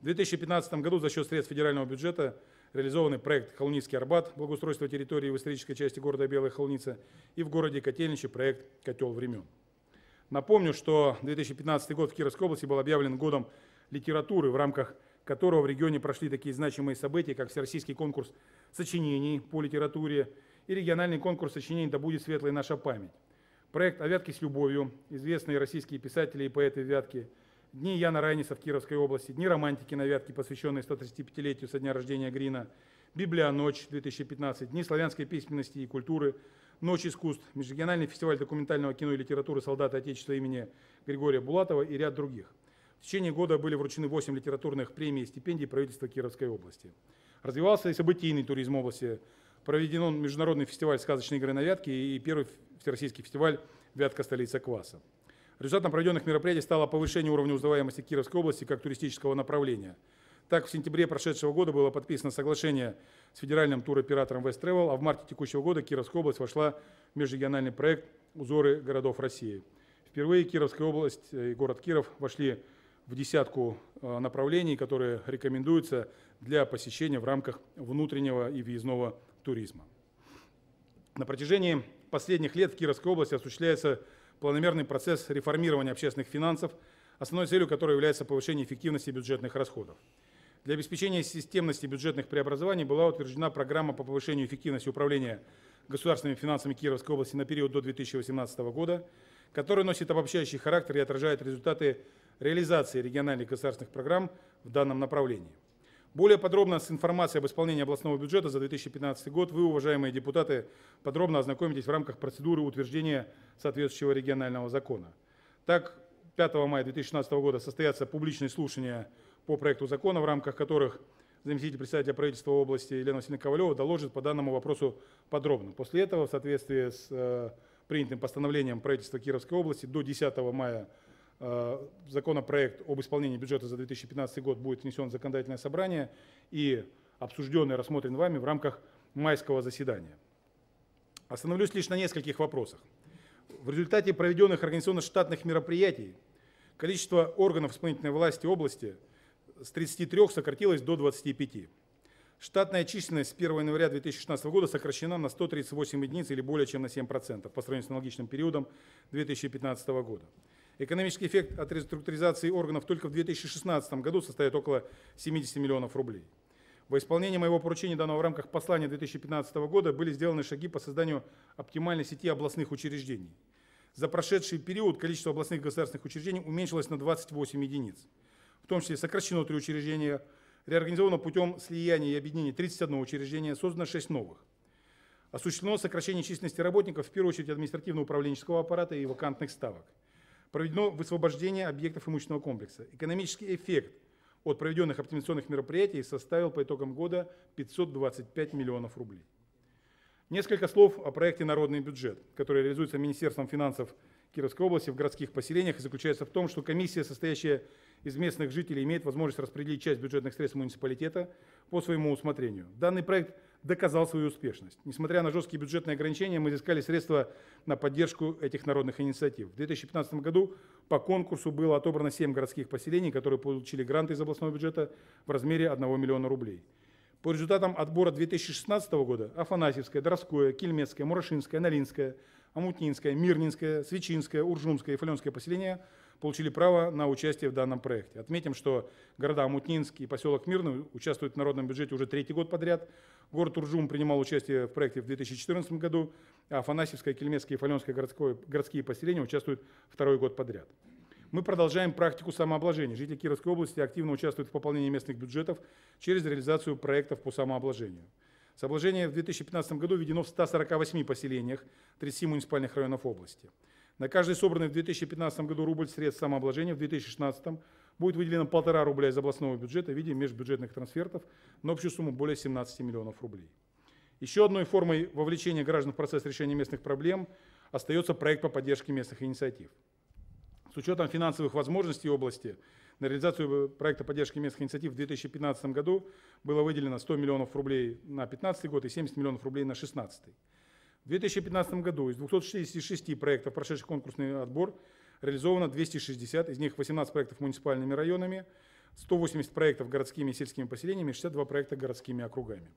В 2015 году за счет средств федерального бюджета реализованный проект «Холуницкий Арбат» благоустройство территории в исторической части города Белая Холуница и в городе Котельниче проект «Котел времен». Напомню, что 2015 год в Кировской области был объявлен годом литературы, в рамках которого в регионе прошли такие значимые события, как Всероссийский конкурс сочинений по литературе и региональный конкурс сочинений «Да будет светлая наша память». Проект «О Вятке с любовью», известные российские писатели и поэты Вятки, Дни Яна Райниса в Кировской области, Дни романтики на Вятке, посвященные 135-летию со дня рождения Грина, Библия ночь 2015, Дни славянской письменности и культуры, Ночь искусств, Межрегиональный фестиваль документального кино и литературы солдата Отечества имени Григория Булатова и ряд других. В течение года были вручены 8 литературных премий и стипендий правительства Кировской области. Развивался и событийный туризм области. Проведен международный фестиваль сказочной игры на Вятке и первый всероссийский фестиваль «Вятка. Столица кваса». Результатом проведенных мероприятий стало повышение уровня узнаваемости Кировской области как туристического направления. Так, в сентябре прошедшего года было подписано соглашение с федеральным туроператором West Travel, а в марте текущего года Кировская область вошла в межрегиональный проект «Узоры городов России». Впервые Кировская область и город Киров вошли в десятку э, направлений, которые рекомендуются для посещения в рамках внутреннего и въездного туризма. На протяжении последних лет в Кировской области осуществляется планомерный процесс реформирования общественных финансов, основной целью которой является повышение эффективности бюджетных расходов. Для обеспечения системности бюджетных преобразований была утверждена программа по повышению эффективности управления государственными финансами Кировской области на период до 2018 года, которая носит обобщающий характер и отражает результаты реализации региональных государственных программ в данном направлении. Более подробно с информацией об исполнении областного бюджета за 2015 год вы, уважаемые депутаты, подробно ознакомитесь в рамках процедуры утверждения соответствующего регионального закона. Так, 5 мая 2016 года состоятся публичные слушания по проекту закона, в рамках которых заместитель председателя правительства области Елена Васильевна Ковалева доложит по данному вопросу подробно. После этого, в соответствии с э, принятым постановлением правительства Кировской области, до 10 мая законопроект об исполнении бюджета за 2015 год будет внесен в законодательное собрание и обсужден и рассмотрен вами в рамках майского заседания. Остановлюсь лишь на нескольких вопросах. В результате проведенных организационно-штатных мероприятий количество органов исполнительной власти области с 33 сократилось до 25. Штатная численность с 1 января 2016 года сокращена на 138 единиц или более чем на 7% по сравнению с аналогичным периодом 2015 года. Экономический эффект от реструктуризации органов только в 2016 году составит около 70 миллионов рублей. Во исполнение моего поручения, данного в рамках послания 2015 года, были сделаны шаги по созданию оптимальной сети областных учреждений. За прошедший период количество областных государственных учреждений уменьшилось на 28 единиц. В том числе сокращено три учреждения, реорганизовано путем слияния и объединения 31 учреждения, создано 6 новых. Осуществлено сокращение численности работников, в первую очередь административно-управленческого аппарата и вакантных ставок проведено высвобождение объектов имущественного комплекса. Экономический эффект от проведенных оптимизационных мероприятий составил по итогам года 525 миллионов рублей. Несколько слов о проекте «Народный бюджет», который реализуется Министерством финансов Кировской области в городских поселениях и заключается в том, что комиссия, состоящая из местных жителей, имеет возможность распределить часть бюджетных средств муниципалитета по своему усмотрению. Данный проект – доказал свою успешность. Несмотря на жесткие бюджетные ограничения, мы изыскали средства на поддержку этих народных инициатив. В 2015 году по конкурсу было отобрано 7 городских поселений, которые получили гранты из областного бюджета в размере 1 миллиона рублей. По результатам отбора 2016 года Афанасьевское, Доровское, Кельмецкое, Мурашинское, Налинское, Амутнинское, Мирнинское, Свечинское, Уржумское и Фаленское поселения – получили право на участие в данном проекте. Отметим, что города Мутнинск и поселок Мирный участвуют в народном бюджете уже третий год подряд. Город Уржум принимал участие в проекте в 2014 году, а Афанасьевское, Кельмецкое и Фаленское городское, городские поселения участвуют второй год подряд. Мы продолжаем практику самообложения. Жители Кировской области активно участвуют в пополнении местных бюджетов через реализацию проектов по самообложению. Самообложение в 2015 году введено в 148 поселениях 30 муниципальных районов области. На каждый собранный в 2015 году рубль средств самообложения в 2016 будет выделено полтора рубля из областного бюджета в виде межбюджетных трансфертов на общую сумму более 17 миллионов рублей. Еще одной формой вовлечения граждан в процесс решения местных проблем остается проект по поддержке местных инициатив. С учетом финансовых возможностей области На реализацию проекта поддержки местных инициатив в 2015 году было выделено 100 миллионов рублей на 2015 год и 70 миллионов рублей на 2016. В 2015 году из 266 проектов, прошедших конкурсный отбор, реализовано 260, из них 18 проектов муниципальными районами, 180 проектов городскими и сельскими поселениями, 62 проекта городскими округами.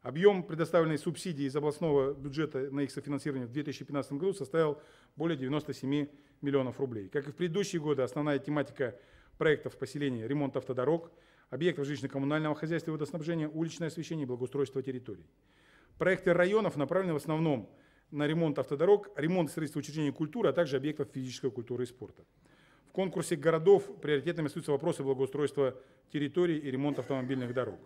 Объем предоставленной субсидии из областного бюджета на их софинансирование в 2015 году составил более 97 миллионов рублей. Как и в предыдущие годы, основная тематика проектов поселения – ремонт автодорог, объектов жилищно-коммунального хозяйства и водоснабжения, уличное освещение и благоустройство территорий. Проекты районов направлены в основном на ремонт автодорог, ремонт средств учреждений культуры, а также объектов физической культуры и спорта. В конкурсе городов приоритетными остаются вопросы благоустройства территорий и ремонта автомобильных дорог.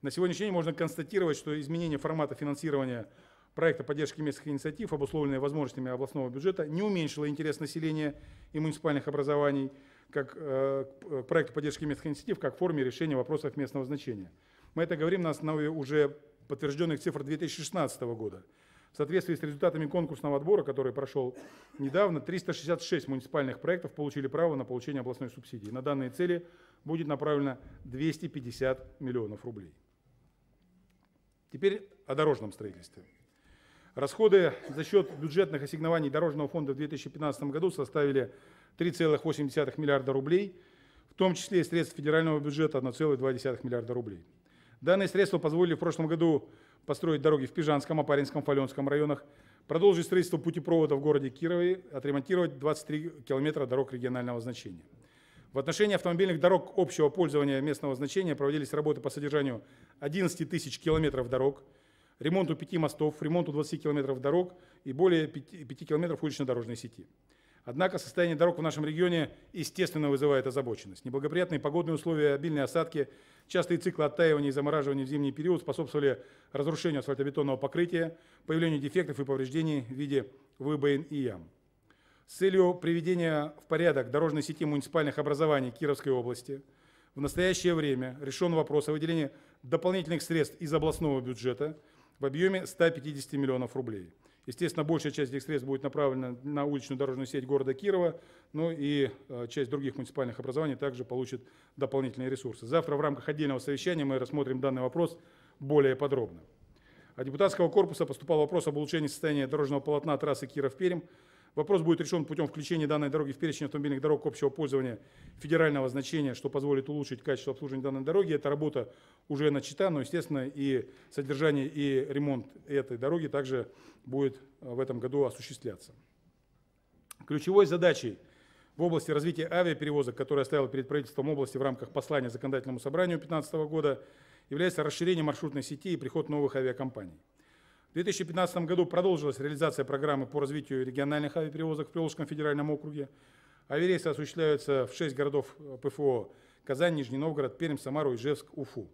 На сегодняшний день можно констатировать, что изменение формата финансирования проекта поддержки местных инициатив, обусловленные возможностями областного бюджета, не уменьшило интерес населения и муниципальных образований как, э, проекту поддержки местных инициатив как форме решения вопросов местного значения. Мы это говорим на основе уже подтвержденных цифр 2016 года. В соответствии с результатами конкурсного отбора, который прошел недавно, 366 муниципальных проектов получили право на получение областной субсидии. На данные цели будет направлено 250 миллионов рублей. Теперь о дорожном строительстве. Расходы за счет бюджетных ассигнований Дорожного фонда в 2015 году составили 3,8 миллиарда рублей, в том числе и средств федерального бюджета 1,2 миллиарда рублей. Данные средства позволили в прошлом году построить дороги в Пижанском, Апаринском, Фаленском районах, продолжить строительство путепровода в городе Кирове, отремонтировать 23 километра дорог регионального значения. В отношении автомобильных дорог общего пользования местного значения проводились работы по содержанию 11 тысяч километров дорог, ремонту 5 мостов, ремонту 20 километров дорог и более 5, 5 километров улично-дорожной сети. Однако состояние дорог в нашем регионе, естественно, вызывает озабоченность. Неблагоприятные погодные условия, обильные осадки, частые циклы оттаивания и замораживания в зимний период способствовали разрушению асфальтобетонного покрытия, появлению дефектов и повреждений в виде выбоин и ям. С целью приведения в порядок дорожной сети муниципальных образований Кировской области в настоящее время решен вопрос о выделении дополнительных средств из областного бюджета в объеме 150 миллионов рублей. Естественно, большая часть этих средств будет направлена на уличную дорожную сеть города Кирова, но и э, часть других муниципальных образований также получит дополнительные ресурсы. Завтра в рамках отдельного совещания мы рассмотрим данный вопрос более подробно. От депутатского корпуса поступал вопрос об улучшении состояния дорожного полотна трассы Киров-Пермь. Вопрос будет решен путем включения данной дороги в перечень автомобильных дорог общего пользования федерального значения, что позволит улучшить качество обслуживания данной дороги. Эта работа уже начата, но, естественно, и содержание, и ремонт этой дороги также будет э, в этом году осуществляться. Ключевой задачей в области развития авиаперевозок, которая стояла перед правительством области в рамках послания законодательному собранию 2015 года, является расширение маршрутной сети и приход новых авиакомпаний. В 2015 году продолжилась реализация программы по развитию региональных авиаперевозок в Приволжском федеральном округе. Авиарейсы осуществляются в 6 городов э, ПФО – Казань, Нижний Новгород, Пермь, Самару, Ижевск, Уфу.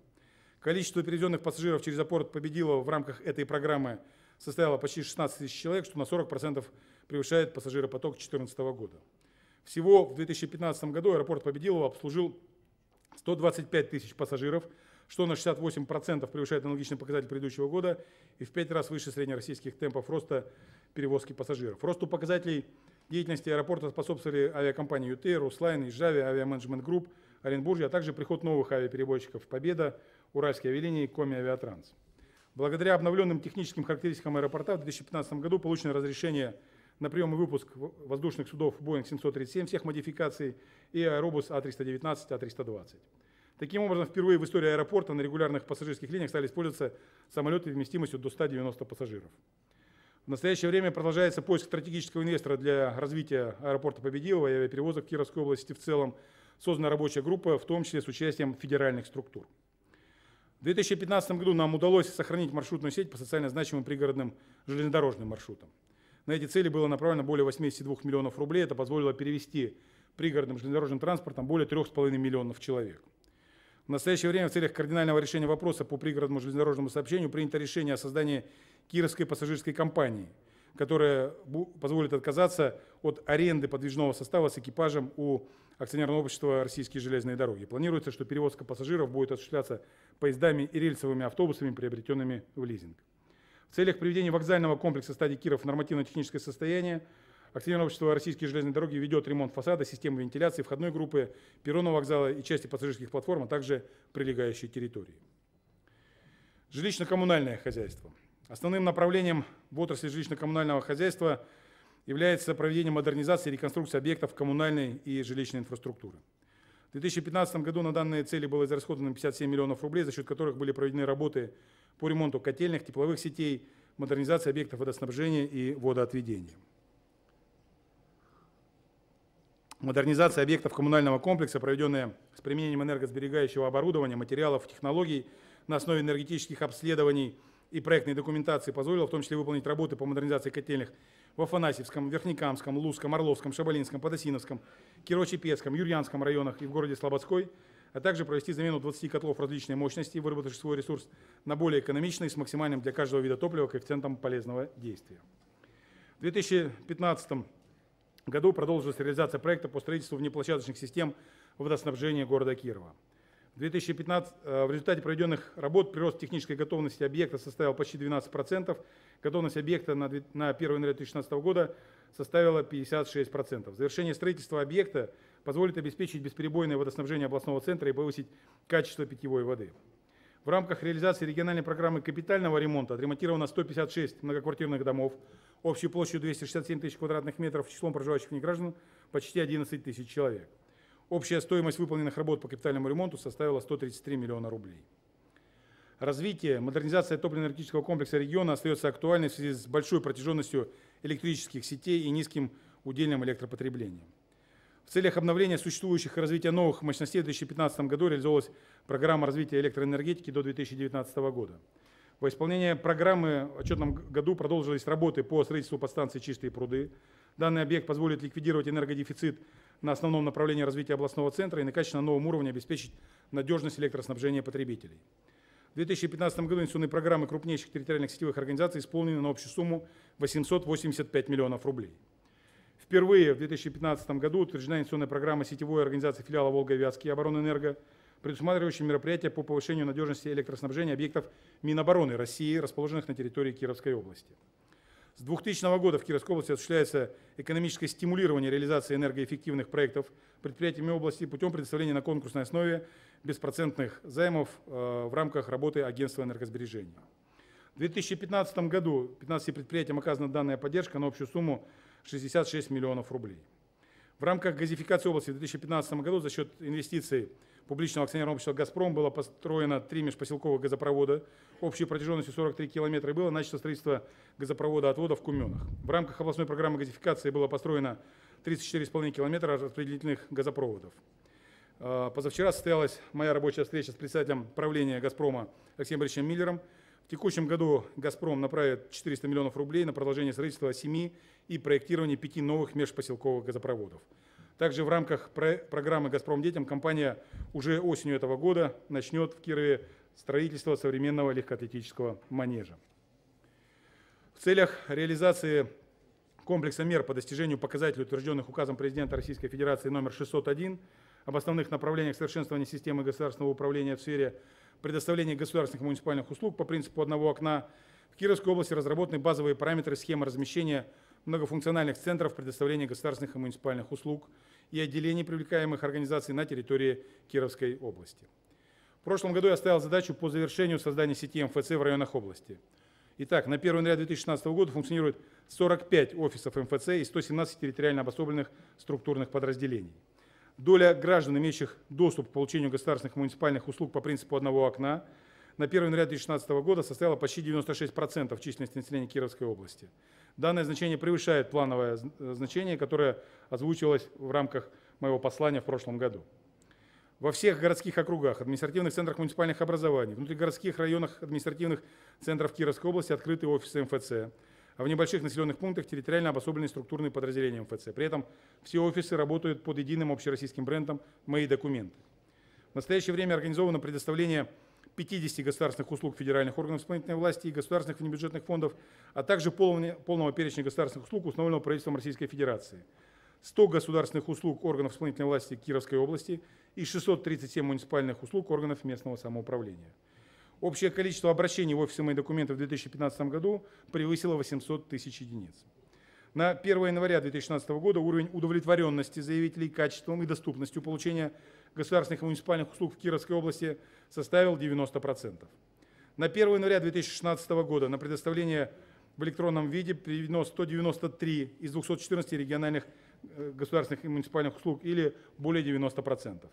Количество перевезенных пассажиров через апорт Победилова в рамках этой программы составило почти 16 тысяч человек, что на 40% превышает пассажиропоток 2014 года. Всего в 2015 году аэропорт Победилова обслужил 125 тысяч пассажиров – что на 68% превышает аналогичный показатель предыдущего года и в 5 раз выше среднероссийских темпов роста перевозки пассажиров. Росту показателей деятельности аэропорта способствовали авиакомпании ЮТэйр, Руслайн, Ижавиа, Авиаменеджмент Групп, Оренбуржье, а также приход новых авиаперевозчиков «Победа», Уральские авиалинии, Коми Авиатранс. Благодаря обновленным техническим характеристикам аэропорта в 2015 году получено разрешение на прием и выпуск воздушных судов Boeing 737 всех модификаций и Аэробус А319, А320. Таким образом, впервые в истории аэропорта на регулярных пассажирских линиях стали использоваться самолеты вместимостью до 190 пассажиров. В настоящее время продолжается поиск стратегического инвестора для развития аэропорта Победилова и авиаперевозок в Кировской области в целом. Создана рабочая группа, в том числе с участием федеральных структур. В 2015 году нам удалось сохранить маршрутную сеть по социально значимым пригородным железнодорожным маршрутам. На эти цели было направлено более 82 миллионов рублей. Это позволило перевести пригородным железнодорожным транспортом более 3,5 миллионов человек. В настоящее время в целях кардинального решения вопроса по пригородному железнодорожному сообщению принято решение о создании Кировской пассажирской компании, которая позволит отказаться от аренды подвижного состава с экипажем у акционерного общества «Российские железные дороги». Планируется, что перевозка пассажиров будет осуществляться поездами и рельсовыми автобусами, приобретенными в лизинг. В целях приведения вокзального комплекса стадии Киров в нормативно-техническое состояние Акционерное общество «Российские железные дороги» ведет ремонт фасада, системы вентиляции, входной группы, перронного вокзала и части пассажирских платформ, а также прилегающей территории. Жилищно-коммунальное хозяйство. Основным направлением в отрасли жилищно-коммунального хозяйства является проведение модернизации и реконструкции объектов коммунальной и жилищной инфраструктуры. В 2015 году на данные цели было израсходовано 57 миллионов рублей, за счет которых были проведены работы по ремонту котельных, тепловых сетей, модернизации объектов водоснабжения и водоотведения. Модернизация объектов коммунального комплекса, проведенная с применением энергосберегающего оборудования, материалов, технологий на основе энергетических обследований и проектной документации, позволила в том числе выполнить работы по модернизации котельных в Афанасьевском, Верхнекамском, Лузском, Орловском, Шабалинском, Подосиновском, Кирово-Чепецком, Юрьянском районах и в городе Слободской, а также провести замену 20 котлов различной мощности, выработавших свой ресурс на более экономичный с максимальным для каждого вида топлива коэффициентом полезного действия. В 2015 году продолжилась реализация проекта по строительству внеплощадочных систем водоснабжения города Кирова. В 2015, э, в результате проведенных работ прирост технической готовности объекта составил почти 12%, готовность объекта на 1 января 2016 года составила 56%. Завершение строительства объекта позволит обеспечить бесперебойное водоснабжение областного центра и повысить качество питьевой воды. В рамках реализации региональной программы капитального ремонта отремонтировано 156 многоквартирных домов, общей площадью 267 тысяч квадратных метров, числом проживающих в них граждан почти 11 тысяч человек. Общая стоимость выполненных работ по капитальному ремонту составила 133 миллиона рублей. Развитие, модернизация топливно-энергетического комплекса региона остается актуальной в связи с большой протяженностью электрических сетей и низким удельным электропотреблением. В целях обновления существующих и развития новых мощностей в 2015 году реализовалась программа развития электроэнергетики до 2019 года. Во исполнение программы в отчетном году продолжились работы по строительству подстанции «Чистые пруды». Данный объект позволит ликвидировать энергодефицит на основном направлении развития областного центра и на качественно новом уровне обеспечить надежность электроснабжения потребителей. В 2015 году инвестиционные программы крупнейших территориальных сетевых организаций исполнены на общую сумму 885 миллионов рублей. Впервые в 2015 году утверждена инвестиционная программа сетевой организации филиала «Волга-Вятский оборонэнерго», предусматривающая мероприятия по повышению надежности электроснабжения объектов Минобороны России, расположенных на территории Кировской области. С 2000 года в Кировской области осуществляется экономическое стимулирование реализации энергоэффективных проектов предприятиями области путем предоставления на конкурсной основе беспроцентных займов э, в рамках работы агентства энергосбережения. В 2015 году 15 предприятиям оказана данная поддержка на общую сумму 66 миллионов рублей. В рамках газификации области в 2015 году за счет инвестиций публичного акционерного общества «Газпром» было построено три межпоселковых газопровода общей протяженностью 43 километра и было начато строительство газопровода отвода в Куменах. В рамках областной программы газификации было построено 34,5 километра распределительных газопроводов. А, позавчера состоялась моя рабочая встреча с председателем правления «Газпрома» Алексеем Борисовичем Миллером. В текущем году «Газпром» направит 400 миллионов рублей на продолжение строительства семи и проектирование пяти новых межпоселковых газопроводов. Также в рамках программы «Газпром детям» компания уже осенью этого года начнет в Кирове строительство современного легкоатлетического манежа. В целях реализации комплекса мер по достижению показателей, утвержденных указом президента Российской Федерации номер 601 об основных направлениях совершенствования системы государственного управления в сфере предоставления государственных и муниципальных услуг по принципу одного окна, в Кировской области разработаны базовые параметры схемы размещения многофункциональных центров предоставления государственных и муниципальных услуг и отделений привлекаемых организаций на территории Кировской области. В прошлом году я ставил задачу по завершению создания сети МФЦ в районах области. Итак, на 1 января 2016 года функционирует 45 офисов МФЦ и 117 территориально обособленных структурных подразделений. Доля граждан, имеющих доступ к получению государственных и муниципальных услуг по принципу одного окна, на 1 января 2016 года составила почти 96% численности населения Кировской области. Данное значение превышает плановое э, значение, которое озвучивалось в рамках моего послания в прошлом году. Во всех городских округах, административных центрах муниципальных образований, внутригородских районах административных центров Кировской области открыты офисы МФЦ, а в небольших населенных пунктах территориально обособленные структурные подразделения МФЦ. При этом все офисы работают под единым общероссийским брендом «Мои документы». В настоящее время организовано предоставление 50 государственных услуг федеральных органов исполнительной власти и государственных внебюджетных фондов, а также полного перечня государственных услуг, установленного правительством Российской Федерации. 100 государственных услуг органов исполнительной власти Кировской области и 637 муниципальных услуг органов местного самоуправления. Общее количество обращений в офисы моих документов в 2015 году превысило 800 тысяч единиц. На 1 января 2016 года уровень удовлетворенности заявителей качеством и доступностью получения государственных и муниципальных услуг в Кировской области составил 90%. На 1 января 2016 года на предоставление в электронном виде приведено 193 из 214 региональных э, государственных и муниципальных услуг или более 90%.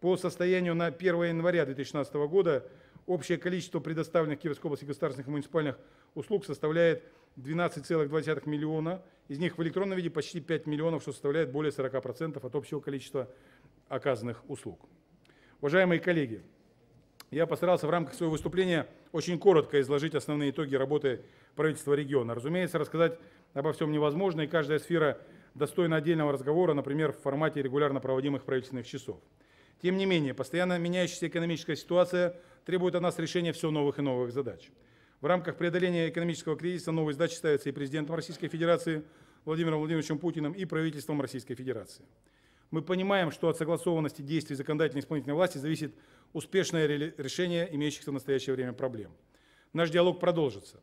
По состоянию на 1 января 2016 года общее количество предоставленных Кировской области государственных и муниципальных услуг составляет 12,2 миллиона. Из них в электронном виде почти 5 миллионов, что составляет более 40% от общего количества оказанных услуг. Уважаемые коллеги, я постарался в рамках своего выступления очень коротко изложить основные итоги работы правительства региона. Разумеется, рассказать обо всем невозможно, и каждая сфера достойна отдельного разговора, например, в формате регулярно проводимых правительственных часов. Тем не менее, постоянно меняющаяся экономическая ситуация требует от нас решения все новых и новых задач. В рамках преодоления экономического кризиса новые задачи ставятся и президентом Российской Федерации Владимиром Владимировичем Путиным, и правительством Российской Федерации. Мы понимаем, что от согласованности действий законодательной и исполнительной власти зависит успешное ре- решение имеющихся в настоящее время проблем. Наш диалог продолжится.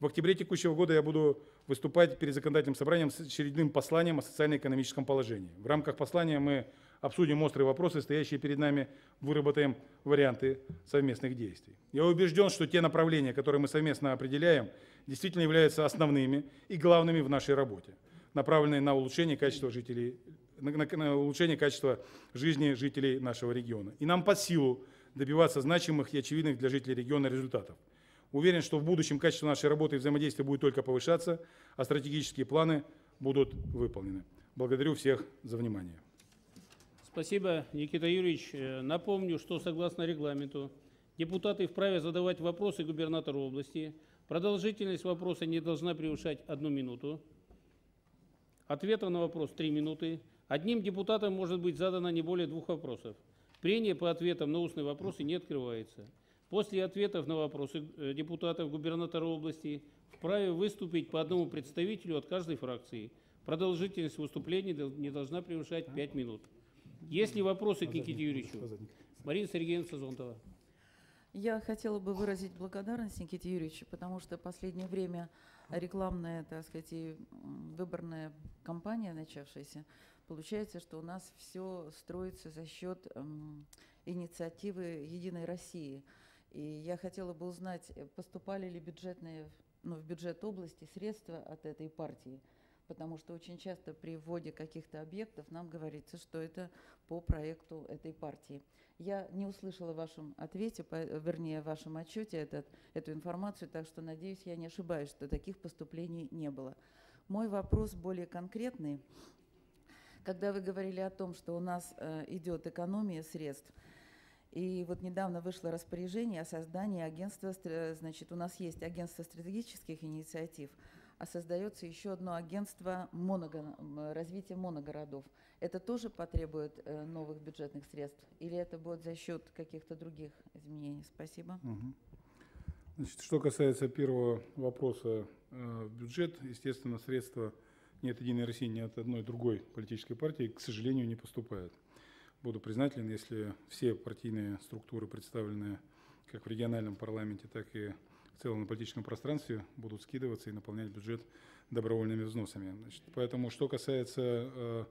В октябре текущего года я буду выступать перед законодательным собранием с очередным посланием о социально-экономическом положении. В рамках послания мы обсудим острые вопросы, стоящие перед нами, выработаем варианты совместных действий. Я убежден, что те направления, которые мы совместно определяем, действительно являются основными и главными в нашей работе, направленные на улучшение качества жителей на, на- улучшение качества жизни жителей нашего региона. И нам под силу добиваться значимых и очевидных для жителей региона результатов. Уверен, что в будущем качество нашей работы и взаимодействия будет только повышаться, а стратегические планы будут выполнены. Благодарю всех за внимание. Спасибо, Никита Юрьевич. Э, Напомню, что согласно регламенту депутаты вправе задавать вопросы губернатору области. Продолжительность вопроса не должна превышать одну минуту. Ответов на вопрос три минуты. Одним депутатом может быть задано не более двух вопросов. Прения по ответам на устные вопросы не открывается. После ответов на вопросы э, депутатов губернатора области вправе выступить по одному представителю от каждой фракции. Продолжительность выступлений дол- не должна превышать пять минут. Есть ли вопросы к Никите Юрьевичу? Марина Сергеевна Сазонтова. Я хотела бы выразить благодарность Никите Юрьевичу, потому что в последнее время рекламная, так сказать, и выборная кампания начавшаяся, получается, что у нас все строится за счет м, инициативы «Единой России». И я хотела бы узнать, э, поступали ли бюджетные, ну, в бюджет области средства от этой партии, потому что очень часто при вводе каких-то объектов нам говорится, что это по проекту этой партии. Я не услышала в вашем ответе, вернее, в вашем отчете этот, эту информацию, так что, надеюсь, я не ошибаюсь, что таких поступлений не было. Мой вопрос более конкретный. Когда вы говорили о том, что у нас э, идет экономия средств, и вот недавно вышло распоряжение о создании агентства, значит, у нас есть агентство стратегических инициатив, а создается еще одно агентство моного, развития моногородов. Это тоже потребует э, новых бюджетных средств или это будет за счет каких-то других изменений? Спасибо. Мгм. Значит, что касается первого вопроса, э, бюджет, естественно, средства ни от «Единой России», ни от одной другой политической партии, к сожалению, не поступают. Буду признателен, если все партийные структуры, представленные как в региональном парламенте, так и в целом на политическом пространстве, будут скидываться и наполнять бюджет добровольными взносами. Значит, поэтому, что касается э,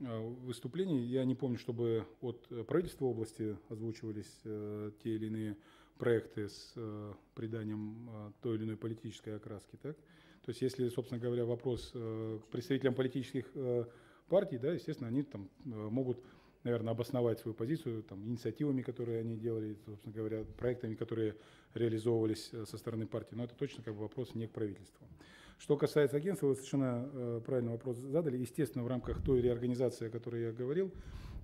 э, выступлений, я не помню, чтобы от правительства области озвучивались э, те или иные проекты с приданием той или иной политической окраски. Так? То есть, если, собственно говоря, вопрос к представителям политических партий, да, естественно, они там могут, наверное, обосновать свою позицию там, инициативами, которые они делали, собственно говоря, проектами, которые реализовывались э, со стороны партии. Но это точно как бы вопрос не к правительству. Что касается агентства, вы совершенно э, правильный вопрос задали. Естественно, в рамках той реорганизации, о которой я говорил,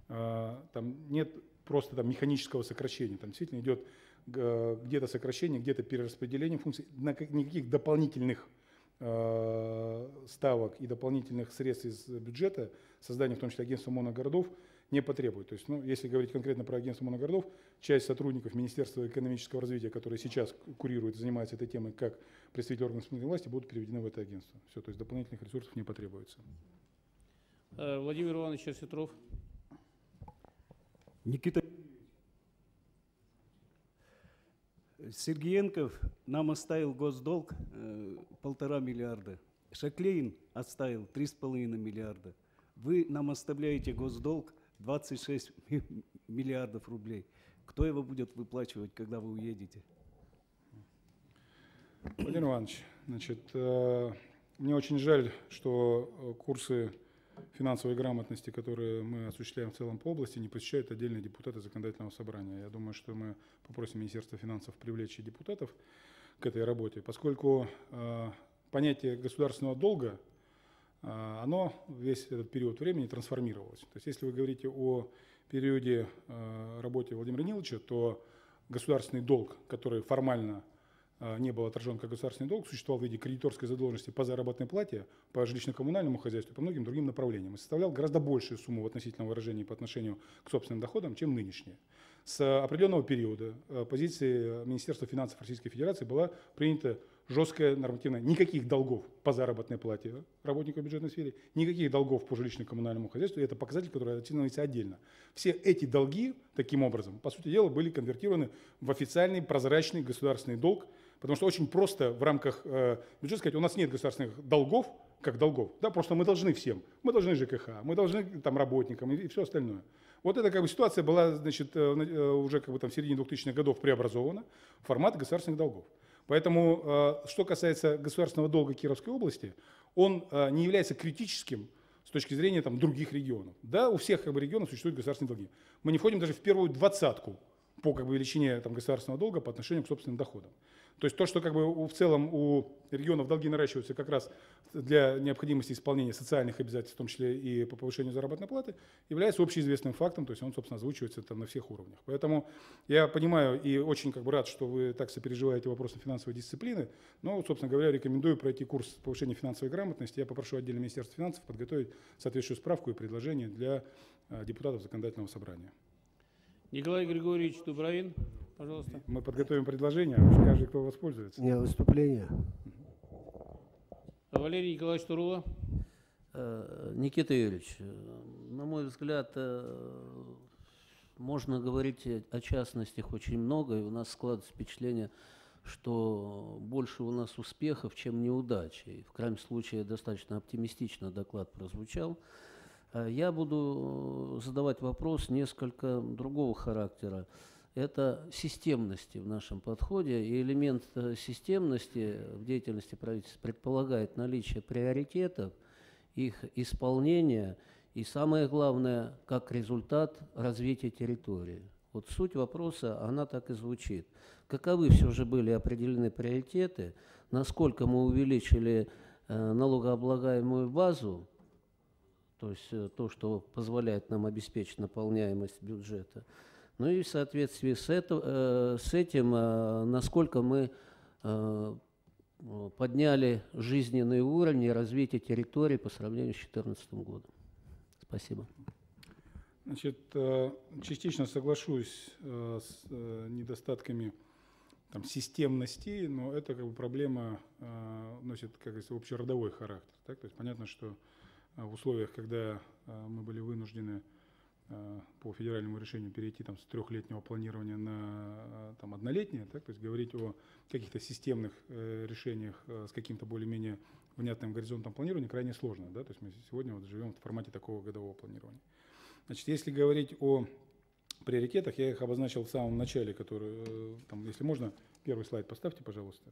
э, там нет просто там механического сокращения. Там действительно идет где-то сокращение, где-то перераспределение функций, на как- никаких дополнительных ставок и дополнительных средств из бюджета, создание в том числе агентства моногородов, не потребует. То есть, ну, если говорить конкретно про агентство моногородов, часть сотрудников Министерства экономического развития, которые сейчас курируют, занимаются этой темой, как представители органов исполнительной власти, будут переведены в это агентство. Все, то есть дополнительных ресурсов не потребуется. Э, Владимир Иванович Осетров. Никита Сергеенков нам оставил госдолг э, полтора миллиарда Шаклейн оставил 3,5 миллиарда. Вы нам оставляете госдолг 26 ми- миллиардов рублей. Кто его будет выплачивать, когда вы уедете? Владимир Иванович, значит, э, мне очень жаль, что э, курсы финансовой грамотности, которые мы осуществляем в целом по области, не посещают отдельные депутаты законодательного собрания. Я думаю, что мы попросим Министерство финансов привлечь депутатов к этой работе, поскольку э, понятие государственного долга, оно весь этот период времени трансформировалось. То есть если вы говорите о периоде э, работы Владимира Ниловича, то государственный долг, который формально э, не был отражен как государственный долг, существовал в виде кредиторской задолженности по заработной плате, по жилищно-коммунальному хозяйству, по многим другим направлениям. И составлял гораздо большую сумму в относительном выражении по отношению к собственным доходам, чем нынешние. С определенного периода э, позиции Министерства финансов Российской Федерации была принята жесткая нормативная, никаких долгов по заработной плате работников бюджетной сфере, никаких долгов по жилищно-коммунальному хозяйству, это показатель, который оценивается отдельно. Все эти долги, таким образом, по сути дела, были конвертированы в официальный прозрачный государственный долг, потому что очень просто в рамках э, бюджета сказать, у нас нет государственных долгов, как долгов, да, просто мы должны всем, мы должны ЖКХ, мы должны там работникам и, и все остальное. Вот эта как бы ситуация была, значит, э, э, уже как бы там в середине 2000-х годов преобразована в формат государственных долгов. Поэтому, э, что касается государственного долга Кировской области, он э, не является критическим с точки зрения там, других регионов. Да, у всех как бы, регионов существуют государственные долги. Мы не входим даже в первую двадцатку по как бы, величине там, государственного долга по отношению к собственным доходам. То есть то, что как бы, у- в целом у регионов долги наращиваются как раз для необходимости исполнения социальных обязательств, в том числе и по повышению заработной платы, является общеизвестным фактом, то есть он, собственно, озвучивается там, на всех уровнях. Поэтому я понимаю и очень как бы, рад, что вы так сопереживаете вопросы финансовой дисциплины, но, собственно говоря, рекомендую пройти курс повышения финансовой грамотности. Я попрошу отдельно Министерство финансов подготовить соответствующую справку и предложение для э, депутатов законодательного собрания. Николай Григорьевич Дубровин, пожалуйста. Мы подготовим предложение, а уж каждый, кто воспользуется. Меня выступление. Валерий Николаевич Турула. Э, Никита Юрьевич, э, на мой взгляд, э, можно говорить о- частностях очень много, и у нас складывается впечатление, что больше у нас успехов, чем неудач. И в крайнем случае достаточно оптимистично доклад прозвучал. Э, Я буду задавать вопрос несколько другого характера. Это системности в нашем подходе, и элемент э, системности в деятельности правительства предполагает наличие приоритетов, их исполнение и, самое главное, как результат развития территории. Вот суть вопроса, она так и звучит. Каковы все же были определены приоритеты, насколько мы увеличили э, налогооблагаемую базу, то есть э, то, что позволяет нам обеспечить наполняемость бюджета. Ну и в соответствии с, это, э, с этим, э, насколько мы подняли жизненный уровень и развитие территории по сравнению с 2014 годом. Спасибо. Значит, частично соглашусь с недостатками там, системности, но это как бы проблема носит, как говорится, общеродовой характер. Так? То есть понятно, что в условиях, когда э, мы были вынуждены э, по федеральному решению перейти там, с трехлетнего планирования на э, там, однолетнее, так? то есть говорить о каких-то системных э, решениях э, с каким-то более-менее внятным горизонтом планирования крайне сложно. Да? То есть мы сегодня вот живем в формате такого годового планирования. Значит, если говорить о приоритетах, я их обозначил в самом начале, который, э, там, если можно, первый слайд поставьте, пожалуйста.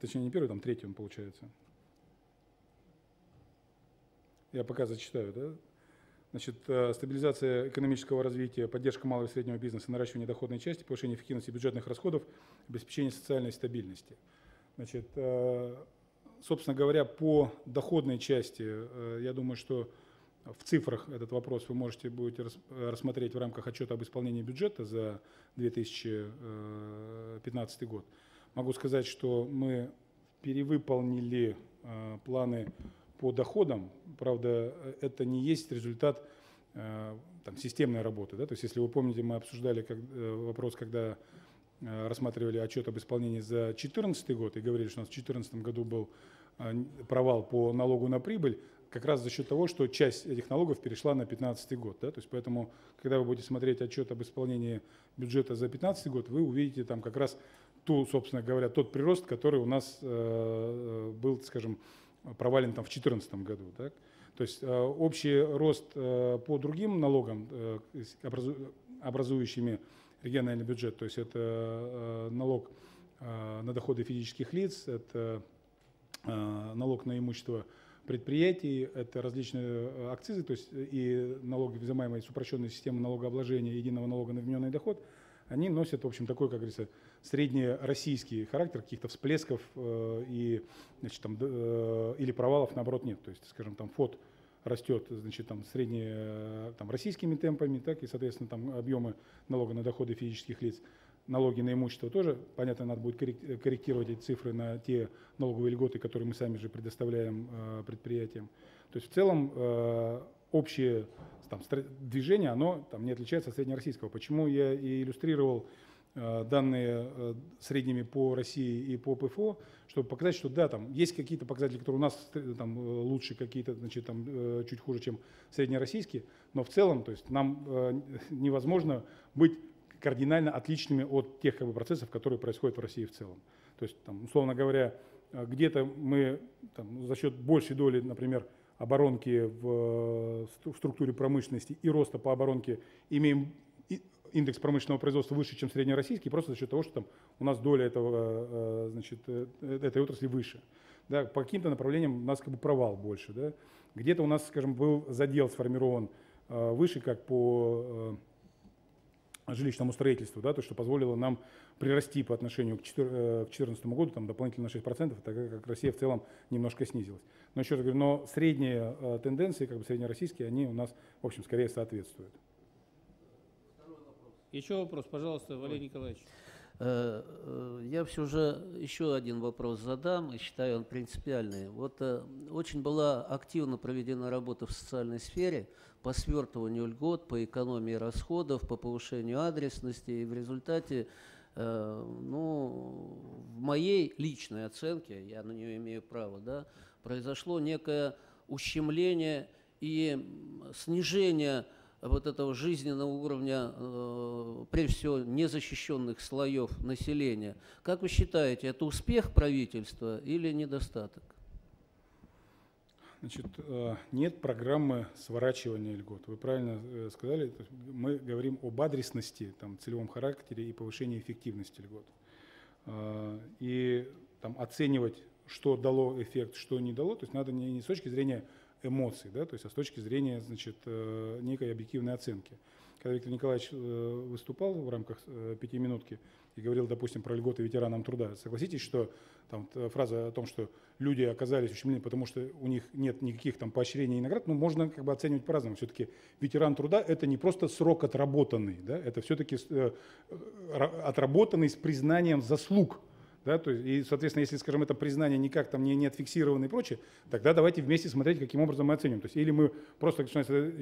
Точнее, не первый, там третий он получается. Я пока зачитаю, да? Значит, э, стабилизация экономического развития, поддержка малого и среднего бизнеса, наращивание доходной части, повышение эффективности бюджетных расходов, обеспечение социальной стабильности. Значит, э, собственно говоря, по доходной части, э, я думаю, что в цифрах этот вопрос вы можете будете рас- рассмотреть в рамках отчета об исполнении бюджета за 2015 год. Могу сказать, что мы перевыполнили планы по доходам. Правда, это не есть результат э, там, системной работы. Да? То есть, если вы помните, мы обсуждали как, э, вопрос, когда э, рассматривали отчет об исполнении за 2014 год и говорили, что у нас в 2014 году был провал по налогу на прибыль, как раз за счет того, что часть этих налогов перешла на 2015 год. Да? То есть, поэтому, когда вы будете смотреть отчет об исполнении бюджета за 2015 год, вы увидите там как раз ту, собственно говоря, тот прирост, который у нас э, был, скажем, провален там в 2014 году. Так? То есть э, общий рост э, по другим налогам, э, образу, образующими региональный бюджет, то есть это налог на доходы физических лиц, это налог на имущество предприятий, это различные акцизы, то есть и налоги, взимаемые с упрощенной системы налогообложения, единого налога на вмененный доход, они носят, в общем, такой, как говорится, среднероссийский характер, каких-то всплесков э, и, значит, там, э, или провалов, наоборот, нет. То есть, скажем, там ФОД растет, значит, там, средне, э, там, российскими темпами, так, и, соответственно, там объемы налога на доходы физических лиц налоги на имущество тоже, понятно, надо будет корректировать эти цифры на те налоговые льготы, которые мы сами же предоставляем э, предприятиям. То есть в целом э, общее там, движение, оно там, не отличается от среднероссийского. Почему я и иллюстрировал э, данные э, средними по России и по ПФО, чтобы показать, что да, там есть какие-то показатели, которые у нас э, там, э, лучше, какие-то значит, там, э, чуть хуже, чем среднероссийские, но в целом то есть, нам э, невозможно быть кардинально отличными от тех как бы, процессов, которые происходят в России в целом. То есть, там, условно говоря, э, где-то мы там, за счет большей доли, например, оборонки в, в структуре промышленности и роста по оборонке имеем индекс промышленного производства выше, чем среднероссийский, просто за счет того, что там у нас доля этого, э, значит, э, этой отрасли выше. Да, по каким-то направлениям у нас как бы провал больше. Да. Где-то у нас, скажем, был задел сформирован выше, как по жилищному строительству, да, то, что позволило нам прирасти по отношению к 2014 э, году там, дополнительно на 6%, тогда как Россия в целом немножко снизилась. Но еще раз говорю, но средние э, тенденции, как бы среднероссийские, они у нас, в общем, скорее соответствуют. Еще вопрос, пожалуйста, Валерий Николаевич. Э, я все же еще один вопрос задам, и считаю он принципиальный. Вот очень была активно проведена работа в социальной сфере по свертыванию льгот, по экономии расходов, по повышению адресности. И в результате, э, ну, в моей личной оценке, я на нее имею право, да, произошло некое ущемление и снижение вот этого жизненного уровня, э, прежде всего, незащищенных слоев населения. Как вы считаете, это успех правительства или недостаток? Значит, э, нет программы сворачивания льгот. Вы правильно э, сказали, мы говорим об адресности, там, целевом характере и повышении эффективности льгот. Э, и там, оценивать, что дало эффект, что не дало, то есть надо не, не с точки зрения эмоций, да, то есть, а с точки зрения значит, некой объективной оценки. Когда Виктор Николаевич выступал в рамках пятиминутки и говорил, допустим, про льготы ветеранам труда, согласитесь, что там фраза о том, что люди оказались ущемлены, потому что у них нет никаких там поощрений и наград, ну, можно как бы оценивать по-разному. Все-таки ветеран труда – это не просто срок отработанный, да, это все-таки э, отработанный с признанием заслуг да, то есть, и, соответственно, если, скажем, это признание никак там не, не отфиксировано и прочее, тогда давайте вместе смотреть, каким образом мы оценим. То есть, или мы просто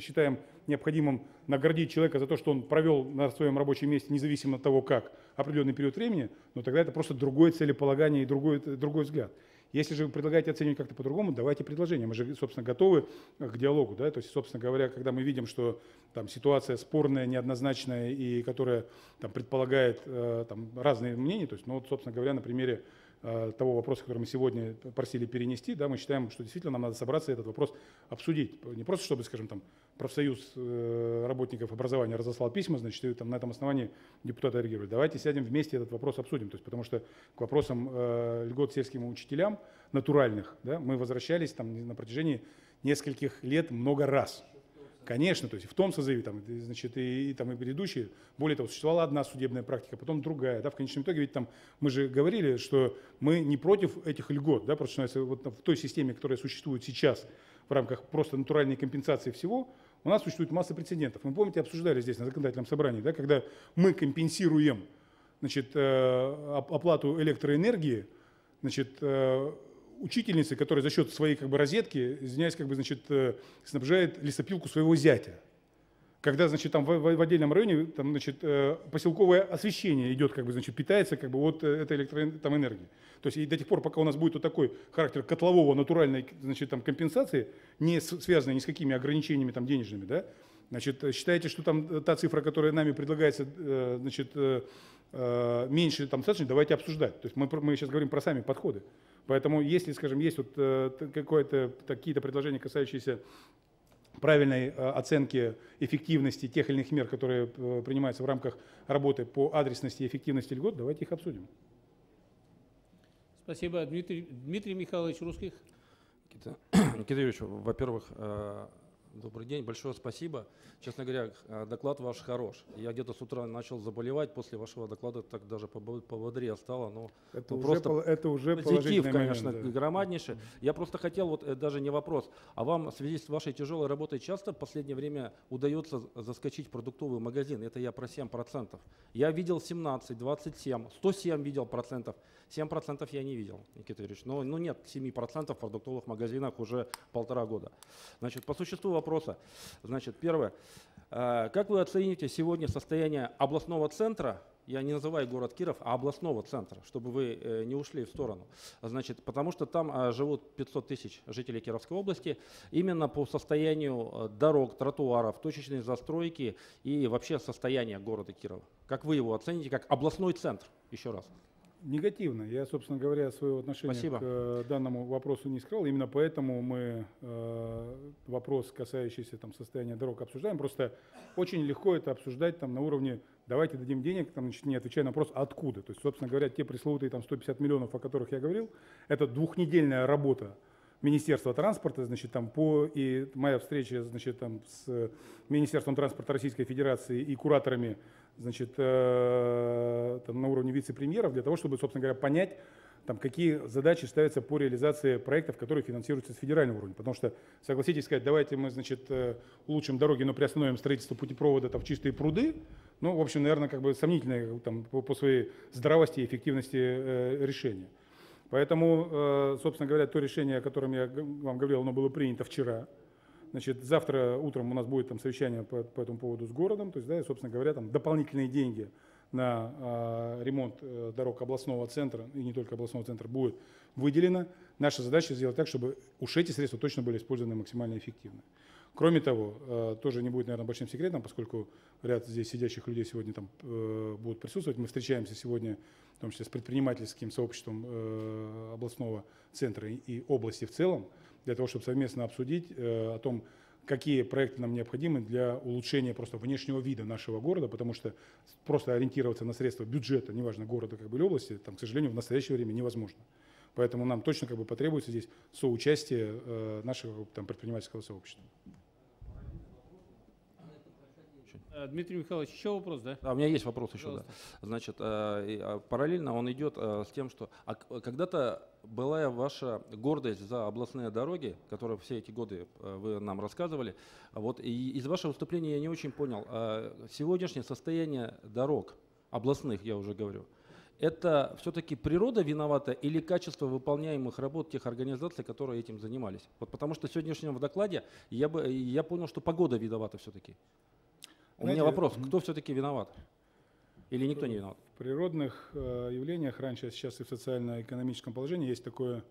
считаем необходимым наградить человека за то, что он провел на своем рабочем месте, независимо от того, как, определенный период времени, но тогда это просто другое целеполагание и другой, другой взгляд. Если же вы предлагаете оценивать как-то по-другому, давайте предложения. Мы же, собственно, готовы к диалогу. Да? То есть, собственно говоря, когда мы видим, что там, ситуация спорная, неоднозначная и которая там, предполагает э, там, разные мнения, то есть, ну, вот, собственно говоря, на примере Э, того вопроса, который мы сегодня просили перенести, да, мы считаем, что действительно нам надо собраться и этот вопрос обсудить. Не просто, чтобы, скажем, там, профсоюз э, работников образования разослал письма, значит, и там, на этом основании депутаты реагировали. Давайте сядем вместе этот вопрос обсудим. То есть, потому что к вопросам э, льгот сельским учителям натуральных да, мы возвращались там, на протяжении нескольких лет много раз. Конечно, то есть в том созыве, там, значит, и, и, там, и предыдущие, более того, существовала одна судебная практика, потом другая, да, в конечном итоге, ведь там мы же говорили, что мы не против этих льгот, да, просто что вот в той системе, которая существует сейчас в рамках просто натуральной компенсации всего, у нас существует масса прецедентов. Мы, помните, обсуждали здесь на законодательном собрании, да, когда мы компенсируем значит, э, оплату электроэнергии, значит, э, учительницы, которая за счет своей как бы, розетки, извиняюсь, как бы, значит, э, снабжает лесопилку своего зятя. Когда, значит, там в, в отдельном районе там, значит, э, поселковое освещение идет, как бы, значит, питается как бы, от этой электроэнергии. То есть и до тех пор, пока у нас будет вот такой характер котлового натуральной значит, там, компенсации, не связанной ни с какими ограничениями там, денежными, да, Значит, считаете, что там та цифра, которая нами предлагается, значит, э, меньше там достаточно, давайте обсуждать. То есть мы, мы сейчас говорим про сами подходы. Поэтому если, скажем, есть вот э, какое-то, какие-то предложения, касающиеся правильной э, оценки эффективности тех или иных мер, которые э, принимаются в рамках работы по адресности и эффективности льгот, давайте их обсудим. Спасибо. Дмитрий, Дмитрий Михайлович Русских. Никита, Никита Юрьевич, во-первых, добрый день, большое спасибо. Честно говоря, э, доклад ваш хорош. Я где-то с утра начал заболевать, после вашего доклада так даже побо- пободрее стало. Но Это, Ну, уже, просто пол- это уже позитив, положительный конечно, момент, да. громаднейший. Я просто хотел, вот э, даже не вопрос, а вам в связи с вашей тяжелой работой часто в последнее время удается заскочить в продуктовый магазин? Это я про 7%. Я видел 17, 27, 107 видел процентов. 7% я не видел, Никита Юрьевич. Но ну, нет 7% в продуктовых магазинах уже полтора года. Значит, по существу вопроса. Значит, первое. Э, Как вы оцените сегодня состояние областного центра, я не называю город Киров, а областного центра, чтобы вы э, не ушли в сторону. Значит, потому что там э, живут 500 тысяч жителей Кировской области. Именно по состоянию э, дорог, тротуаров, точечной застройки и вообще состояния города Кирова. Как вы его оцените, как областной центр? Еще раз. Негативно. Я, собственно говоря, своего отношения Спасибо. к э, данному вопросу не скрыл. Именно поэтому мы э, вопрос, касающийся там, состояния дорог, обсуждаем. Просто очень легко это обсуждать там, на уровне «давайте дадим денег», там, значит, не отвечая на вопрос «откуда?». То есть, собственно говоря, те пресловутые там, 150 миллионов, о которых я говорил, это двухнедельная работа Министерства транспорта, значит, там по и моя встреча, значит, там с Министерством транспорта Российской Федерации и кураторами, значит, э, там, на уровне вице-премьеров для того, чтобы, собственно говоря, понять, там, какие задачи ставятся по реализации проектов, которые финансируются с федерального уровня. Потому что, согласитесь сказать, давайте мы, значит, э, улучшим дороги, но приостановим строительство путепровода там, в чистые пруды, ну, в общем, наверное, как бы сомнительное там, по, своей здравости и эффективности э, решения. Поэтому, э, собственно говоря, то решение, о котором я вам говорил, оно было принято вчера. Значит, завтра утром у нас будет там совещание по, по этому поводу с городом. То есть, да, и, собственно говоря, там дополнительные деньги на а, ремонт э, дорог областного центра, и не только областного центра, будет выделено. Наша задача сделать так, чтобы уж эти средства точно были использованы максимально эффективно. Кроме того, э, тоже не будет, наверное, большим секретом, поскольку ряд здесь сидящих людей сегодня там э, будут присутствовать. Мы встречаемся сегодня, в том числе с предпринимательским сообществом э, областного центра и- и области в целом, для того, чтобы совместно обсудить э, о том, какие проекты нам необходимы для улучшения просто внешнего вида нашего города, потому что просто ориентироваться на средства бюджета, неважно города как бы, или области, там, к сожалению, в настоящее время невозможно. Поэтому нам точно как бы потребуется здесь соучастие э, нашего там, предпринимательского сообщества. Э, Дмитрий Михайлович, еще вопрос, да? А у меня есть вопрос еще, да. Пожалуйста. Значит, а, параллельно он идет с тем, что а когда-то была ваша гордость за областные дороги, которые все эти годы э, вы нам рассказывали. Вот и из вашего выступления я не очень понял. а Сегодняшнее состояние дорог областных, я уже говорю, это все-таки природа виновата или качество выполняемых работ тех организаций, которые этим занимались? Вот потому что в сегодняшнем докладе я, бы, я понял, что погода виновата все-таки. У меня Знаете, вопрос, кто все-таки виноват? Или никто не виноват? В природных э, явлениях раньше, а сейчас и в социально-экономическом положении есть такой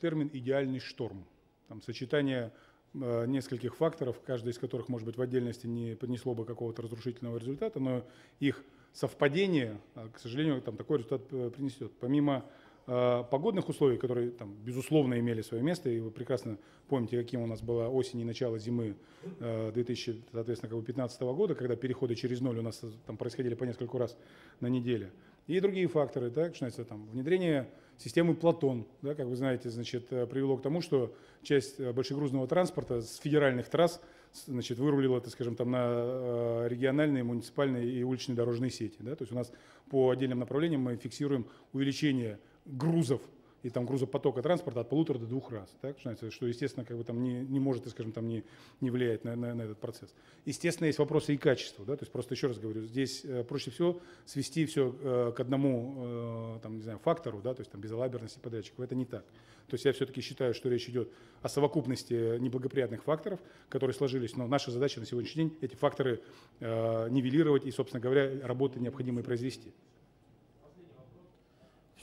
термин «идеальный шторм». Там сочетание э, нескольких факторов, каждый из которых, может быть, в отдельности не принесло бы какого-то разрушительного результата, но их совпадение, а, к сожалению, там такой результат э, принесет. Помимо погодных условий, которые там, безусловно имели свое место, и вы прекрасно помните, каким у нас была осень и начало зимы э, 2015 года, когда переходы через ноль у нас э, там происходили по нескольку раз на неделе. И другие факторы, так, что называется, там, внедрение системы Платон, да, как вы знаете, значит, э, привело к тому, что часть э, большегрузного транспорта с федеральных трасс значит, вырулила, так скажем, там, на э, региональные, муниципальные и уличные дорожные сети. Да? То есть у нас по отдельным направлениям мы фиксируем увеличение грузов и там грузопотока транспорта от полутора до двух раз, так, что, естественно, как бы там не, не может, скажем, там не, не влияет на, на- на этот процесс. Естественно, есть вопросы и качества, да, то есть просто еще раз говорю, здесь э, проще всего свести все э, к одному, э, там, не знаю, фактору, да, то есть там безалаберности подрядчиков, это не так. То есть я все-таки считаю, что речь идет о совокупности неблагоприятных факторов, которые сложились, но наша задача на сегодняшний день эти факторы э, нивелировать и, собственно говоря, работы необходимые произвести.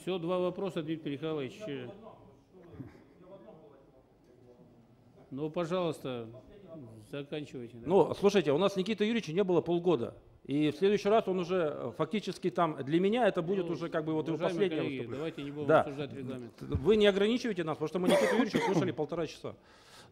Все, два вопроса, Дмитрий Михайлович. Ну, пожалуйста, заканчивайте. да. Ну, слушайте, у нас Никиты Юрьевича не было полгода. И в следующий раз он уже э, фактически там, для меня это будет Ну, уже как бы вот его последнее коллеги, выступление. Давайте не будем Да. обсуждать регламент. Вы не ограничиваете нас, потому что мы Никиту Юрьевича слушали полтора часа.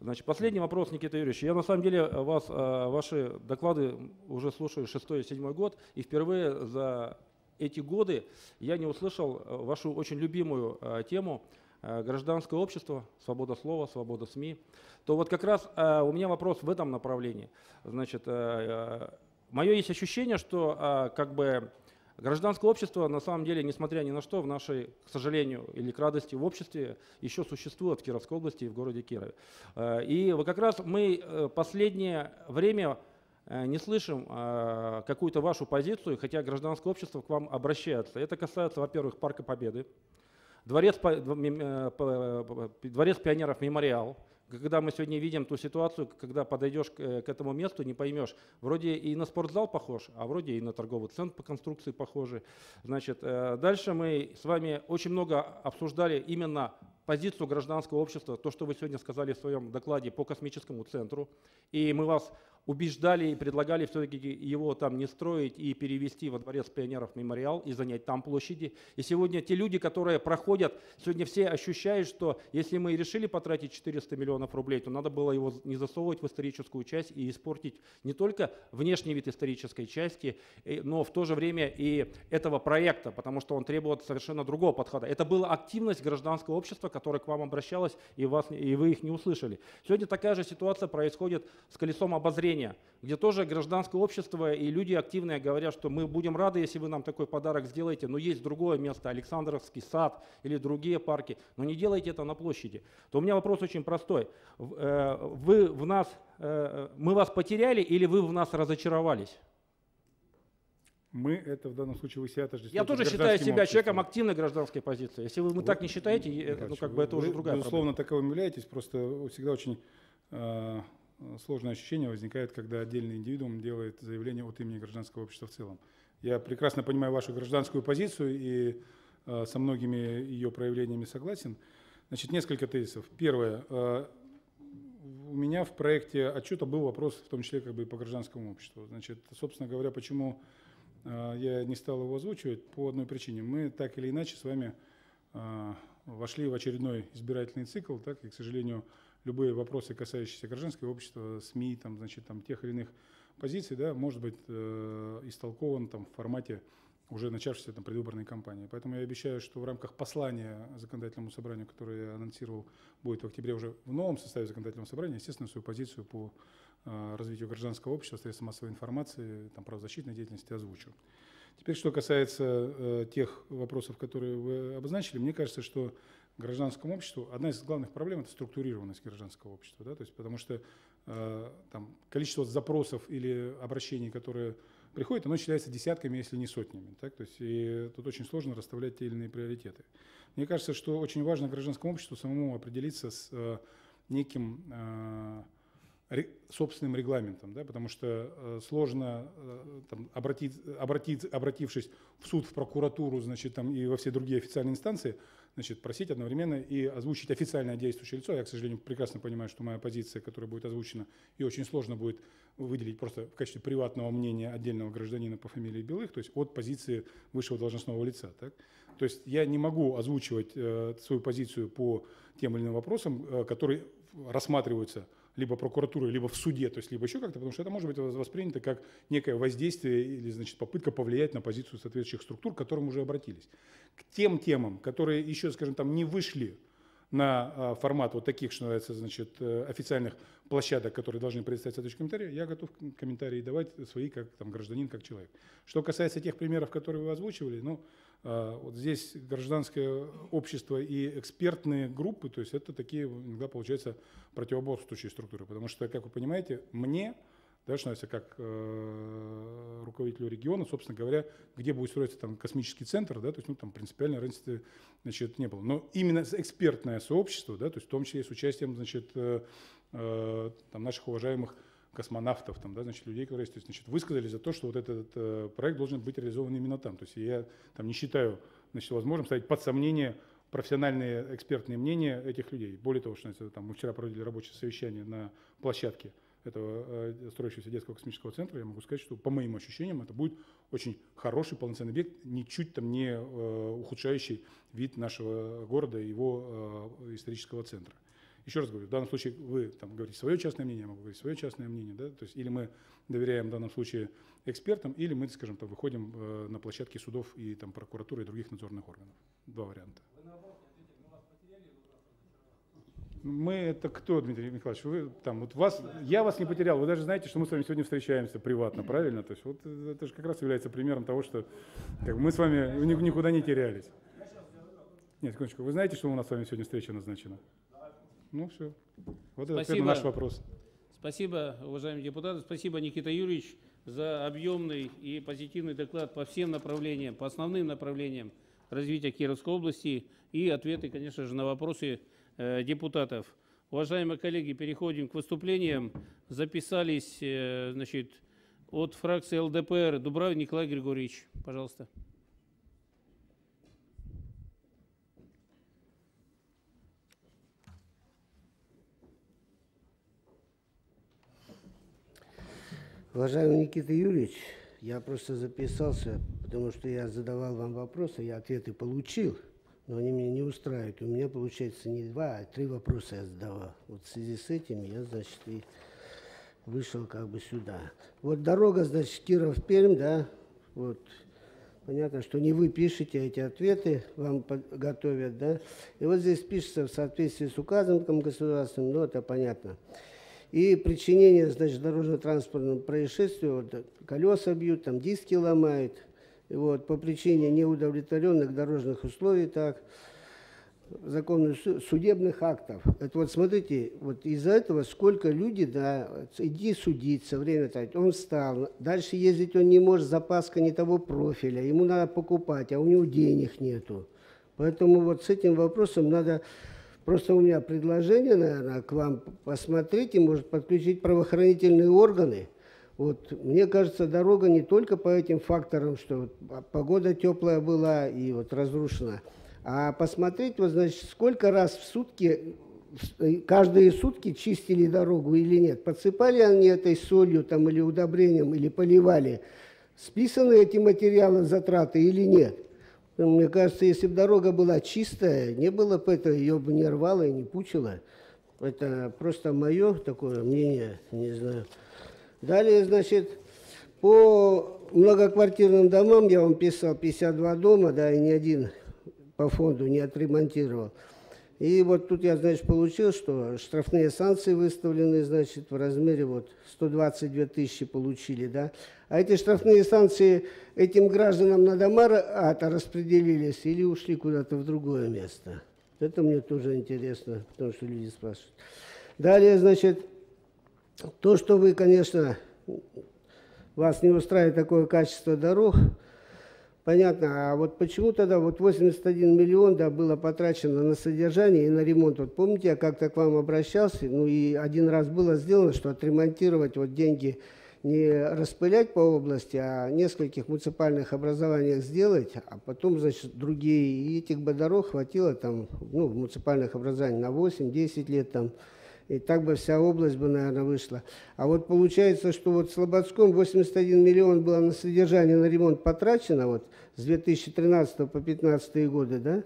Значит, последний вопрос, Никита Юрьевич. Я на самом деле э, вас, э, ваши доклады уже слушаю шестой, седьмой год, и впервые за эти годы я не услышал э, вашу очень любимую э, тему э, гражданское общество, свобода слова, свобода СМИ. То вот как раз у меня вопрос в этом направлении. Значит, мое есть ощущение, что как бы Гражданское общество, на самом деле, несмотря ни на что, в нашей, к сожалению или к радости, в обществе еще существует в Кировской области и в городе Кирове. И вот как раз мы последнее время не слышим э, какую-то вашу позицию, хотя гражданское общество к вам обращается. Это касается, во-первых, Парка Победы, Дворец, э, Дворец пионеров «Мемориал», когда мы сегодня видим ту ситуацию, когда подойдешь к, э, этому месту, не поймешь, вроде и на спортзал похож, а вроде и на торговый центр по конструкции похожи. Значит, э, дальше мы с вами очень много обсуждали именно позицию гражданского общества, то, что вы сегодня сказали в своем докладе по космическому центру, и мы вас убеждали и предлагали все-таки его там не строить и перевести во дворец пионеров мемориал и занять там площади. И сегодня те люди, которые проходят, сегодня все ощущают, что если мы решили потратить 400 миллионов рублей, то надо было его не засовывать в историческую часть и испортить не только внешний вид исторической части, э, но в то же время и этого проекта, потому что он требует совершенно другого подхода. Это была активность гражданского общества, которое к вам обращалось, и, вас, и вы их не услышали. Сегодня такая же ситуация происходит с колесом обозрения, где тоже гражданское общество и люди активные говорят, что мы будем рады, если вы нам такой подарок сделаете, но есть другое место, Александровский сад или другие парки, но не делайте это на площади. То у меня вопрос очень простой. Э, Вы в нас, э, мы вас потеряли или вы в нас разочаровались? Мы это в данном случае вы себя отождествляете Я тоже считаю себя обществом. человеком активной гражданской позиции. Если вы, мы так не считаете, э, ну Михаил как бы вы- это уже вы, другая Безусловно, проблема. таковым являетесь, просто всегда очень э, сложное ощущение возникает, когда отдельный индивидуум делает заявление от имени гражданского общества в целом. Я прекрасно понимаю вашу гражданскую позицию и э, со многими ее проявлениями согласен. Значит, несколько тезисов. Первое. э, у меня в проекте отчета был вопрос, в том числе как бы и по гражданскому обществу. Значит, собственно говоря, почему я не стал его озвучивать по одной причине. Мы так или иначе с вами э, вошли в очередной избирательный цикл, так и, к сожалению, любые вопросы, касающиеся гражданского общества, СМИ, там, значит, там, тех или иных позиций, да, может быть э, истолкован там, в формате уже начавшейся там, предвыборной кампании. Поэтому я обещаю, что в рамках послания законодательному собранию, которое я анонсировал, будет в октябре уже в новом составе законодательного собрания, естественно, свою позицию по развитию гражданского общества, средств массовой информации, там, правозащитной деятельности озвучу. Теперь, что касается э, тех вопросов, которые вы обозначили, мне кажется, что гражданскому обществу одна из главных проблем – это структурированность гражданского общества. Да? То есть, потому что э, там, количество запросов или обращений, которые приходят, оно считается десятками, если не сотнями. Так? То есть, и тут очень сложно расставлять те или иные приоритеты. Мне кажется, что очень важно гражданскому обществу самому определиться с э, неким э, собственным регламентом, да, потому что э, сложно э, там, обратить, обратить, обратившись в суд, в прокуратуру, значит, там, и во все другие официальные инстанции, значит, просить одновременно и озвучить официальное действующее лицо. Я, к сожалению, прекрасно понимаю, что моя позиция, которая будет озвучена, и очень сложно будет выделить просто в качестве приватного мнения отдельного гражданина по фамилии Белых, то есть от позиции высшего должностного лица. Так? То есть я не могу озвучивать э, свою позицию по тем или иным вопросам, э, которые рассматриваются либо прокуратурой, либо в суде, то есть либо еще как-то, потому что это может быть воспринято как некое воздействие или значит, попытка повлиять на позицию соответствующих структур, к которым уже обратились. К тем темам, которые еще, скажем, там не вышли на а, формат вот таких, что называется, значит, э, официальных площадок, которые должны предоставить соответствующие комментарии, я готов комментарии давать свои как там, гражданин, как человек. Что касается тех примеров, которые вы озвучивали, ну, вот здесь гражданское общество и экспертные группы, то есть это такие иногда получается противоборствующие структуры, потому что, как вы понимаете, мне, да, как э, руководителю региона, собственно говоря, где будет строиться там космический центр, да, то есть, ну, там принципиальной разницы, значит, не было. Но именно экспертное сообщество, да, то есть в том числе с участием, значит, э, э, там наших уважаемых космонавтов, там, да, значит, людей, которые то есть, значит, высказали за то, что вот этот э, проект должен быть реализован именно там. То есть я там не считаю значит, возможным ставить под сомнение профессиональные экспертные мнения этих людей. Более того, что там, мы вчера проводили рабочее совещание на площадке этого э, строящегося детского космического центра, я могу сказать, что по моим ощущениям это будет очень хороший полноценный объект, ничуть там не э, ухудшающий вид нашего города и его э, исторического центра. Еще раз говорю, в данном случае вы там говорите свое частное мнение, я могу говорить свое частное мнение, да, то есть или мы доверяем в данном случае экспертам, или мы, скажем так, выходим э, на площадки судов и там прокуратуры и других надзорных органов. Два варианта. Мы это кто, Дмитрий Николаевич? Вы там вот вас, я вас не потерял. Вы даже знаете, что мы с вами сегодня встречаемся приватно, правильно? То есть вот это же как раз является примером того, что как мы с вами ни- никуда не терялись. Нет, секундочку. Вы знаете, что у нас с вами сегодня встреча назначена? Ну все. Вот это ответ на наш вопрос. Спасибо, уважаемые депутаты. Спасибо, Никита Юрьевич, за объемный и позитивный доклад по всем направлениям, по основным направлениям развития Кировской области и ответы, конечно же, на вопросы э, депутатов. Уважаемые коллеги, переходим к выступлениям. Записались, э, значит, от фракции ЛДПР Дубравин Николай Григорьевич. Пожалуйста. Уважаемый Никита Юрьевич, я просто записался, потому что я задавал вам вопросы, я ответы получил, но они меня не устраивают. У меня, получается, не два, а три вопроса я задавал. Вот в связи с этим я, значит, и вышел как бы сюда. Вот дорога, значит, Киров-Пермь, да, вот, понятно, что не вы пишете эти ответы, вам готовят, да, и вот здесь пишется в соответствии с указом государственным, ну, это понятно. И причинение, значит, дорожно-транспортного происшествия, вот, колеса бьют, там диски ломают, вот, по причине неудовлетворенных дорожных условий, так, законных су- судебных актов. Это вот смотрите, вот из-за этого сколько люди, да, иди судиться, время тратить. Он встал, дальше ездить он не может, запаска не того профиля, ему надо покупать, а у него денег нету. Поэтому вот с этим вопросом надо, просто у меня предложение, наверное, к вам, посмотрите, может подключить правоохранительные органы, вот, мне кажется, дорога не только по этим факторам, что погода теплая была и вот разрушена, а посмотреть, вот, значит, сколько раз в сутки, каждые сутки чистили дорогу или нет, подсыпали они этой солью там, или удобрением, или поливали, списаны эти материалы, затраты или нет. Мне кажется, если бы дорога была чистая, не было бы этого, ее бы не рвало и не пучило. Это просто мое такое мнение, не знаю. Далее, значит, по многоквартирным домам я вам писал 52 дома, да, и ни один по фонду не отремонтировал. И вот тут я, значит, получил, что штрафные санкции выставлены, значит, в размере вот 122 тысячи получили, да. А эти штрафные санкции этим гражданам на дома а, то распределились или ушли куда-то в другое место? Это мне тоже интересно, потому что люди спрашивают. Далее, значит, то, что вы, конечно, вас не устраивает такое качество дорог, понятно. А вот почему тогда вот 81 миллион да, было потрачено на содержание и на ремонт? Вот помните, я как-то к вам обращался, ну и один раз было сделано, что отремонтировать вот деньги не распылять по области, а нескольких муниципальных образованиях сделать, а потом, значит, другие. И этих бы дорог хватило там, ну, в муниципальных образованиях на 8-10 лет там. И так бы вся область бы, наверное, вышла. А вот получается, что вот в Слободском 81 миллион было на содержание, на ремонт потрачено вот с 2013 по 2015 годы, да?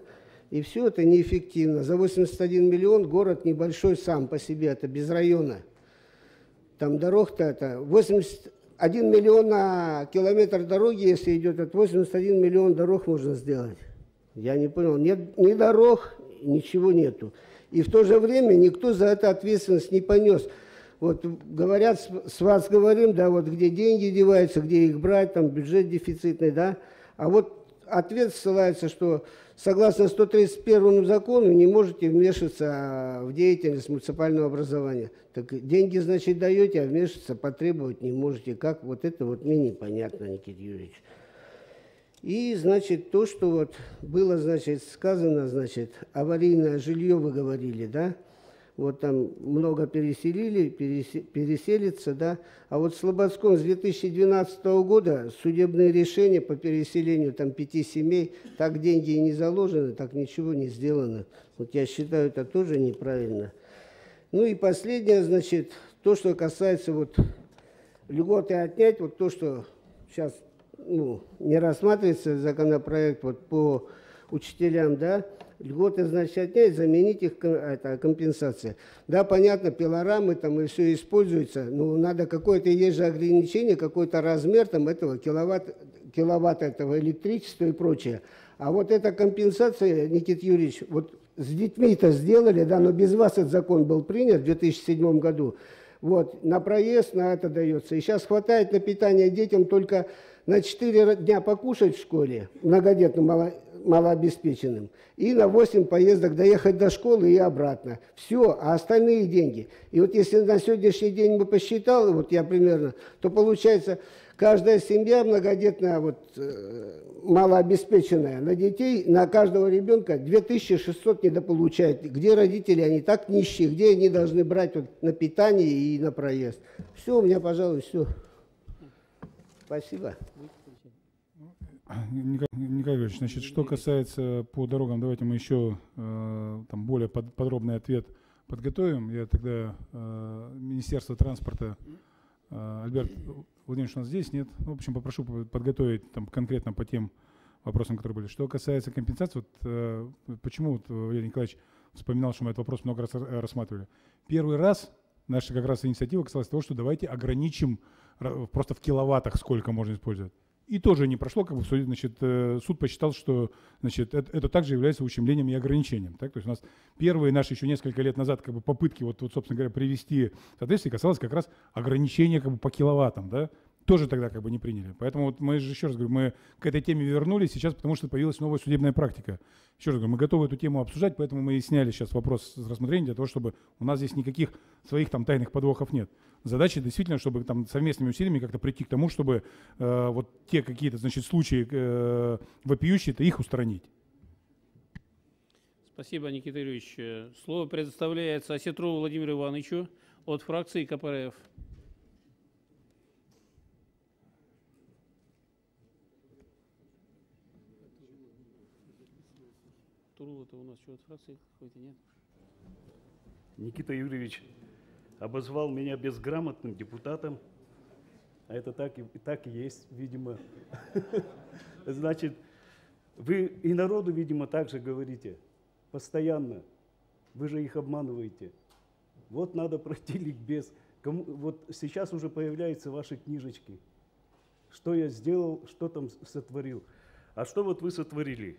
И все это неэффективно. За 81 миллион город небольшой сам по себе, это без района. Там дорог-то это 81 миллион на километр дороги, если идет, это 81 миллион дорог можно сделать. Я не понял, нет ни дорог, ничего нету. И в то же время никто за это ответственность не понес. Вот говорят, с- вас говорим, да, вот где деньги деваются, где их брать, там бюджет дефицитный, да. А вот ответ ссылается, что согласно 131 закону не можете вмешиваться а, в деятельность муниципального образования. Так деньги, значит, даете, а вмешиваться потребовать не можете. Как вот это вот мне непонятно, Никита Юрьевич. И, значит, то, что вот было, значит, сказано, значит, аварийное жилье вы говорили, да? Вот там много переселили, пересе- переселится, да? А вот в Слободском с 2012 года судебные решения по переселению там пяти семей, так деньги и не заложены, так ничего не сделано. Вот я считаю, это тоже неправильно. Ну и последнее, значит, то, что касается вот льготы отнять, вот то, что сейчас ну, не рассматривается законопроект вот по учителям, да, льготы, значит, отнять, заменить их, это, компенсация. Да, понятно, пилорамы там и все используется, но надо какое-то, есть же ограничение, какой-то размер там этого киловатт, киловатт этого электричества и прочее. А вот эта компенсация, Никит Юрьевич, вот с детьми-то сделали, да, но без вас этот закон был принят в 2007 году. Вот, на проезд на это дается. И сейчас хватает на питание детям только на 4 дня покушать в школе, многодетным, мало, малообеспеченным, и на 8 поездок доехать до школы и обратно. Все, а остальные деньги. И вот если на сегодняшний день мы посчитал, вот я примерно, то получается Каждая семья многодетная, вот, э, малообеспеченная, на детей, на каждого ребенка 2600 недополучает. Где родители, они так нищие, где они должны брать вот, на питание и на проезд. Все, у меня, пожалуй, все. Спасибо. Николай Ильич, значит, что касается по дорогам, давайте мы еще э, там более под, подробный ответ подготовим. Я тогда э, Министерство транспорта, э, Альберт Владимирович у нас здесь, нет? Ну, в общем, попрошу подготовить там конкретно по тем вопросам, которые были. Что касается компенсации, вот э, почему вот Валерий Николаевич вспоминал, что мы этот вопрос много раз рассматривали. Первый раз наша как раз инициатива касалась того, что давайте ограничим просто в киловаттах, сколько можно использовать. И тоже не прошло, как бы значит, э, суд посчитал, что значит, это, это также является ущемлением и ограничением. Так? То есть у нас первые наши еще несколько лет назад как бы, попытки, вот, вот, собственно говоря, привести соответствие касалось как раз ограничения как бы, по киловаттам. Да? тоже тогда как бы не приняли. Поэтому вот мы же еще раз говорю, мы к этой теме вернулись сейчас, потому что появилась новая судебная практика. Еще раз говорю, мы готовы эту тему обсуждать, поэтому мы и сняли сейчас вопрос с рассмотрения для того, чтобы у нас здесь никаких своих там тайных подвохов нет задача действительно, чтобы там совместными усилиями как-то прийти к тому, чтобы э, вот те какие-то, значит, случаи э, вопиющие-то их устранить. Спасибо, Никита Юрьевич. Слово предоставляется Осетрову Владимиру Ивановичу от фракции КПРФ. Турул-то у нас что, от фракции какой-то нет? Никита Юрьевич, обозвал меня безграмотным депутатом. А это так и, так и есть, видимо. Значит, вы и народу, видимо, так же говорите. Постоянно. Вы же их обманываете. Вот надо пройти ликбез. Кому, вот сейчас уже появляются ваши книжечки. Что я сделал, что там сотворил. А что вот вы сотворили?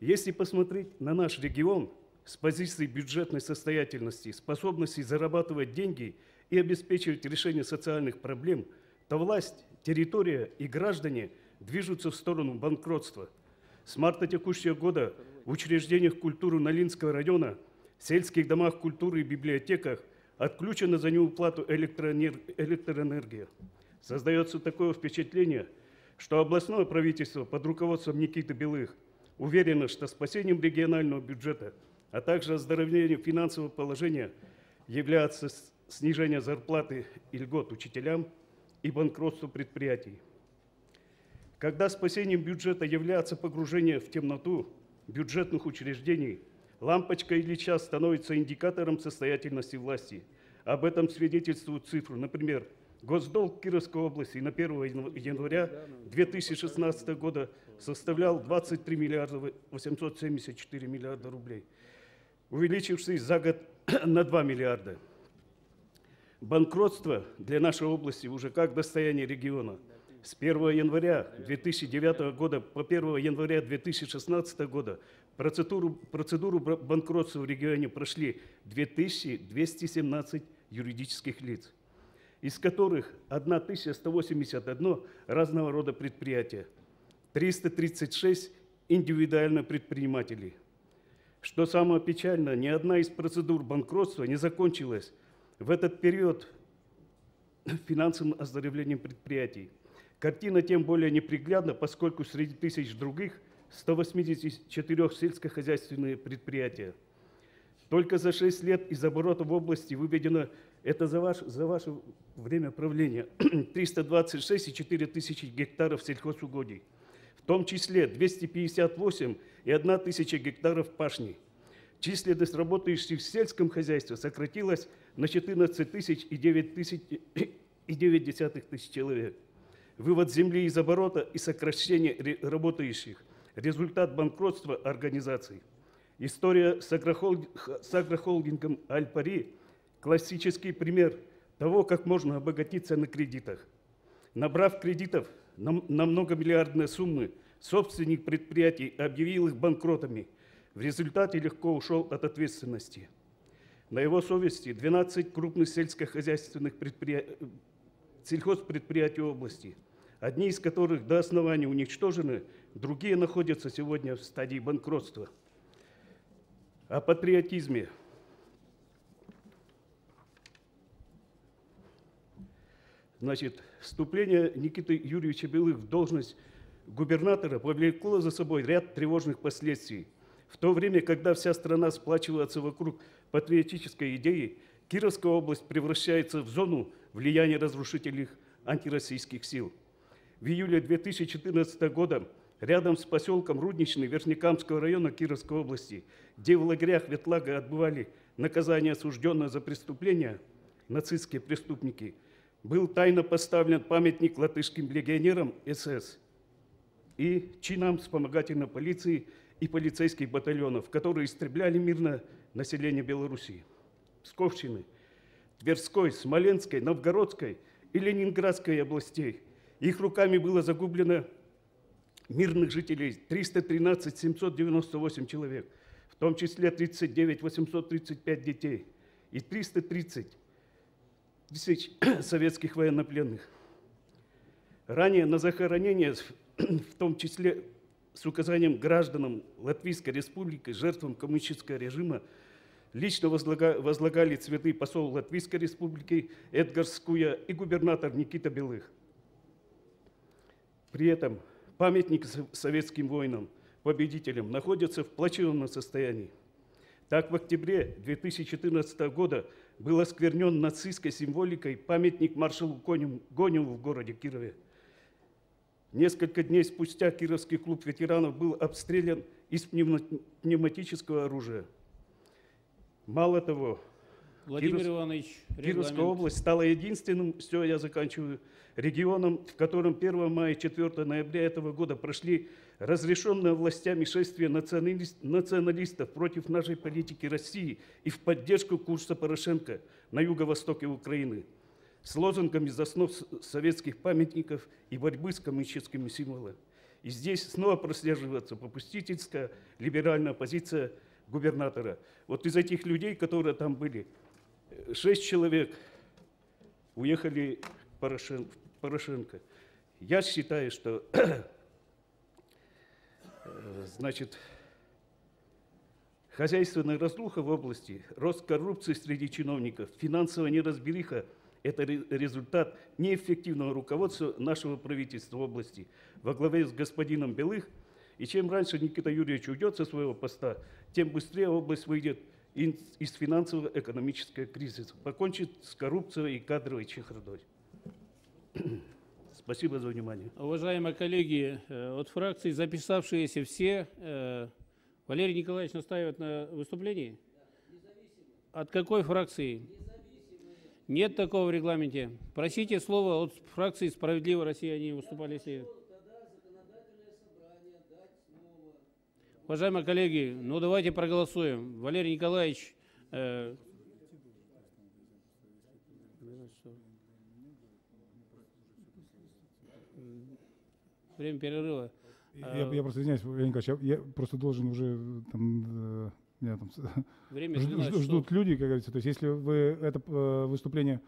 Если посмотреть на наш регион – с позиции бюджетной состоятельности, способности зарабатывать деньги и обеспечивать решение социальных проблем, то власть, территория и граждане движутся в сторону банкротства. С марта текущего года в учреждениях культуры Налинского района, сельских домах культуры и библиотеках отключена за неуплату электроэнергия. Создается такое впечатление, что областное правительство под руководством Никиты Белых уверено, что спасением регионального бюджета – а также оздоровлением финансового положения является снижение зарплаты и льгот учителям и банкротство предприятий. Когда спасением бюджета является погружение в темноту бюджетных учреждений, лампочка или час становится индикатором состоятельности власти. Об этом свидетельствуют цифры. Например, госдолг Кировской области на 1 января 2016 года составлял 23 миллиарда 874 миллиарда рублей – увеличившись за год на 2 миллиарда. Банкротство для нашей области уже как достояние региона. С 1 января 2009 года по 1 января 2016 года процедуру, процедуру банкротства в регионе прошли 2217 юридических лиц, из которых 1181 разного рода предприятия, 336 индивидуально предпринимателей – что самое печальное, ни одна из процедур банкротства не закончилась в этот период финансовым оздоровлением предприятий. Картина тем более неприглядна, поскольку среди тысяч других 184 сельскохозяйственные предприятия. Только за 6 лет из оборота в области выведено, это за, ваш, за ваше время правления, 326,4 тысячи гектаров сельхозугодий том числе 258 и 1 тысяча гектаров пашни. численность работающих в сельском хозяйстве сократилась на 14 тысяч и 9 тысяч и 9 десятых тысяч человек. Вывод земли из оборота и сокращение работающих – результат банкротства организаций. История с, агрохолд- с агрохолдингом «Альпари» – классический пример того, как можно обогатиться на кредитах. Набрав кредитов на, на многомиллиардные суммы, собственник предприятий объявил их банкротами. В результате легко ушел от ответственности. На его совести 12 крупных сельскохозяйственных предприятий, сельхозпредприятий области, одни из которых до основания уничтожены, другие находятся сегодня в стадии банкротства. О патриотизме. Значит, вступление Никиты Юрьевича Белых в должность губернатора повлекло за собой ряд тревожных последствий. В то время, когда вся страна сплачивается вокруг патриотической идеи, Кировская область превращается в зону влияния разрушительных антироссийских сил. В июле 2014 года рядом с поселком Рудничный Верхнекамского района Кировской области, где в лагерях Ветлага отбывали наказание осужденные за преступления, нацистские преступники, был тайно поставлен памятник латышским легионерам СС и чинам вспомогательной полиции и полицейских батальонов, которые истребляли мирное население Белоруссии. Псковщины, Тверской, Смоленской, Новгородской и Ленинградской областей. Их руками было загублено мирных жителей 313 798 человек, в том числе 39 835 детей и 330 тысяч советских военнопленных. Ранее на захоронение, в том числе с указанием гражданам Латвийской Республики, жертвам коммунистического режима, лично возлага- возлагали цветы посол Латвийской Республики Эдгар Скуя и губернатор Никита Белых. При этом памятник со- советским воинам, победителям, находится в плачевном состоянии. Так, в октябре 2014 года был осквернен нацистской символикой памятник маршалу Гоневу в городе Кирове. Несколько дней спустя Кировский клуб ветеранов был обстрелян из пневматического оружия. Мало того, Владимир Киров- Иванович, Кировская область стала единственным, все, я заканчиваю, регионом, в котором 1 мая и 4 ноября этого года прошли разрешенные властями шествия националист- националистов против нашей политики России и в поддержку курса Порошенко на юго-востоке Украины с лозунгами за снос с- советских памятников и борьбы с коммунистическими символами. И здесь снова прослеживается попустительская либеральная позиция губернатора. Вот из этих людей, которые там были, э, шесть человек уехали к Порошен- Порошенко. Я считаю, что э, значит, хозяйственная разруха в области, рост коррупции среди чиновников, финансовая неразбериха – это ре- результат неэффективного руководства нашего правительства в области во главе с господином Белых. И чем раньше Никита Юрьевич уйдет со своего поста, тем быстрее область выйдет из финансово-экономического кризиса, покончит с коррупцией и кадровой чехардой. Спасибо за внимание. Уважаемые коллеги, э, от фракций записавшиеся все, э, Валерий Николаевич настаивает на выступлении? От какой фракции? Нет такого в регламенте. Просите слово от фракции «Справедливая Россия», они выступали. Если... Уважаемые коллеги, ну давайте проголосуем. Валерий Николаевич, э, время перерыва. Я, я просто извиняюсь, Владимир Николаевич, я, я просто должен уже э, там, э, меня там Время жд- 12 жд- ждут часов. люди, как говорится. То есть, если вы это э, выступление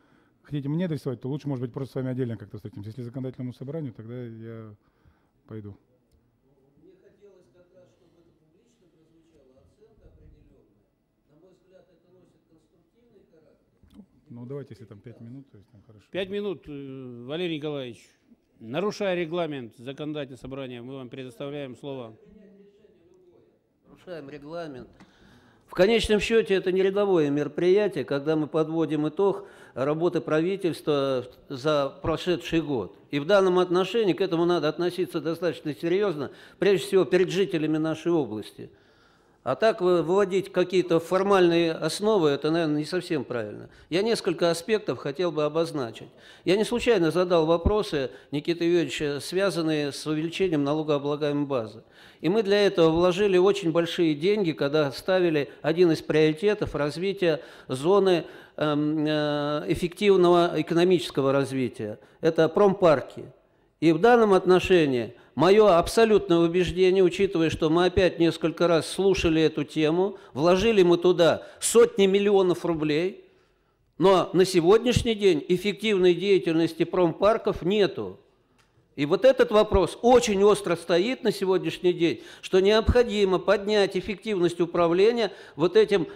хотите мне адресовать, то лучше, может быть, просто с вами отдельно как-то встретимся. Если законодательному собранию, тогда я пойду. Мне хотелось как раз, чтобы это публично прозвучало, оценка определенная. На мой взгляд, это носит конструктивный характер. Ну, давайте, если там пять минут, то есть там хорошо. Пять минут, э, Валерий Николаевич. Нарушая регламент законодательного собрания, мы вам предоставляем слово. Нарушаем регламент. В конечном счете это не рядовое мероприятие, когда мы подводим итог работы правительства за прошедший год. И в данном отношении к этому надо относиться достаточно серьезно, прежде всего перед жителями нашей области. А так вы- выводить какие-то формальные основы, это, наверное, не совсем правильно. Я несколько аспектов хотел бы обозначить. Я не случайно задал вопросы, Никита Юрьевич, э, связанные с увеличением налогооблагаемой базы. И мы для этого вложили очень большие деньги, когда ставили один из приоритетов развития зоны эм, э, эффективного экономического развития. Это промпарки. И в данном отношении мое абсолютное убеждение, учитывая, что мы опять несколько раз слушали эту тему, вложили мы туда сотни миллионов рублей, но на сегодняшний день эффективной деятельности промпарков нету. И вот этот вопрос очень остро стоит на сегодняшний день, что необходимо поднять эффективность управления вот этим,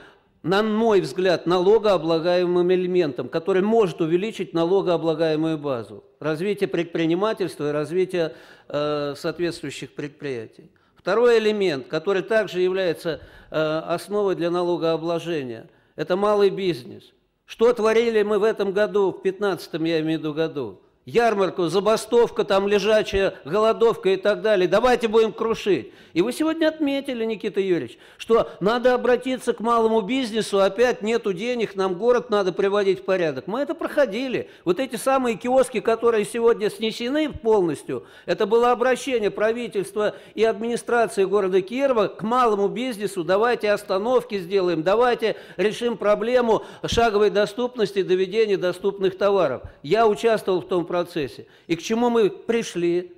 на мой взгляд, налогооблагаемым элементом, который может увеличить налогооблагаемую базу, развитие предпринимательства и развитие э, соответствующих предприятий. Второй элемент, который также является э, основой для налогообложения, это малый бизнес. Что творили мы в этом году, в 2015 я имею в виду году? Ярмарку, забастовка, там лежачая голодовка и так далее. Давайте будем крушить. И вы сегодня отметили, Никита Юрьевич, что надо обратиться к малому бизнесу, опять нету денег, нам город надо приводить в порядок. Мы это проходили. Вот эти самые киоски, которые сегодня снесены полностью, это было обращение правительства и администрации города Кирова к малому бизнесу. Давайте остановки сделаем, давайте решим проблему шаговой доступности, доведения доступных товаров. Я участвовал в том процессе процессе. И к чему мы пришли?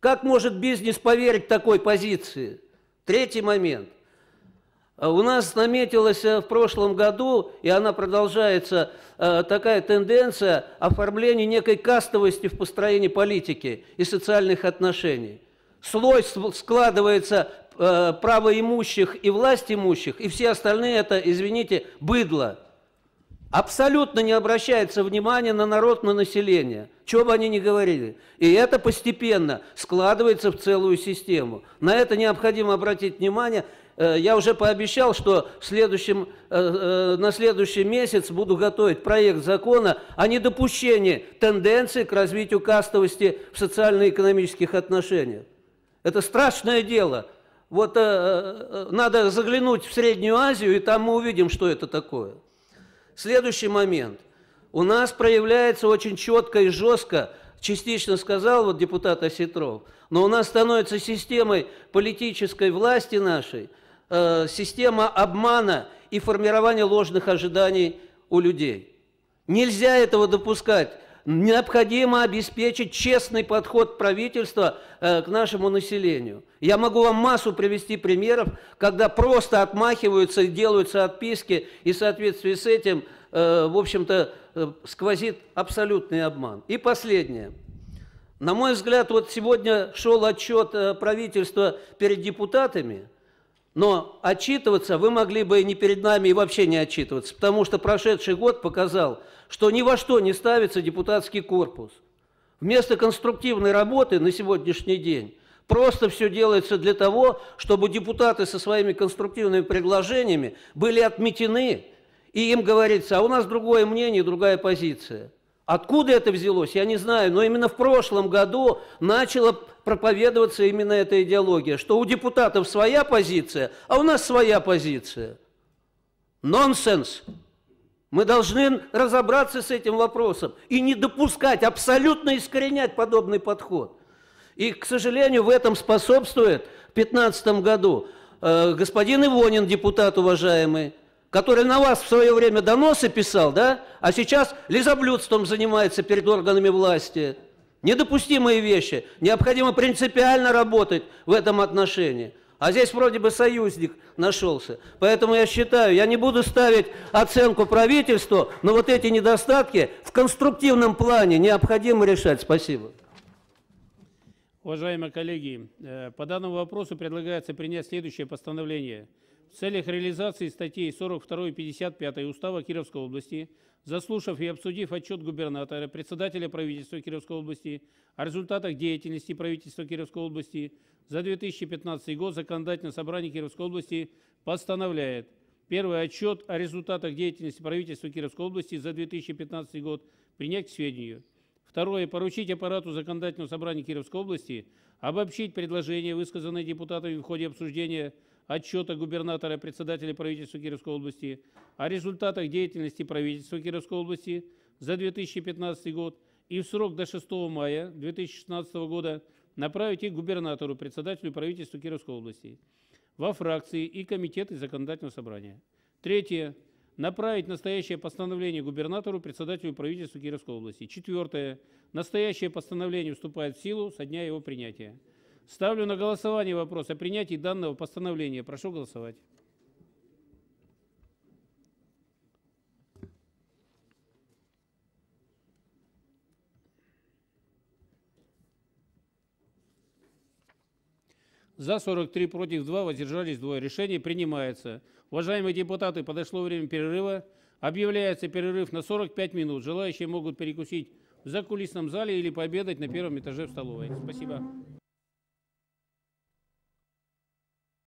Как может бизнес поверить такой позиции? Третий момент. У нас наметилась в прошлом году, и она продолжается, такая тенденция оформления некой кастовости в построении политики и социальных отношений. Слой складывается правоимущих и власть имущих, и все остальные это, извините, быдло – абсолютно не обращается внимания на народ, на население, что бы они ни говорили. И это постепенно складывается в целую систему. На это необходимо обратить внимание. Э, я уже пообещал, что в следующем, э, э, на следующий месяц буду готовить проект закона о недопущении тенденции к развитию кастовости в социально-экономических отношениях. Это страшное дело. Вот надо заглянуть в Среднюю Азию, и там мы увидим, что это такое. Следующий момент. У нас проявляется очень четко и жестко, частично сказал вот депутат Осетров, но у нас становится системой политической власти нашей, э, система обмана и формирования ложных ожиданий у людей. Нельзя этого допускать. Необходимо обеспечить честный подход правительства э, к нашему населению. Я могу вам массу привести примеров, когда просто отмахиваются и делаются отписки, и в соответствии с этим, э, в общем-то, э, сквозит абсолютный обман. И последнее. На мой взгляд, вот сегодня шел отчет правительства перед депутатами, но отчитываться вы могли бы и не перед нами, и вообще не отчитываться, потому что прошедший год показал, что ни во что не ставится депутатский корпус. Вместо конструктивной работы на сегодняшний день просто все делается для того, чтобы депутаты со своими конструктивными предложениями были отметены, и им говорится, а у нас другое мнение, другая позиция. Откуда это взялось, я не знаю, но именно в прошлом году начала проповедоваться именно эта идеология, что у депутатов своя позиция, а у нас своя позиция. Нонсенс. Мы должны разобраться с этим вопросом и не допускать, абсолютно искоренять подобный подход. И, к сожалению, в этом способствует в 2015 году э, господин Ивонин, депутат уважаемый, который на вас в свое время доносы писал, да, а сейчас лизоблюдством занимается перед органами власти. Недопустимые вещи. Необходимо принципиально работать в этом отношении. А здесь вроде бы союзник нашелся. Поэтому я считаю, я не буду ставить оценку правительству, но вот эти недостатки в конструктивном плане необходимо решать. Спасибо. Уважаемые коллеги, э, по данному вопросу предлагается принять следующее постановление. В целях реализации статей 42 и 55 Устава Кировской области, заслушав и обсудив отчет губернатора, председателя правительства Кировской области о результатах деятельности правительства Кировской области – за 2015 год Законодательное собрание Кировской области постановляет первый отчет о результатах деятельности правительства Кировской области за 2015 год принять к сведению. Второе. Поручить аппарату Законодательного собрания Кировской области обобщить предложения, высказанные депутатами в ходе обсуждения отчета губернатора и председателя правительства Кировской области о результатах деятельности правительства Кировской области за 2015 год и в срок до 6 мая 2016 года направить их губернатору, председателю правительства Кировской области, во фракции и комитеты законодательного собрания. Третье. Направить настоящее постановление губернатору, председателю правительства Кировской области. Четвертое. Настоящее постановление вступает в силу со дня его принятия. Ставлю на голосование вопрос о принятии данного постановления. Прошу голосовать. За 43, против 2, воздержались двое. Решение принимается. Уважаемые депутаты, подошло время перерыва. Объявляется перерыв на 45 минут. Желающие могут перекусить в закулисном зале или пообедать на первом этаже в столовой. Спасибо.